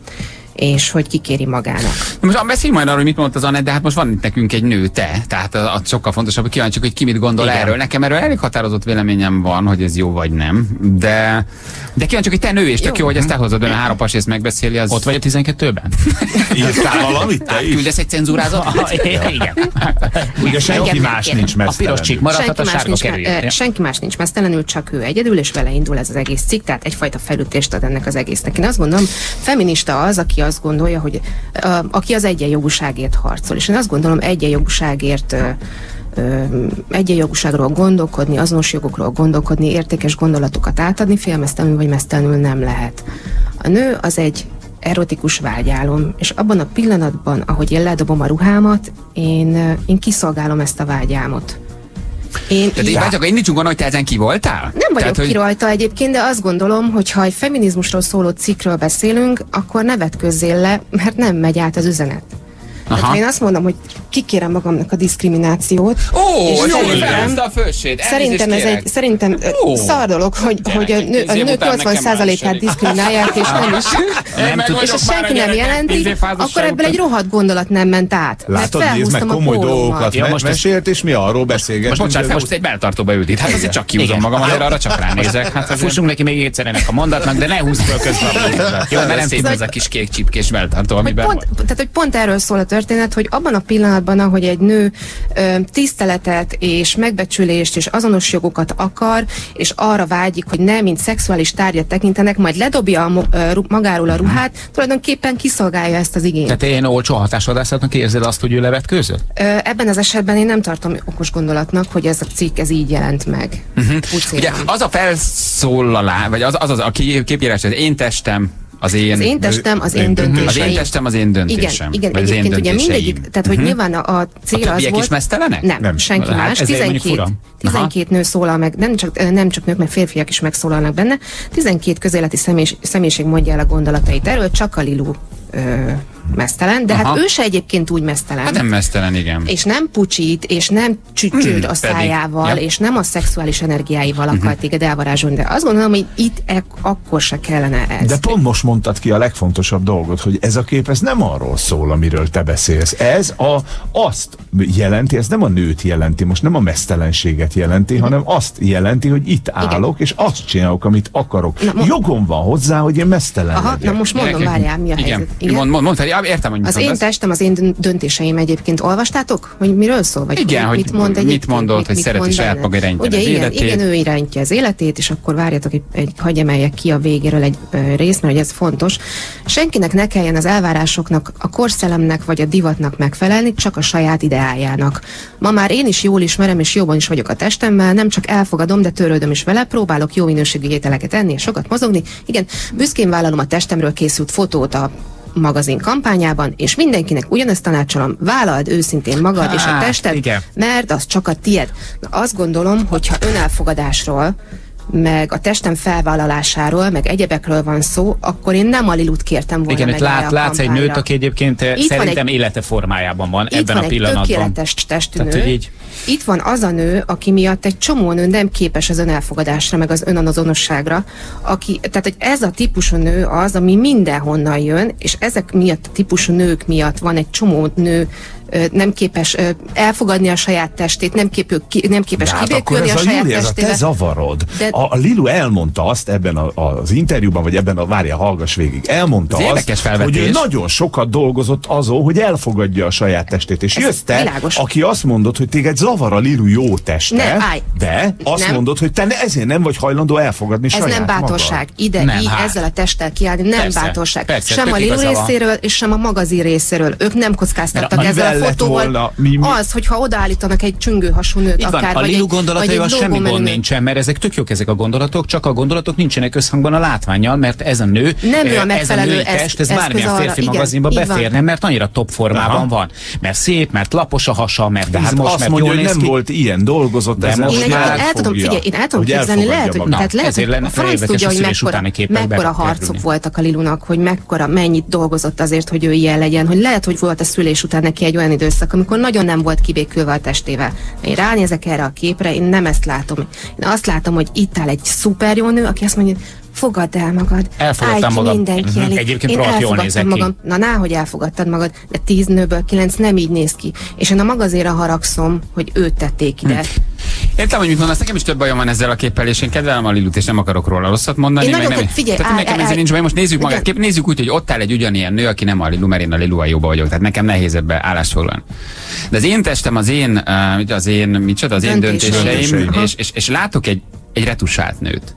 és hogy kikéri magának. Most ah, beszélj majd arról, hogy mit mondott az Anett, de hát most van itt nekünk egy nő, te. Tehát a, a sokkal fontosabb, hogy kíváncsiak, hogy ki mit gondol Igen. erről. Nekem erről elég határozott véleményem van, hogy ez jó vagy nem. De, de kíváncsiak, hogy te nő, és tök jó, Jó. hogy ezt elhozod, ön a három pasészt megbeszéli. Az... Ott vagy a 12-ben? írtál valamit, te is? Küldesz egy cenzúrázat? Igen. Ugye senki más nincs A piros mesztelenül. csík maradhat, a sárga ö, senki más nincs mesztelenül, csak ő egyedül, és vele indul ez az egész cikk, tehát egyfajta felütést ad ennek az egésznek. Én azt gondolom, feminista az, aki azt gondolja, hogy ö, aki az egyenjogúságért harcol, és én azt gondolom, egyenjogúságért egyenjogúságról gondolkodni, azonos jogokról gondolkodni, értékes gondolatokat átadni, félmeztelenül vagy mesztelenül nem lehet. A nő az egy erotikus vágyálom, és abban a pillanatban, ahogy én ledobom a ruhámat, én, én kiszolgálom ezt a vágyámot. Én Tehát így- csak indítsunk onnan, hogy te ezen ki voltál? nem vagyok Tehát, ki rajta egyébként, de azt gondolom, hogy ha egy feminizmusról szóló cikkről beszélünk, akkor ne vetkőzzél le, mert nem megy át az üzenet. Tehát, Aha. ha én azt mondom, hogy kikérem magamnak a diszkriminációt, Ó, és jó, szerintem- a fősét. Szerintem ez egy szerintem Ó. szar dolog, hogy, hogy a, nő, a év nők után nekem 80%-át második. diszkriminálják, és nem is. Nem és tudok ezt senki nem jelenti, házasság akkor ebből egy rohadt gondolat nem ment át. Látod, nézd meg, komoly dolgokat Ja, most ez- mesélt, és mi arról beszélgetünk. Most bocsánat, most egy beltartóba ült itt. Hát azért csak kihúzom Igen. magam, arra csak ránézek. Hát. Fussunk neki még egyszer ennek a mondatnak, de ne húzd föl közben. Jó, mert nem szép ez a kis kék csipkés beltartó, amiben tehát, hogy pont erről szól a történet, hogy abban a pillanatban, ahogy egy nő ö, tiszteletet és megbecsülést és azonos jogokat akar, és arra vágyik, hogy nem, mint szexuális tárgyat tekintenek, majd ledobja a, ö, magáról a ruhát, tulajdonképpen kiszolgálja ezt az igényt. Tehát ilyen olcsó hatásvadászatnak érzed azt, hogy ő levetkőzött? Ö, ebben az esetben én nem tartom okos gondolatnak, hogy ez a cikk ez így jelent meg. Uh-huh. Ugye az a felszólalás, vagy az az, az a képírás, az én testem, az én... Az én testem, az én Az döntéseim. én testem, az én döntésem. Igen, igen vagy az én egyébként ugye mindegyik, tehát hogy Mhm. nyilván a, a cél A az volt... is mesztelenek? Nem, Nem. senki Hát más. ezért mondjuk 12, fura. 12 nő szólal meg, nem csak, nem csak nők, mert férfiak is megszólalnak benne. 12 közéleti személyis, személyiség mondja el a gondolatait erről, csak a Lilu ö, mesztelen, de Aha. hát ő se egyébként úgy mesztelen. Hát nem mesztelen, igen. És nem pucsít, és nem csücsöd Hmm, a pedig. szájával, Ja. és nem a szexuális energiáival akar Mhm. téged elvarázsolni, de azt gondolom, hogy itt ek- akkor se kellene ez. De pont most mondtad ki a legfontosabb dolgot, hogy ez a kép ez nem arról szól, amiről te beszélsz. Ez a, azt jelenti, ez nem a nőt jelenti, most nem a mesztelenséget jelenti, hanem azt jelenti, hogy itt állok, és azt csinálok, amit akarok. Na, mo- Jogom van hozzá, hogy én mesztelen Aha, legyek. na most mondom, várjál, mi a helyzet. Igen. Mond, mond, mond értem, hogy mit Az én testem, az én dön- döntéseim egyébként olvastátok? Hogy miről szól? Vagy Igen, hogy mit mond mit mondott, hogy szereti mond saját maga irányítani Ugye az igen, életét. igen, ő irányítja az életét, és akkor várjatok, egy, egy hagyj emeljek ki a végéről egy ö, részt, mert hogy ez fontos. Senkinek ne kelljen az elvárásoknak, a korszellemnek vagy a divatnak megfelelni, csak a saját ideájának. Ma már én is jól ismerem, és jobban is vagyok a testemmel, nem csak elfogadom, de törődöm is vele, próbálok jó minőségű ételeket enni és sokat mozogni. Igen, büszkén vállalom a testemről készült fotót a magazin kampányában, és mindenkinek ugyanezt tanácsolom, vállald őszintén magad és a Hát, tested, igen. mert az csak a tied. Na, azt gondolom, hogyha önelfogadásról meg a testem felvállalásáról, meg egyebekről van szó, akkor én nem a Lilut kértem volna Igen, itt lát, látsz egy nőt, aki egyébként eh, Itt szerintem egy- élete formájában van Itt ebben van a egy pillanatban. tökéletes testű Tehát, nő. így- Itt van az a nő, aki miatt egy csomó nő nem képes az önelfogadásra, meg az önazonosságra. Aki, tehát, hogy ez a típusú nő az, ami mindenhonnan jön, és ezek miatt a típusú nők miatt van egy csomó nő, nem képes elfogadni a saját testét, nem, képő, nem képes De hát akkor kibékülni ez a a saját Júli, ez a te testével. zavarod. De- A, a Lilu elmondta azt ebben a, az interjúban, vagy ebben a, várja, hallgass végig, elmondta Ez azt, hogy ő nagyon sokat dolgozott azon, hogy elfogadja a saját testét. És Ez jössz te, világos. aki azt mondod, hogy téged zavar a Lilu jó teste, Ne, állj. de azt Nem. mondod, hogy te ne, ezért nem vagy hajlandó elfogadni Ez saját nem bátorság. magad. Ide, Nem, így, hát. ezzel a testtel kiállni nem Persze, bátorság. persze, sem a Lilu részéről, és sem a magazin részéről. Ők nem kockáztattak ezzel a mivel lett fotóval. volna- mi- mi- Az, hogyha odaállítanak egy csüngőhasú nőt, Így van, akár, a vagy Lilu gondolataival semmi gond nincsen, mert ezek tök jók ezek a gondolatok, csak a gondolatok nincsenek összhangban a látványjal, mert ez a nő, Nem ő a eh, ez a megfelelő női esz- test, ez bármilyen arra, férfi igen, magazinba van. beférne, mert annyira top formában Aha. van. Mert szép, mert lapos a hasa, mert De hát mert mondja, jól hogy nem ki. volt ilyen, dolgozott De ezen, most Én egyébként el tudom, figyelj, én el tudom képzelni, lehet, hogy, tehát lehet, ezért hogy a franc tudja, hogy szülés mekkora, mekkora harcok voltak a Lilunak, hogy mekkora, mennyit dolgozott azért, hogy ő ilyen legyen, hogy lehet, hogy volt a szülés után neki egy olyan időszak, amikor nagyon nem volt kibékülve a testével. Én ránézek erre a képre, én nem ezt látom. Én azt látom, hogy itt áll egy szuper jó nő, aki azt mondja, fogadd el magad. Elfogadtam állj ki magam. mindenki Mhm. elé. Egyébként Én rohadt jól nézek ki. magam. Na, náhogy elfogadtad magad, de tíz nőből kilenc nem így néz ki. És én a magazéra haragszom, hogy őt tették ide. Hm. Értem, hogy mit mondasz, nekem is több bajom van ezzel a képpel, és én kedvelem a Lilut, és nem akarok róla rosszat mondani. Én meg nagyon nem, figyelj, tehát állj, nekem ezzel nincs baj, most nézzük magát, kép, nézzük úgy, hogy ott áll egy ugyanilyen nő, aki nem a Lilu, mert én a Lilu a jóba vagyok, tehát nekem nehéz ebbe állást foglalni. De az én testem, az én, uh, az én, micsoda, az én Döntéseim. döntéseim, és, és, és látok egy, egy retusált nőt.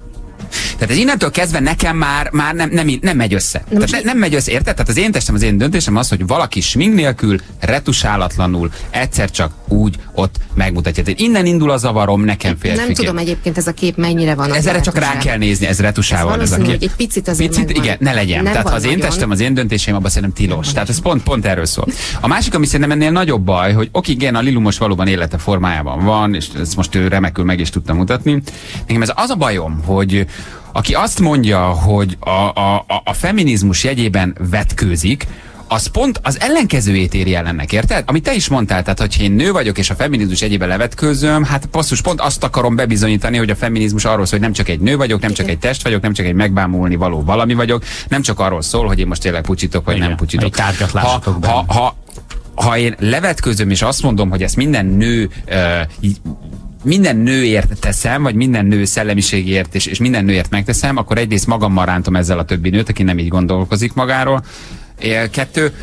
Tehát ez innentől kezdve nekem már, már nem, nem, nem megy össze. Tehát ne, nem megy össze, érted? Tehát az én testem, az én döntésem az, hogy valaki smink nélkül, retusálatlanul, egyszer csak úgy ott megmutatja. Tehát innen indul a zavarom nekem Nem férfiként. tudom egyébként ez a kép mennyire van. Ez erre csak rá kell nézni, ez retusával. Ez Ez, a kép. egy picit azért Picit, megvan. igen, ne legyen. Nem Tehát ha az én nagyon. testem, az én döntésem, abban szerintem tilos. Tehát ez pont, pont erről szól. A másik, ami szerintem ennél nagyobb baj, hogy oké, igen, a Lilu most valóban élete formájában van, és ezt most ő remekül meg is tudta mutatni. Nekem ez az a bajom, hogy aki azt mondja, hogy a, a, a, feminizmus jegyében vetkőzik, az pont az ellenkezőjét éri el ennek, érted? Amit te is mondtál, tehát hogy én nő vagyok, és a feminizmus egyében levetkőzöm, hát passzus, pont azt akarom bebizonyítani, hogy a feminizmus arról szól, hogy nem csak egy nő vagyok, nem csak egy test vagyok, nem csak egy megbámulni való valami vagyok, nem csak arról szól, hogy én most tényleg pucsitok, vagy nem pucsitok. ha, ha, ha, ha én levetkőzöm, és azt mondom, hogy ezt minden nő uh, minden nőért teszem, vagy minden nő szellemiségért, és, és minden nőért megteszem, akkor egyrészt magammal rántom ezzel a többi nőt, aki nem így gondolkozik magáról. Kettő,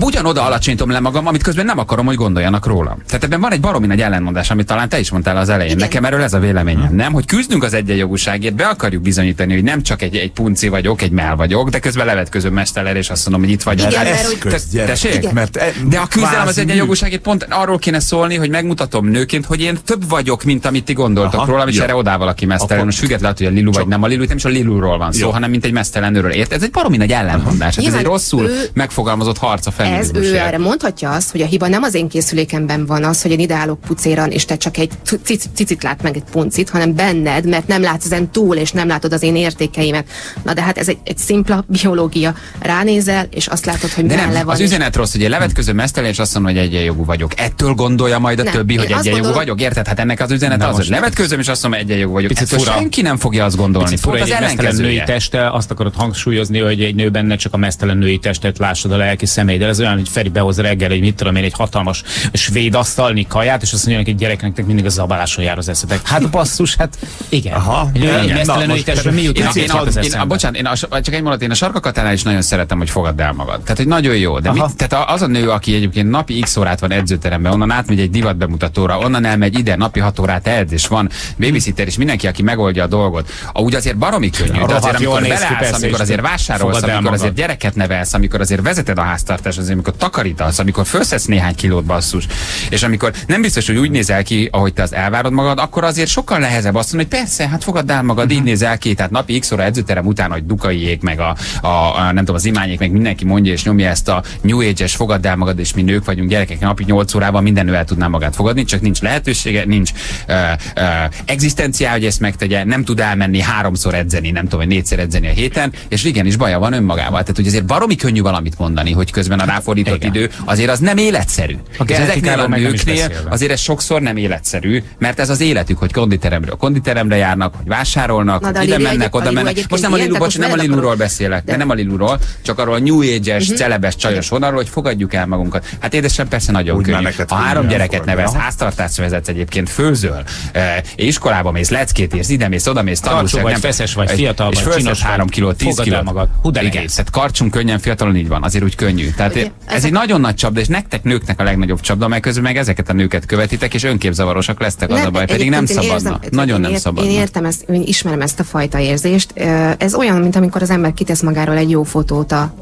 ugyanoda alacsonyítom le magam, amit közben nem akarom, hogy gondoljanak rólam. Tehát ebben van egy baromi nagy ellentmondás, amit talán te is mondtál az elején. Igen. Nekem erről ez a véleményem, nem? Hogy küzdünk az egyenjogúságért, be akarjuk bizonyítani, hogy nem csak egy, egy punci vagyok, egy mell vagyok, de közben levetközöm mesteler, és azt mondom, hogy itt vagy. Igen, mert ez- hogy- te- köz, gyerek, igen. Mert e- de a küzdelem az egyenjogúságért pont arról kéne szólni, hogy megmutatom nőként, hogy én több vagyok, mint amit ti gondoltok Aha, rólam, és erre odáll valaki mesztelen. Most függetlenül, hogy a Lilu vagy nem a Lilu, nem is a Liluról van szó, hanem mint egy mesztelen nőről. Ért? Ez egy baromi nagy ellentmondás. Hát ez egy rosszul megfogalmazott harc a Ez ő feminizmusért. erre mondhatja azt, hogy a hiba nem az én készülékemben van az, hogy én ideálok pucéran, és te csak egy cic- cicit lát meg egy puncit, hanem benned, mert nem látsz ezen túl, és nem látod az én értékeimet. Na de hát ez egy, egy szimpla biológia. Ránézel, és azt látod, hogy De nem, van. az üzenet rossz, hogy én levetközöm mesztelen, és azt mondom, hogy egyenjogú vagyok. Ettől gondolja majd a Nem, többi, hogy egyenjogú gondolom- vagyok, érted? Hát ennek az üzenet Na az, hogy levetközöm, és azt mondom, hogy egyenjogú vagyok. Picit Ettől fura. senki nem fogja azt gondolni. Picit fura, az egy női teste, azt akarod hangsúlyozni, hogy egy nő benne csak a mesztelen női testet lássad a lelki személy. De ez olyan, hogy Feri behoz reggel egy, mit tudom én, egy hatalmas svéd asztalnyi kaját, és azt mondja hogy gyereknek mindig a zabaláson jár az eszetek. Hát basszus, hát igen. Aha. Egy Igen. Egy Na, mesztelen női most testben mi jut Én, én, az én, bocsánat, én a, csak egy mondat, én a sarkakatánál is nagyon szeretem, hogy fogadd el magad. Tehát, hogy nagyon jó. De mit, tehát az a nő, aki egyébként napi x órát van edzőteremben, onnan átmegy egy divat bemutatóra, onnan elmegy ide, napi hat órát edz, és van babysitter, és mindenki, aki megoldja a dolgot. A, úgy azért baromi könnyű. De azért, amikor beleállsz, amikor azért vásárolsz, amikor azért gyereket nevelsz, amikor azért vezeted a háztartást, azért amikor takarítasz, amikor felszesz néhány kilót basszus, és amikor nem biztos, hogy úgy nézel ki, ahogy te az elvárod magad, akkor azért sokkal nehezebb azt mondani, hogy persze, hát fogadd el magad, így nézel ki, tehát napi x óra edzőterem után, hogy dukaiék, meg a, a, a, nem tudom, az imányék, meg mindenki mondja és nyomja ezt a New Age-es fogadd el magad, és mi nők vagyunk gyerekek, napi 8 órában minden nő el tudná magát fogadni, csak nincs lehetősége, nincs uh, uh, egzisztenciája, hogy ezt megtegye, nem tud elmenni háromszor edzeni, nem tudom, hogy négyszer edzeni a héten, és igenis baja van önmagával. Tehát, hogy azért baromi könnyű valamit mondani, hogy közben a ráfordított Igen. idő azért az nem életszerű. A és ezeknél a nem nőknél azért ez sokszor nem életszerű, mert ez az életük, hogy konditeremről konditeremre járnak, hogy vásárolnak, Na, hogy ide Lilu mennek, oda mennek. Most nem a Lilu, bocs, nem a Liluról beszélek, de De- nem a Liluról, csak arról a New Age-es, Mhm. celebes, csajos vonalról, hogy fogadjuk el magunkat. Hát édesem persze nagyon Úgy könnyű. Ha három gyereket nevelsz, háztartást vezetsz egyébként, főzöl, eh, iskolába mész, leckét érsz, ide mész, oda mész, tanulsz, vagy, feszes vagy, fiatal és vagy, fölszedsz csinos vagy, három kilót, tíz kilót. magad. Hú, de Igen, tehát karcsunk könnyen fiatalon így van, azért úgy könnyű. Tehát Ugye, ez ezek- egy nagyon nagy csapda, és nektek nőknek a legnagyobb csapda, mert közben meg ezeket a nőket követitek, és önképzavarosak lesztek az a baj, pedig nem szabadna. érzem- Nagyon nem ért- szabadna. Én értem ezt, én ismerem ezt a fajta érzést. Ez olyan, mint amikor az ember kitesz magáról egy jó fotót a,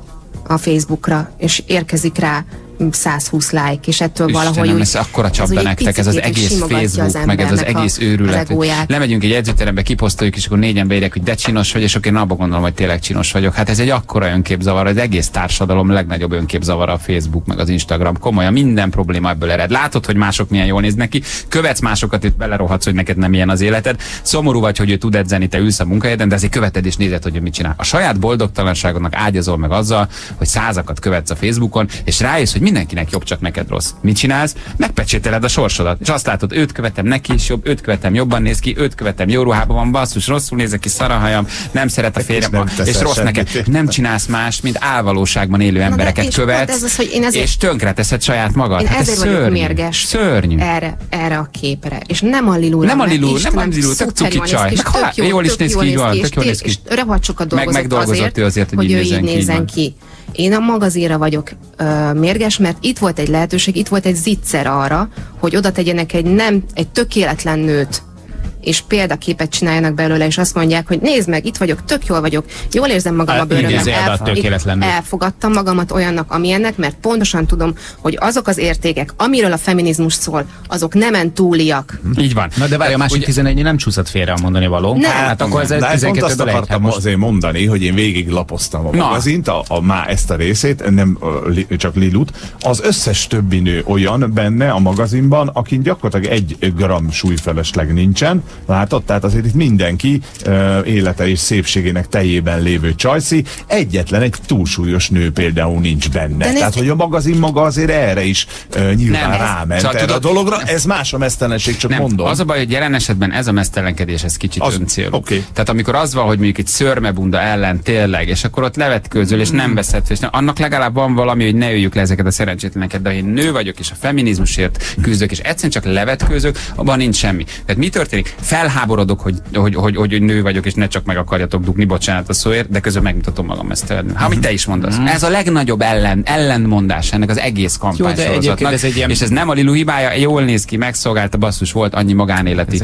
a Facebookra, és érkezik rá 120 like, és ettől valahogy Istenem, úgy, ez akkora az csapda nektek, ez az egész Facebook, meg ez az egész őrület. Az. Lemegyünk egy edzőterembe, kiposztoljuk, és akkor négyen beírják, hogy de csinos vagy, és akkor én abba gondolom, hogy tényleg csinos vagyok. Hát ez egy akkora önképzavar, az egész társadalom legnagyobb önképzavar a Facebook, meg az Instagram. Komolyan minden probléma ebből ered. Látod, hogy mások milyen jól néznek ki, követsz másokat, és belerohadsz, hogy neked nem ilyen az életed. Szomorú vagy, hogy ő tud edzeni, te ülsz a munkahelyeden, de azért követed és nézed, hogy ő mit csinál. A saját boldogtalanságodnak ágyazol meg azzal, hogy százakat követsz a Facebookon, és rájössz, hogy mindenkinek jobb, csak neked rossz. Mit csinálsz? Megpecsételed a sorsodat. És azt látod, őt követem neki is jobb, őt követem jobban néz ki, őt követem jó ruhában van, basszus, rosszul nézek ki, szarahajam, nem szeret a férjem, és rossz érted? Nem csinálsz más, mint álvalóságban élő embereket követsz, ez az, hogy én ezért- és tönkreteszed saját magad. Én hát ez ezért vagyok szörnyű. mérges Szörnyű. erre, erre a képre. És nem a Lilura. Nem a Lilu, nem a Lilu, tök cuki csaj. tök jól is néz ki, így van, tök jól néz ki. És rohadt sokat Meg dolgozott, megdolgozott azért, ő azért, hogy így így ki, Én a magazinra vagyok ö, mérges, mert itt volt egy lehetőség, itt volt egy zicser arra, hogy oda tegyenek egy nem, egy tökéletlen nőt, és példaképet csináljanak belőle, és azt mondják, hogy nézd meg, itt vagyok, tök jól vagyok, jól érzem magam a Hát, bőrömben. a tökéletlen nő. elfogadtam magamat olyannak, amilyennek, mert pontosan tudom, hogy azok az értékek, amiről a feminizmus szól, azok nemen túliak. Így van. Na de várj, a másik Ugye- 11 nem csúszott félre a mondani való. Nem. Hát akkor ez De pont azt 12 egy. Hát akartam most azért mondani, hogy én végig lapoztam a magazint, a, a má ezt a részét, nem a, li, csak Lilut. Az összes többi nő olyan benne a magazinban, akin gyakorlatilag egy gram súlyfelesleg nincsen. Látod? Tehát azért itt mindenki uh, élete és szépségének teljében lévő csajszi. Egyetlen egy túlsúlyos nő például nincs benne. nézd- Tehát, hogy a magazin maga azért erre is uh, nyilván Nem, ráment Szóval erre tudod- a dologra. Ez más a mesztelenség, csak nem, mondom. Az a baj, hogy jelen esetben ez a mesztelenkedés, ez kicsit Az- öncélú. oké. Tehát amikor az van, hogy mondjuk egy szörmebunda ellen tényleg, és akkor ott levetkőzöl, és Hmm. nem veszed, és nem, annak legalább van valami, hogy ne öljük le ezeket a szerencsétleneket, de ha én nő vagyok, és a feminizmusért küzdök, és egyszerűen csak levetkőzök, abban nincs semmi. Tehát mi történik? Felháborodok, hogy, hogy, hogy, hogy, nő vagyok, és ne csak meg akarjatok dugni, bocsánat a szóért, de közben megmutatom magam ezt. Hát, amit te is mondasz. Mhm. Ez a legnagyobb ellen, ellentmondás ennek az egész Jó, de kampánysorozatnak. egyébként ez egy ilyen- És ez nem a Lilu hibája, jól néz ki, megszolgálta basszus, volt annyi magánéleti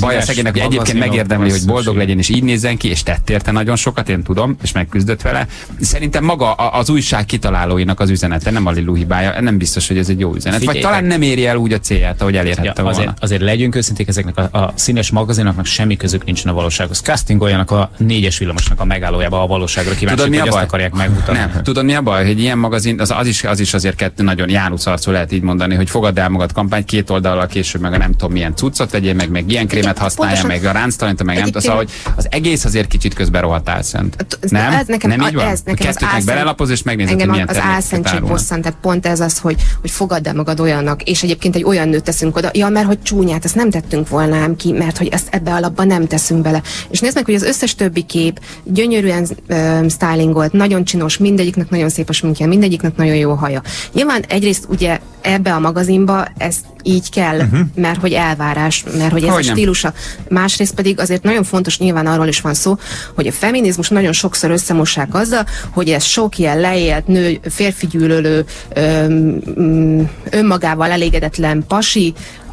baj a szegénynek, hogy egyébként megérdemli, hogy boldog legyen, és így nézzen ki, és tett érte nagyon sokat, én tudom, és megküzdött vele. Szerintem maga az újság kitalálóinak az üzenete, nem a Lilu hibája, nem biztos, hogy ez egy jó üzenet. Vagy Figyeljétek. talán nem éri el úgy a célját, ahogy elérhette Ja, volna. azért, azért legyünk őszinték, ezeknek a, a színes magazinoknak semmi közük nincsen a valósághoz. Castingoljanak a négyes villamosnak a megállójába a valóságra kíváncsi, Tudod, mi hogy a azt baj? akarják megmutatni. Nem. Tudod, mi a baj, hogy ilyen magazin, az, az, is, az is azért kettő nagyon Jánusz arcú lehet így mondani, hogy fogadd el magad kampány, két oldalal később meg a nem tudom milyen cuccot vegyél, meg, meg ilyen krémet használja, pontosan. meg a ránctalanita, meg nem tudom, szóval, hogy az egész azért kicsit közben rohadt álszent. Nem? Ez nekem, nem így van? Ez nekem az Kettőknek álszent- belelapoz, és megnézed, hogy milyen az álszentség bosszant, tehát pont ez az, hogy, hogy fogadd el magad olyannak, és egyébként egy olyan nőt teszünk oda, ja, mert hogy csúnyát, ezt nem tettünk volna ám ki, mert hogy ezt ebbe alapba nem teszünk bele. És nézd meg, hogy az összes többi kép gyönyörűen uh, stylingolt, nagyon csinos, mindegyiknek nagyon szép a sminkje, mindegyiknek nagyon jó haja. Nyilván egyrészt ugye ebbe a magazinba ez így kell, uh-huh. mert hogy elvárás, mert hogy ez Hogyne. a stílusa. Másrészt pedig azért nagyon fontos, nyilván arról is van szó, hogy a feminizmus nagyon sokszor összemossák azzal, hogy ez sok ilyen leélt nő, férfi gyűlölő, öm, önmagával elégedetlen pasi, ö,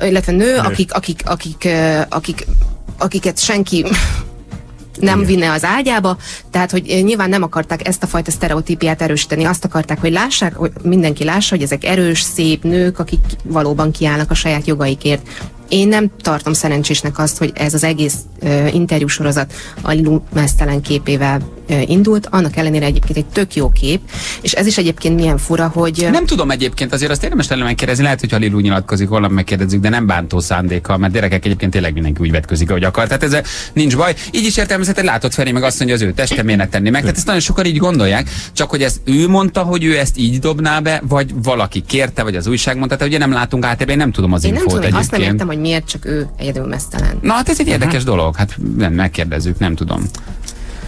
illetve nő, akik, akik, akik, akik, akiket senki nem vinne az ágyába, tehát hogy nyilván nem akarták ezt a fajta sztereotípiát erősíteni, azt akarták, hogy lássák, hogy mindenki lássa, hogy ezek erős, szép nők, akik valóban kiállnak a saját jogaikért. Én nem tartom szerencsésnek azt, hogy ez az egész uh, interjúsorozat a Lilu mesztelen képével uh, indult, annak ellenére egyébként egy tök jó kép, és ez is egyébként milyen fura, hogy... ö, Nem tudom egyébként, azért azt érdemes lenne megkérdezni, lehet, hogy ha Lilu nyilatkozik, holnap megkérdezzük, de nem bántó szándéka, mert gyerekek egyébként tényleg mindenki úgy vetközik, ahogy akar. Tehát ezzel nincs baj. Így is értelmezheted, látod Feri meg azt mondja, az ő teste miért tenni meg. Tehát ezt nagyon sokan így gondolják, csak hogy ezt ő mondta, hogy ő ezt így dobná be, vagy valaki kérte, vagy az újság mondta, tehát ugye nem látunk át, én nem tudom az én nem infót tudom, én azt nem egyébként. értem, hogy miért csak ő egyedül mesztelen. Na hát ez egy érdekes dolog, hát nem megkérdezzük, nem tudom.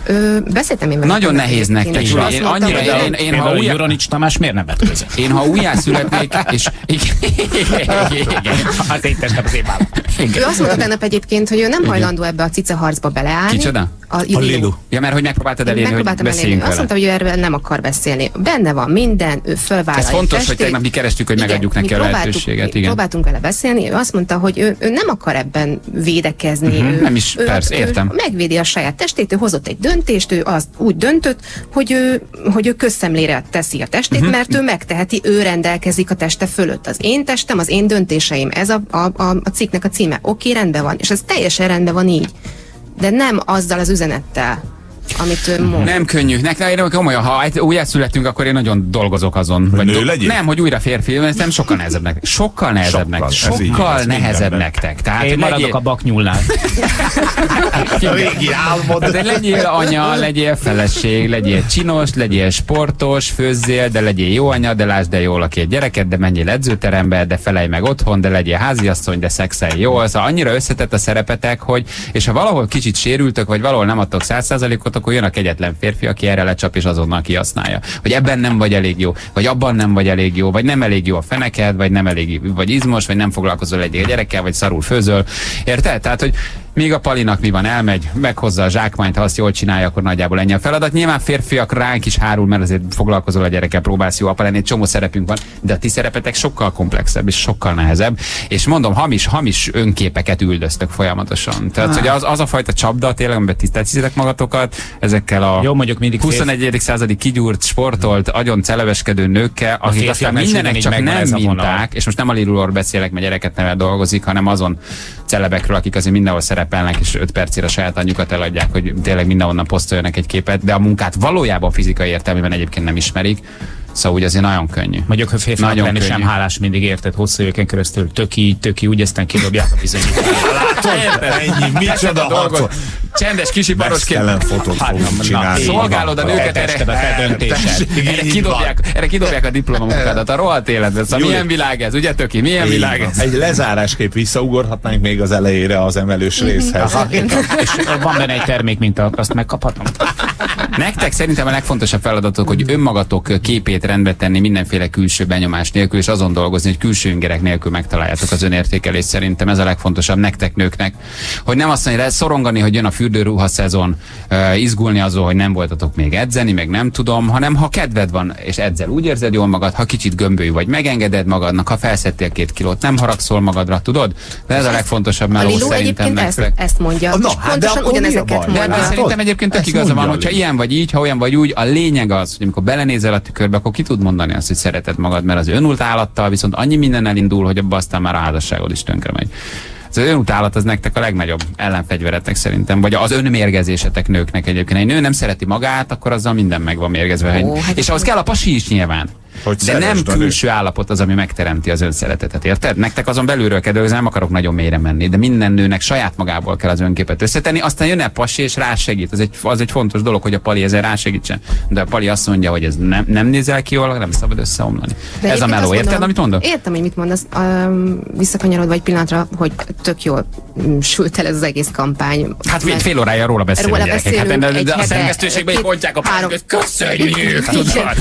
Ö, beszéltem én vele. Nagyon nehéz nektek. Én, én annyira, hogy- én, én, ha újra, Juranics Tamás miért nem én ha újjá születnék, és Az én testem az én. Ő azt mondta tegnap egyébként, hogy ő nem hajlandó ebbe a cica harcba beleállni. Kicsoda? A, Lilu. Ja, mert hogy megpróbáltad elérni, hogy Megpróbáltam elérni. beszéljünk Azt vele. mondta, hogy ő erről nem akar beszélni. Benne van minden, ő fölvállal Ez fontos, hogy festét. tegnap mi kerestük, hogy Igen, megadjuk neki a próbáltuk- lehetőséget. Igen. Próbáltunk vele beszélni, ő azt mondta, hogy ő, ő nem akar ebben védekezni. Mhm, ő, nem is, ő, persze, ő értem. megvédi a saját testét, ő hozott egy döntést, ő azt úgy döntött, hogy ő, hogy ő közszemlére teszi a testét, Mhm. mert ő megteheti, ő rendelkezik a teste fölött. Az én testem, az én döntéseim, ez a, a, a, a cikknek a címe. Oké, rendben van, és ez teljesen rendben van így. De nem azzal az üzenettel, amit ő mond. Nem könnyű. Nekem ne, komolyan, ha újjá születünk, akkor én nagyon dolgozok azon. Hogy vagy nő legyél? Nem, hogy újra férfi, mert nem sokkal nehezebb nektek. Sokkal nehezebb nektek. Sokkal, sokkal így, nehezebb nektek. Tehát én maradok legyél... a baknyullán. Régi álmod. De legyél anya, legyél feleség, legyél csinos, legyél sportos, főzzél, de legyél jó anya, de lásd de jól a két gyereket, de menjél edzőterembe, de felej meg otthon, de legyél háziasszony, de szexelj jól. Szóval annyira összetett a szerepetek, hogy és ha valahol kicsit sérültök, vagy valahol nem adtok 100%-ot, akkor jön a kegyetlen férfi, aki erre lecsap és azonnal kihasználja. Hogy ebben nem vagy elég jó, vagy abban nem vagy elég jó, vagy nem elég jó a feneked, vagy nem elég, vagy izmos, vagy nem foglalkozol egy gyerekkel, vagy szarul főzöl. Érted? Tehát, hogy Míg a Palinak mi van, elmegy, meghozza a zsákmányt, ha azt jól csinálja, akkor nagyjából ennyi a feladat. Nyilván férfiak ránk is hárul, mert azért foglalkozol a gyerekkel, próbálsz jó apa lenni, egy csomó szerepünk van, de a ti szerepetek sokkal komplexebb és sokkal nehezebb. És mondom, hamis, hamis önképeket üldöztök folyamatosan. Tehát, Ah. hogy az, az a fajta csapda, tényleg, amiben ti tetszitek magatokat, ezekkel a Jó, mondjuk mindig fél- 21. századi kigyúrt, sportolt, agyon celebeskedő nőkkel, akik aztán mindenek csak nem minták, és most nem a Lilulor beszélek, mert gyereket nevel dolgozik, hanem azon celebekről, akik azért mindenhol szerepelnek, és 5 percére saját anyjukat eladják, hogy tényleg mindenhonnan posztoljanak egy képet, de a munkát valójában fizikai értelmében egyébként nem ismerik. Szóval úgy azért nagyon könnyű. Mondjuk, hogy férfinak Nagyon lenni sem hálás mindig érted, hosszú éveken keresztül tök így, tök így, úgy, aztán kidobják a bizonyítást. Ennyi, micsoda harcol. Csendes kisiparosként. Fotót Hát, fogunk csinálni. Szolgálod a nőket erre, erre, kidobják, erre kidobják a diplomamunkádat, a rohadt életben. Szóval milyen világ ez, ugye Töki? Milyen világ ez? Egy lezárásképp visszaugorhatnánk még az elejére az emelős részhez. Aha, és van benne egy termék, mint azt megkaphatom. Nektek szerintem a legfontosabb feladatok, hogy önmagatok képét rendbe tenni mindenféle külső benyomás nélkül, és azon dolgozni, hogy külső ingerek nélkül megtaláljátok az önértékelést. Szerintem ez a legfontosabb nektek nőknek. Hogy nem azt mondja, szorongani, hogy jön a fürdőruha szezon, izgulni azon, hogy nem voltatok még edzeni, meg nem tudom, hanem ha kedved van, és edzel, úgy érzed jól magad, ha kicsit gömbölyű vagy, megengeded magadnak, ha felszettél két kilót, nem haragszol magadra, tudod? De ez a legfontosabb meló szerintem egyébként ezt, ezt mondja. Na, hát de pontosan ugyanezeket baj? De mondja. hát szerintem egyébként tök igaza van, mondja hogyha. Ilyen vagy így, ha olyan vagy úgy, a lényeg az, hogy amikor belenézel a tükörbe, akkor ki tud mondani azt, hogy szereted magad, mert az önutálattal viszont annyi minden elindul, hogy abba aztán már a házasságod is tönkre megy. Az önutálat az nektek a legnagyobb ellenfegyveretek szerintem, vagy az önmérgezésetek nőknek egyébként. Egy nő nem szereti magát, akkor azzal minden meg van mérgezve. Ó, hát és ahhoz kell a pasi is nyilván. Hogy De nem külső állapot az, ami megteremti az önszeretetet, érted? Nektek azon belülről dolgozni, nem akarok nagyon mélyre menni, de minden nőnek saját magából kell az önképet összetenni, aztán jön a pasi és rásegít. Az egy, az egy fontos dolog, hogy a pali ezzel rásegítsen. De a pali azt mondja, hogy ez nem, nem nézel ki jól, nem szabad összeomlani. De ez a meló, érted, amit mondok? Értem, hogy mit mondasz. Um, visszakanyarodva egy pillanatra, hogy tök jól mm, sült el ez az egész kampány. Hát Mert- fél, órája róla beszélünk, Róla gyerekek. Hát, beszélünk de, de, de a szerkesztőségben is mondják a pályát, hogy köszönjük, tudod.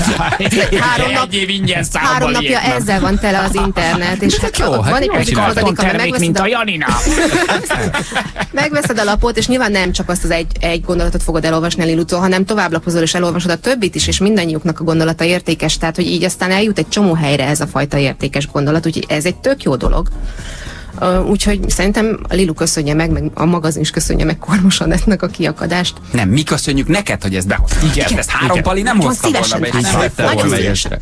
Három nap- Egy év ingyen számba Három napja lépnem. ezzel van tele az internet, és hát jó, hát van egy másik harmadik, termék, megveszed mint a a, Janina. megveszed a lapot, és nyilván nem csak azt az egy, egy gondolatot fogod elolvasni a Lilutól, hanem tovább lapozol és elolvasod a többit is, és mindannyiuknak a gondolata értékes, tehát hogy így aztán eljut egy csomó helyre ez a fajta értékes gondolat, úgyhogy ez egy tök jó dolog. Uh, úgyhogy szerintem a Lilu köszönje meg, meg a magazin is köszönje meg Kormos Anettnek a kiakadást. Nem, mi köszönjük neked, hogy ezt behoztad. Igen, Igen. ezt három Igen. pali nem hozta volna be, nem vette volna észre.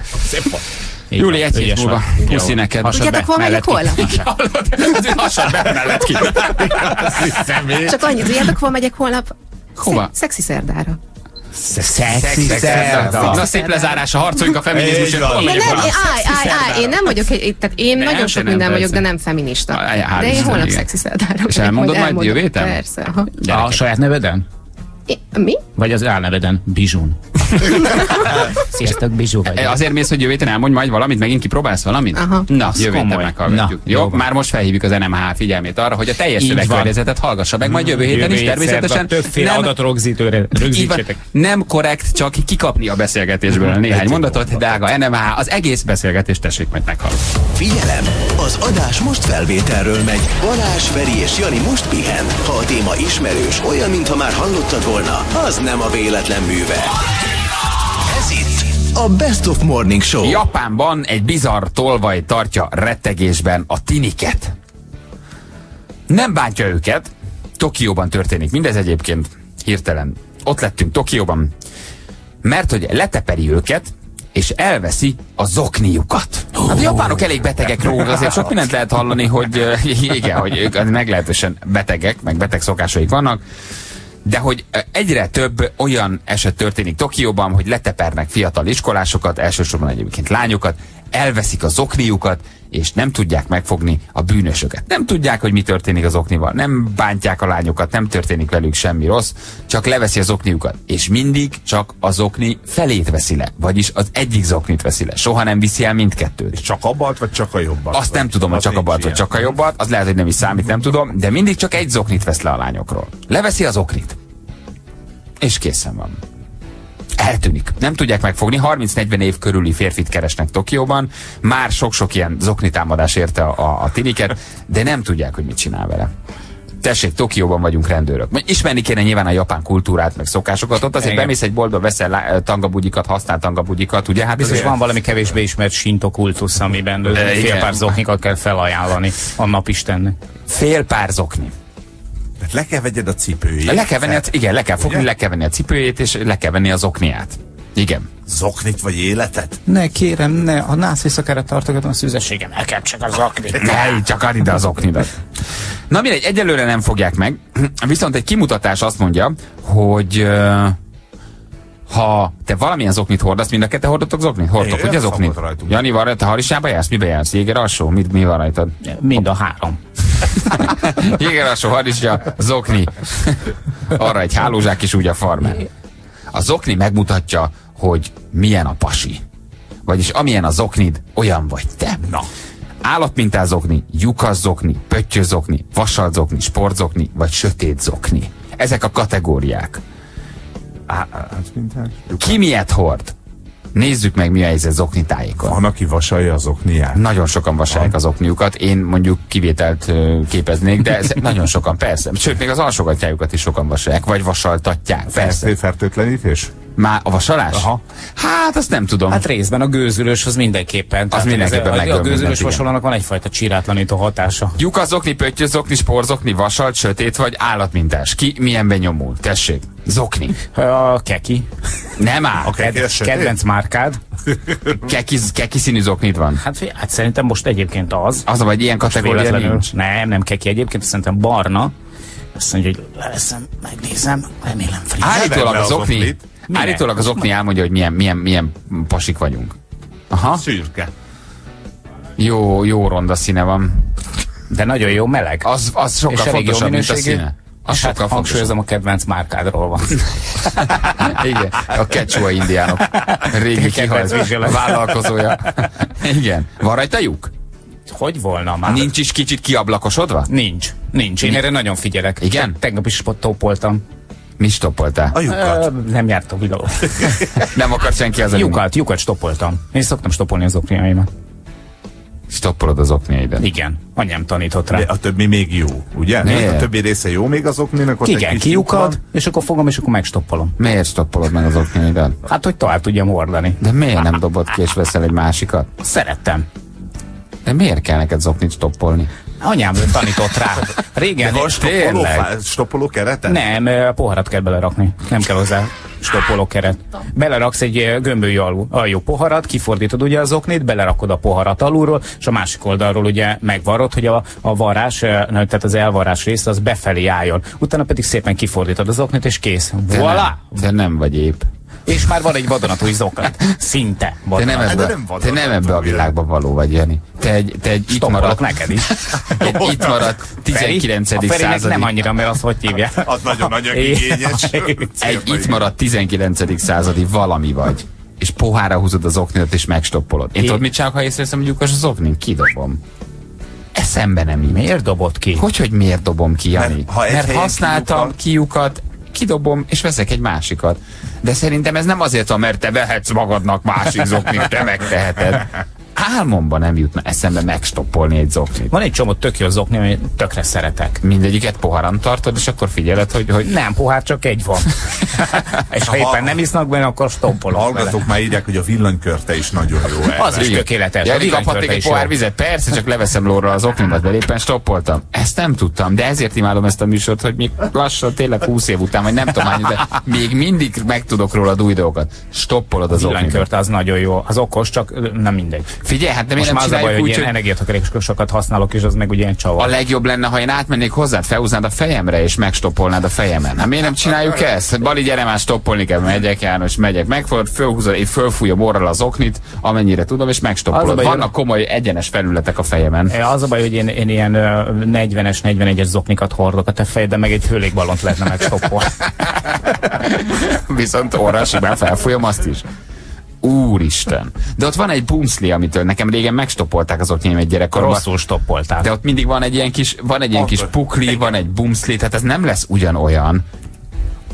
Júli, egy hét múlva. Puszi Jó. neked. Tudjátok, hol megyek holnap? Hasad be mellett ki. Csak annyit, tudjátok, hol megyek holnap? Hova? Sze- Szexi szerdára. Szexi szerda. Na szép lezárás, a harcoljunk a feminizmusért. De állj, állj, én nem vagyok, egy, tehát én Nem, nagyon te sok minden vagyok, de nem feminista. De én holnap szexi szerdára És elmondod majd jövő héten? Persze. A saját neveden? Mi? Vagy az álneveden? Bizsun. Sziasztok, Bizsú vagy. E, Azért mész, hogy jövő héten elmondj majd valamit, megint kipróbálsz valamit? Aha. Na, Az jövő héten meghallgatjuk. Na, jó, jó már most felhívjuk az NMH figyelmét arra, hogy a teljes szövegkörnyezetet hallgassa meg, majd jövő héten is hét természetesen. Többféle nem- adatrögzítőre rögzítsetek. Nem korrekt csak kikapni a beszélgetésből néhány mondatot, de a NMH az egész beszélgetést tessék majd meghallgatni. Figyelem! Az adás most felvételről megy. Balázs, Feri és Jani most pihen. Ha a téma ismerős, olyan, mintha már hallottad volna, az nem a véletlen műve. Ez itt a Best of Morning Show. Japánban egy bizarr tolvaj tartja rettegésben a tiniket. Nem bántja őket. Tokióban történik mindez egyébként hirtelen. Ott lettünk Tokióban, mert hogy leteperi őket, és elveszi a zokniukat. Hát a japánok elég betegek róla, azért sok mindent lehet hallani, hogy igen, hogy ők meglehetősen betegek, meg beteg szokásaik vannak, de hogy egyre több olyan eset történik Tokióban, hogy letepernek fiatal iskolásokat, elsősorban egyébként lányokat, elveszik az okniukat, és nem tudják megfogni a bűnösöket. Nem tudják, hogy mi történik az oknival. Nem bántják a lányokat, nem történik velük semmi rossz, csak leveszi az okniukat. És mindig csak az okni felét veszi le. Vagyis az egyik zoknit veszi le. Soha nem viszi el mindkettőt. Csak a balt, vagy csak a jobbat? Azt nem tudom, hogy csak a balt, vagy csak a jobbat, az lehet, hogy nem is számít, nem tudom, de mindig csak egy zoknit vesz le a lányokról. Leveszi az oknit. És készen van. Eltűnik. Nem tudják megfogni. 30-40 év körüli férfit keresnek Tokióban. Már sok-sok ilyen zokni támadás érte a, a, a tiniket, de nem tudják, hogy mit csinál vele. Tessék, Tokióban vagyunk rendőrök. Ismerni kéne nyilván a japán kultúrát, meg szokásokat. Ott azért Igen. bemész egy boltba, veszel tangabugyikat, használt tangabugyikat, ugye? Hát Biztos azért- van valami kevésbé ismert sinto kultusz, amiben fél pár zoknikat kell felajánlani a napistennek. Fél pár zokni. Tehát le kell vegyed a cipőjét. Le kell venni, a, igen, le kell fogni, Ugye? le kell venni a cipőjét, és le kell venni az okniát. Igen. Zoknit vagy életet? Ne, kérem, ne, a nász éjszakára tartogatom a szüzességem, nekem csak az zoknit. Ne, csak add ide az oknidat. Na mindegy, egyelőre nem fogják meg, viszont egy kimutatás azt mondja, hogy ha te valamilyen zoknit hordasz, mind a kette hordotok zoknit? Hordtok, Igen, ugye zoknit? Jani, van, te harisába jársz? Mibe jársz? Jéger alsó? Mi, mi van rajtad? Mind a három. Jéger alsó, harisja, zokni. Arra egy hálózsák is úgy a farmer. A zokni megmutatja, hogy milyen a pasi. Vagyis amilyen a zoknid, olyan vagy te. Na. Állatmintás zokni, lyukas zokni, pöttyös zokni, vasalt zokni, sportzokni, vagy sötét zokni. Ezek a kategóriák. Á. Ki miért hord? Nézzük meg, mi a helyzet zoknitájékon. Van, aki vasalja az okniát. Nagyon sokan vasalják az okniukat. Én mondjuk kivételt képeznék, de ez nagyon sokan, persze. Sőt, még az alsogatjájukat is sokan vasalják, vagy vasaltatják. Persze. Fertőtlenítés? Már a vasalás? Aha. Hát azt nem tudom. Hát részben a gőzülős az mindenképpen. Tehát mindenképpen ez a, a gőzülős vasalónak van egyfajta csirátlanító hatása. Lyuka, zokni, pöttyö, zokni, sporzokni, vasalt, sötét vagy állatmintás. Ki milyenben nyomul? Tessék. Zokni. A keki. Nem áll. A kedvenc, kedvenc márkád. Keki, keki színű zoknit van. Hát, hát szerintem most egyébként az. Az a vagy ilyen kategória nincs? Nem, nem keki egyébként, szerintem barna. Azt mondja, hogy leveszem, megnézem, remélem friss. Állítólag az okni, állítólag az okni elmondja, hogy milyen, milyen, milyen pasik vagyunk. Aha. Szürke. Jó, jó ronda színe van. De nagyon jó meleg. Az, az sokkal És fontosabb, mint a színe. Az És hát sokkal hangsúlyozom, a kedvenc márkádról van. Igen, a Quechua indiánok. Régi kihalt vállalkozója. Igen. Van rajta lyuk? Hogy volna már? Nincs is kicsit kiablakosodva? Nincs. Nincs. Én Mi? erre nagyon figyelek. Igen? Te- Tegnap is toppoltam. Mi stoppoltál? A lyukat. Ö, Nem járt a videó. Nem akar senki az enyém. Lyukat, lyukat stoppoltam. Én szoktam stoppolni az okniaimat. Stoppolod az okniaidat. Igen, anyám tanított rá. De a többi még jó, ugye? Miért? A többi része jó még az okninak? Ott Igen, kiukad, és akkor fogom, és akkor megstoppolom. Miért stoppolod meg az okniaidat? Hát, hogy tovább tudjam hordani. De miért nem dobod ki és veszel egy másikat? Szerettem. De miért kell neked zoknit stoppolni? Anyám tanított rá. Régen van stoppoló, tényleg. fá- stoppoló kerete? Nem, poharat kell belerakni. Nem kell hozzá stoppoló keret. Beleraksz egy gömbölyű alul, aljú poharat, kifordítod ugye az oknit, belerakod a poharat alulról, és a másik oldalról ugye megvarrod, hogy a, a varrás, na, tehát az elvarrás rész az befelé álljon. Utána pedig szépen kifordítod az oknit, és kész. De Voilà! nem, de nem vagy épp. És már van egy vadonatúj zoknit. Szinte Te nem, ebbe, nem te nem ebbe a világba való vagy, Jani. Te egy, te egy itt maradt, neked is. egy itt maradt 19. Feri? A nem annyira, mert azt hogy hívják. Az nagyon anyagigényes. Egy itt maradt 19. századi valami vagy. És pohára húzod az oknidat és megstoppolod. Én Én- tudod, mit csinálok, ha észreveszem, hogy lyukas az oknin? Kidobom. Eszembe nem így. Miért dobott ki? Hogy, hogy miért dobom ki, Jani? Mert ha Mert használtam kilyukat- kiukat, kidobom, és veszek egy másikat. De szerintem ez nem azért mert te vehetsz magadnak másik zoknit, te megteheted. Álmomban nem jutna eszembe megstoppolni egy zoknit. Van egy csomó tök jó zokni, amit tökre szeretek. Mindegyiket poharan tartod, és akkor figyeled, hogy, hogy Nem, pohár csak egy van. és ha éppen nem isznak benne, akkor stoppolok vele. Hallgatók már írják, hogy a villanykörte is nagyon jó. Az is tökéletes. Ja, A kaphatnék villanykörte egy pohár vizet? Persze, csak leveszem lóra az oknimat, mert éppen stoppoltam. Ezt nem tudtam, de ezért imádom ezt a műsort, hogy még lassan tényleg 20 év után, vagy nem tudom hány, de még mindig megtudok róla új dolgokat. Stoppolod az oknimat. villanykörte az nagyon jó. Az okos, csak nem mindegy. Figyelj, hát de miért nem az a baj, hogy úgy, hogy energiatakarékosokat használok, és az meg ugye ilyen a csavar. legjobb lenne, ha én átmennék hozzád, felhúznád a fejemre, és megstoppolnád a fejemen. Hát miért nem csináljuk ezt? Bali, gyere már stoppolni kell, megyek, János, megyek. Megfogod, fölhúzod, én fölfújom orral az oknit, amennyire tudom, és a megstoppolod. baj, Vannak komoly egyenes felületek a fejemen. Az a baj, hogy én, én ilyen ö, 40-es, 41-es zoknikat hordok a te fejedbe, meg egy hőlékballont lehetne megstoppolni. Viszont orral simán felfújom azt is. Úristen. De ott van egy bumszli, amitől nekem régen megstoppolták az oknyaim egy gyerekkorban. Rosszul stoppolták. De ott mindig van egy ilyen kis, van egy ilyen kis pukli, van egy bumszli, tehát ez nem lesz ugyanolyan.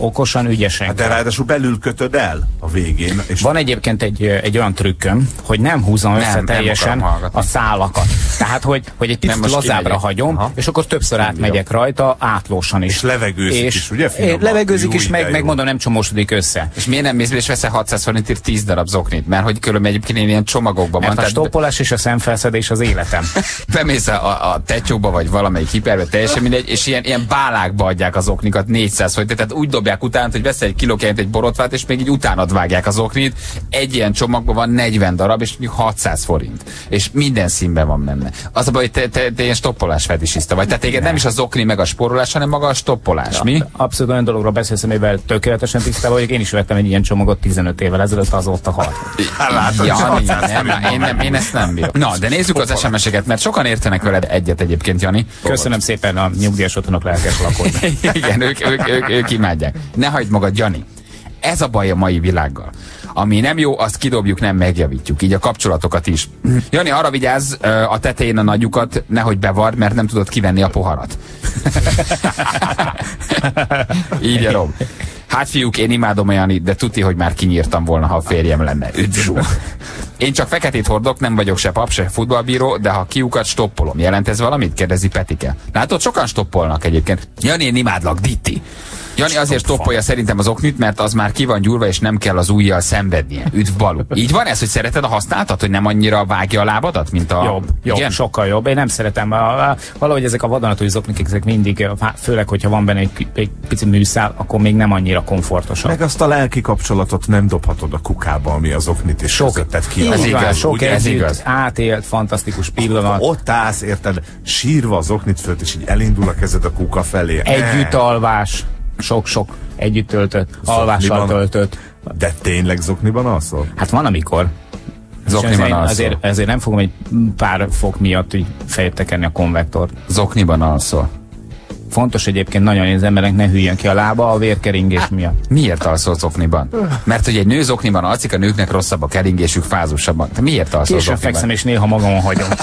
Okosan, ügyesen. Hát De ráadásul belül kötöd el a végén. És Van egyébként egy, egy olyan trükköm, hogy nem húzom Nem, össze nem teljesen hallgatni. a szálakat. Tehát, hogy, hogy egy picit most lazábra kimegyek. hagyom, Aha. és akkor többször átmegyek rajta, átlósan is. És levegőzik is, ugye, finoman? Levegőzik Jó, is, meg, meg mondom, nem csomósodik össze. És miért nem mész és veszel 600 forintért 10 darab zoknit? Mert hogy különben egyébként én ilyen csomagokban van. A stoppolás és a szemfelszedés az életem. bemész a, a, tetyóba, vagy valamelyik hiperbe, teljesen mindegy, és ilyen, ilyen bálákba adják az oknikat 400 forint. Tehát úgy dobják utána, hogy veszel egy kilóként egy borotvát, és még így utánad vágják az oknit. Egy ilyen csomagban van 40 darab, és mondjuk 600 forint. És minden színben van benne. Az a baj, hogy te, te, te ilyen stoppolás fetisiszta vagy. Tehát téged nem is az okni meg a sporolás, hanem maga a stoppolás. Mi? Abszolút olyan dologról beszélsz, amivel tökéletesen tisztában vagyok. Én is vettem egy ilyen csomagot 15 évvel ezelőtt, azóta halt. Hát látod, Ja, nem, 600 nem, forint én, nem, én ezt nem bírom. Na, de nézzük az SMS-eket, mert sokan értenek veled egyet egyébként, Jani. Köszönöm szépen a nyugdíjas otthonok lelkes lakói. Igen, ők, ők, ők, ők imádják. Ne hagyd magad, Jani. Ez a baj a mai világgal. Ami nem jó, azt kidobjuk, nem megjavítjuk. Így a kapcsolatokat is. Jani, arra vigyázz a tetején a nagyukat, nehogy bevard, mert nem tudod kivenni a poharat. Így a Rob. Hát fiúk, én imádom olyan, de tuti, hogy már kinyírtam volna, ha a férjem lenne. Üdv Én csak feketét hordok, nem vagyok se pap, se futballbíró, de ha kiukat stoppolom. Jelent ez valamit? Kérdezi Petike. Látod, sokan stoppolnak egyébként. Jani, én imádlak, Ditti. Jani azért stoppolja szerintem az oknit, mert az már ki van gyúrva, és nem kell az ujjal szenvednie. Üdv Balu. Így van ez, hogy szereted a használtat, hogy nem annyira vágja a lábadat, mint a... Jobb, jobb, Igen? sokkal jobb. Én nem szeretem. A, a, valahogy ezek a vadonatúj zoknik, ezek mindig, főleg, hogyha van benne egy, egy pici műszál, akkor még nem annyira komfortosak. Meg azt a lelki kapcsolatot nem dobhatod a kukába, ami az oknit és Sok- ki. Így van, igaz, sok ugye? együtt átélt, fantasztikus pillanat. Ott állsz, érted, sírva az oknit fölött, és így elindul a kezed a kuka felé. Együtt alvás, sok-sok együtt töltött, alvással Zokniban- töltött. De tényleg zokniban alszol? Hát van, amikor. Zokniban alszol. azért, ezért nem fogom egy pár fok miatt így fejét tekerni a konvektort. Zokniban alszol. Fontos egyébként nagyon, hogy az emberek ne hűljön ki a lába a vérkeringés miatt. Miért alszol zokniban? Mert hogy egy nő zokniban alszik, a nőknek rosszabb a keringésük, fázusabban. Te miért alszol Későn zokniban? fekszem, és néha magamon hagyom.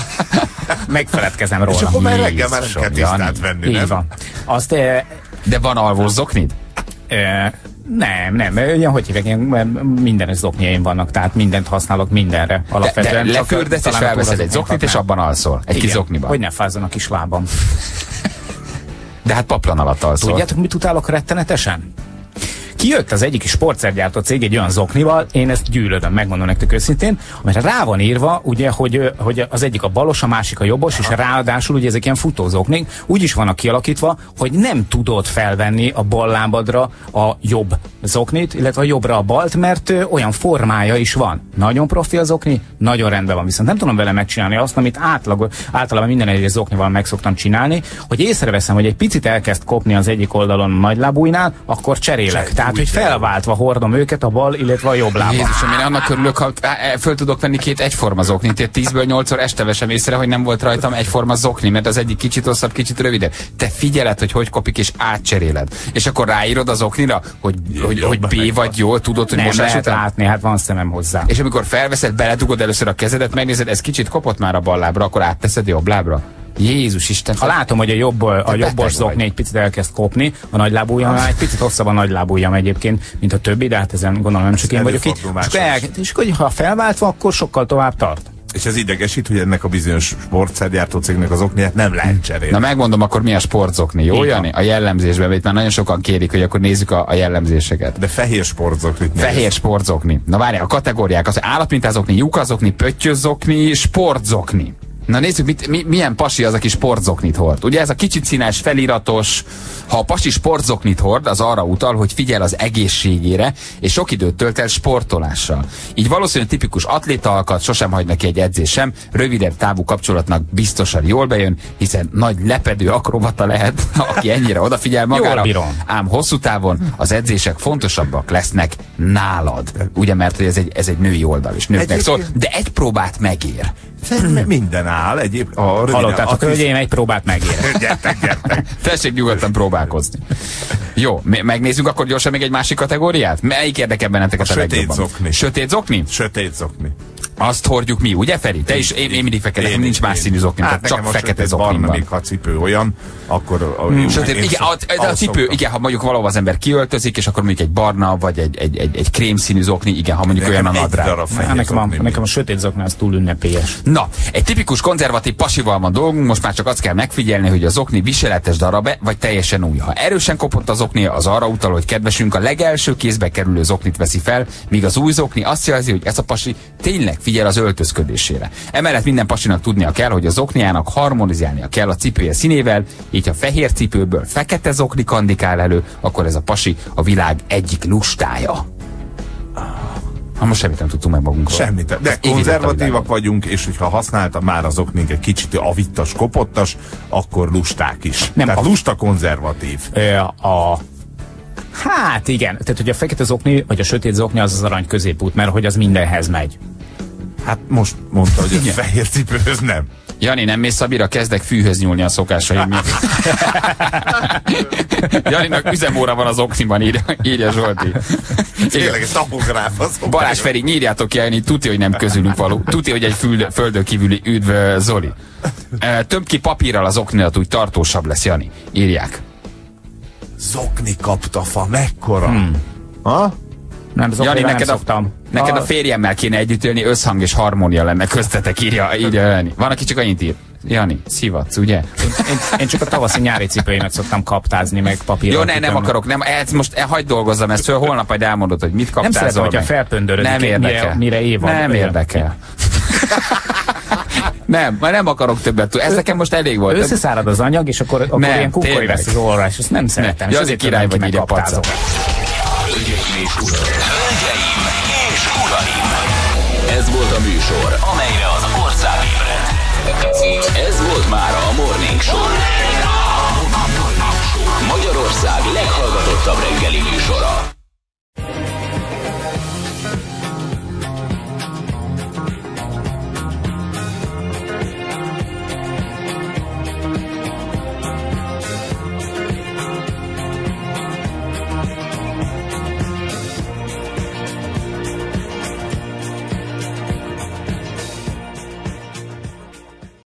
Megfeledkezem róla. És akkor már reggel már nem kell tisztát venni, nem? van. Azt, eh, De van alvós zoknid? eh, nem, nem, olyan, hogy hívják, ilyen minden zoknjaim vannak, tehát mindent használok mindenre. De, Alapvetően de csak lefürdesz és felveszed egy zoknit, és nem. abban alszol. Egy kis Igen, zokniban. Hogy ne fázzon a kis lábam. De hát paplan alatt alszol. Tudjátok, mit utálok rettenetesen? Kijött az egyik sportszergyártó cég egy olyan zoknival, én ezt gyűlölöm, megmondom nektek őszintén, amire rá van írva, ugye, hogy, hogy az egyik a balos, a másik a jobbos, és ráadásul ugye ezek ilyen futózoknik, úgy is vannak kialakítva, hogy nem tudod felvenni a bal lábadra a jobb zoknit, illetve a jobbra a balt, mert olyan formája is van. Nagyon profi az zokni, nagyon rendben van, viszont nem tudom vele megcsinálni azt, amit átlag, általában minden egyes zoknival meg szoktam csinálni, hogy észreveszem, hogy egy picit elkezd kopni az egyik oldalon a nagylábújnál, akkor cserélek. Tehát, hogy felváltva hordom őket a bal, illetve a jobb lábam. Jézusom, én annak örülök, ha á, föl tudok venni két egyforma zoknit. Én tízből nyolcszor este vesem észre, hogy nem volt rajtam egyforma zokni, mert az egyik kicsit hosszabb, kicsit rövidebb. Te figyeled, hogy hogy kopik, és átcseréled. És akkor ráírod az oknira, hogy, hogy, hogy B vagy jól, tudod, hogy nem mosás lehet után. látni, hát van szemem hozzá. És amikor felveszed, beledugod először a kezedet, megnézed, ez kicsit kopott már a bal lábra, akkor átteszed jobb lábra. Jézus Isten. Ha látom, hogy a jobb, a jobbos zokni egy picit elkezd kopni, a nagylábújam, egy picit hosszabb a nagylábújam egyébként, mint a többi, de hát ezen gondolom nem csak én vagyok itt. És el, és akkor, ha felváltva, akkor sokkal tovább tart. És ez idegesít, hogy ennek a bizonyos sportszergyártó cégnek az okniát nem lehet cserélni. Na megmondom akkor mi a sportzokni, jó van. Jani? A jellemzésben, mert már nagyon sokan kérik, hogy akkor nézzük a, a jellemzéseket. De fehér sportzoknit néz. Fehér sportzokni. Na várjál, a kategóriák az állatmintázokni, lyukazokni, pöttyözokni, sportzokni. Na nézzük, mit, mi, milyen pasi az, aki sportzoknit hord. Ugye ez a kicsit színes, feliratos, ha a pasi sportzoknit hord, az arra utal, hogy figyel az egészségére, és sok időt tölt el sportolással. Így valószínűleg tipikus atléta alkat, sosem hagy neki egy edzés sem, rövidebb távú kapcsolatnak biztosan jól bejön, hiszen nagy lepedő akrobata lehet, aki ennyire odafigyel magára. Ám hosszú távon az edzések fontosabbak lesznek nálad. Ugye, mert hogy ez egy, ez egy női oldal, és nőknek szól. De egy próbát megér. Szerintem minden áll. Egyéb, a Hallottátok, a- hölgyeim, egy próbát megér. gyertek, gyertek. Tessék nyugodtan próbálkozni. Jó, me- megnézzük akkor gyorsan még egy másik kategóriát? Melyik érdekel benneteket a, A sötét legjobban? zokni. Sötét zokni? Sötét zokni. Azt hordjuk mi, ugye Feri? Te is, én, én mindig fekete, Én- nincs más én- színű zokni, Hát csak a fekete sötét zokni barna, van. még ha a cipő olyan, akkor... A, Hmm, én- sötét, én igen, szok- a, a ahhoz cipő, szoktam. igen, ha mondjuk valahol az ember kiöltözik, és akkor mondjuk egy barna, vagy egy, egy, egy, egy krémszínű zokni, igen, ha mondjuk olyan a nadrág. nekem, a, nekem a sötét zokni az túl ünnepélyes. Na, egy tipikus konzervatív pasival van dolgunk, most már csak azt kell megfigyelni, hogy az okni viseletes darab-e, vagy teljesen új. Ha erősen kopott az okni, az arra utal, hogy kedvesünk a legelső kézbe kerülő zoknit veszi fel, míg az új zokni azt jelzi, hogy ez a pasi tényleg figyel az öltözködésére. Emellett minden pasinak tudnia kell, hogy az okniának harmonizálnia kell a cipője színével, így ha fehér cipőből fekete zokni kandikál elő, akkor ez a pasi a világ egyik lustája. Ha most semmit nem tudtunk meg magunkról. Semmit. De Égített a konzervatívak vagyunk, és hogyha használta már az oknink egy kicsit avittas, kopottas, akkor lusták is. Nem, Tehát a- lusta konzervatív. A Hát igen, tehát hogy a fekete zokni, vagy a sötét zokni az az arany középút, mert hogy az mindenhez megy. Hát most mondta, hogy Igen. a fehér cipőhöz nem. Jani, nem mész Szabira, kezdek fűhöz nyúlni a szokásaim miatt. Janinak üzemóra van az okniban, írja, írja Zsolti. Tényleg egy tapográf az. Balázs Feri, nyírjátok ki, Jani, tuti, hogy nem közülünk való. Tuti, hogy egy fül, földön kívüli üdv Zoli. Több ki papírral az oknirat, úgy tartósabb lesz, Jani. Írják. Zokni kaptafa, mekkora? Hmm. Ha? Nem, Jani, nem neked, a, szoktam. Neked a A- férjemmel kéne együtt élni, összhang és harmónia lenne köztetek, írja, írja Jani. Van, aki csak annyit ír. Jani, szivatsz, ugye? Én, én csak a tavaszi nyári cipőimet szoktam kaptázni, meg papírral. Jó, ne, nem akarok, nem, ez most eh, hagyd dolgozzam ezt föl, holnap majd elmondod, hogy mit Nem kaptál. szeretem, hogyha felpöndörödik, Nem mire- érdekel. mire év van. Nem érdekel. nem, már nem akarok többet tudni. Ez nekem most elég volt. Összeszárad az anyag, és akkor, akkor Nem, ilyen tényleg. lesz az olvás, ezt nem szeretem. Ne. és Jazi ezért király vagy, ki írja megkaptázom. műsor, amelyre az ország ébred. Ez volt már a Morning Show. Magyarország leghallgatottabb reggeli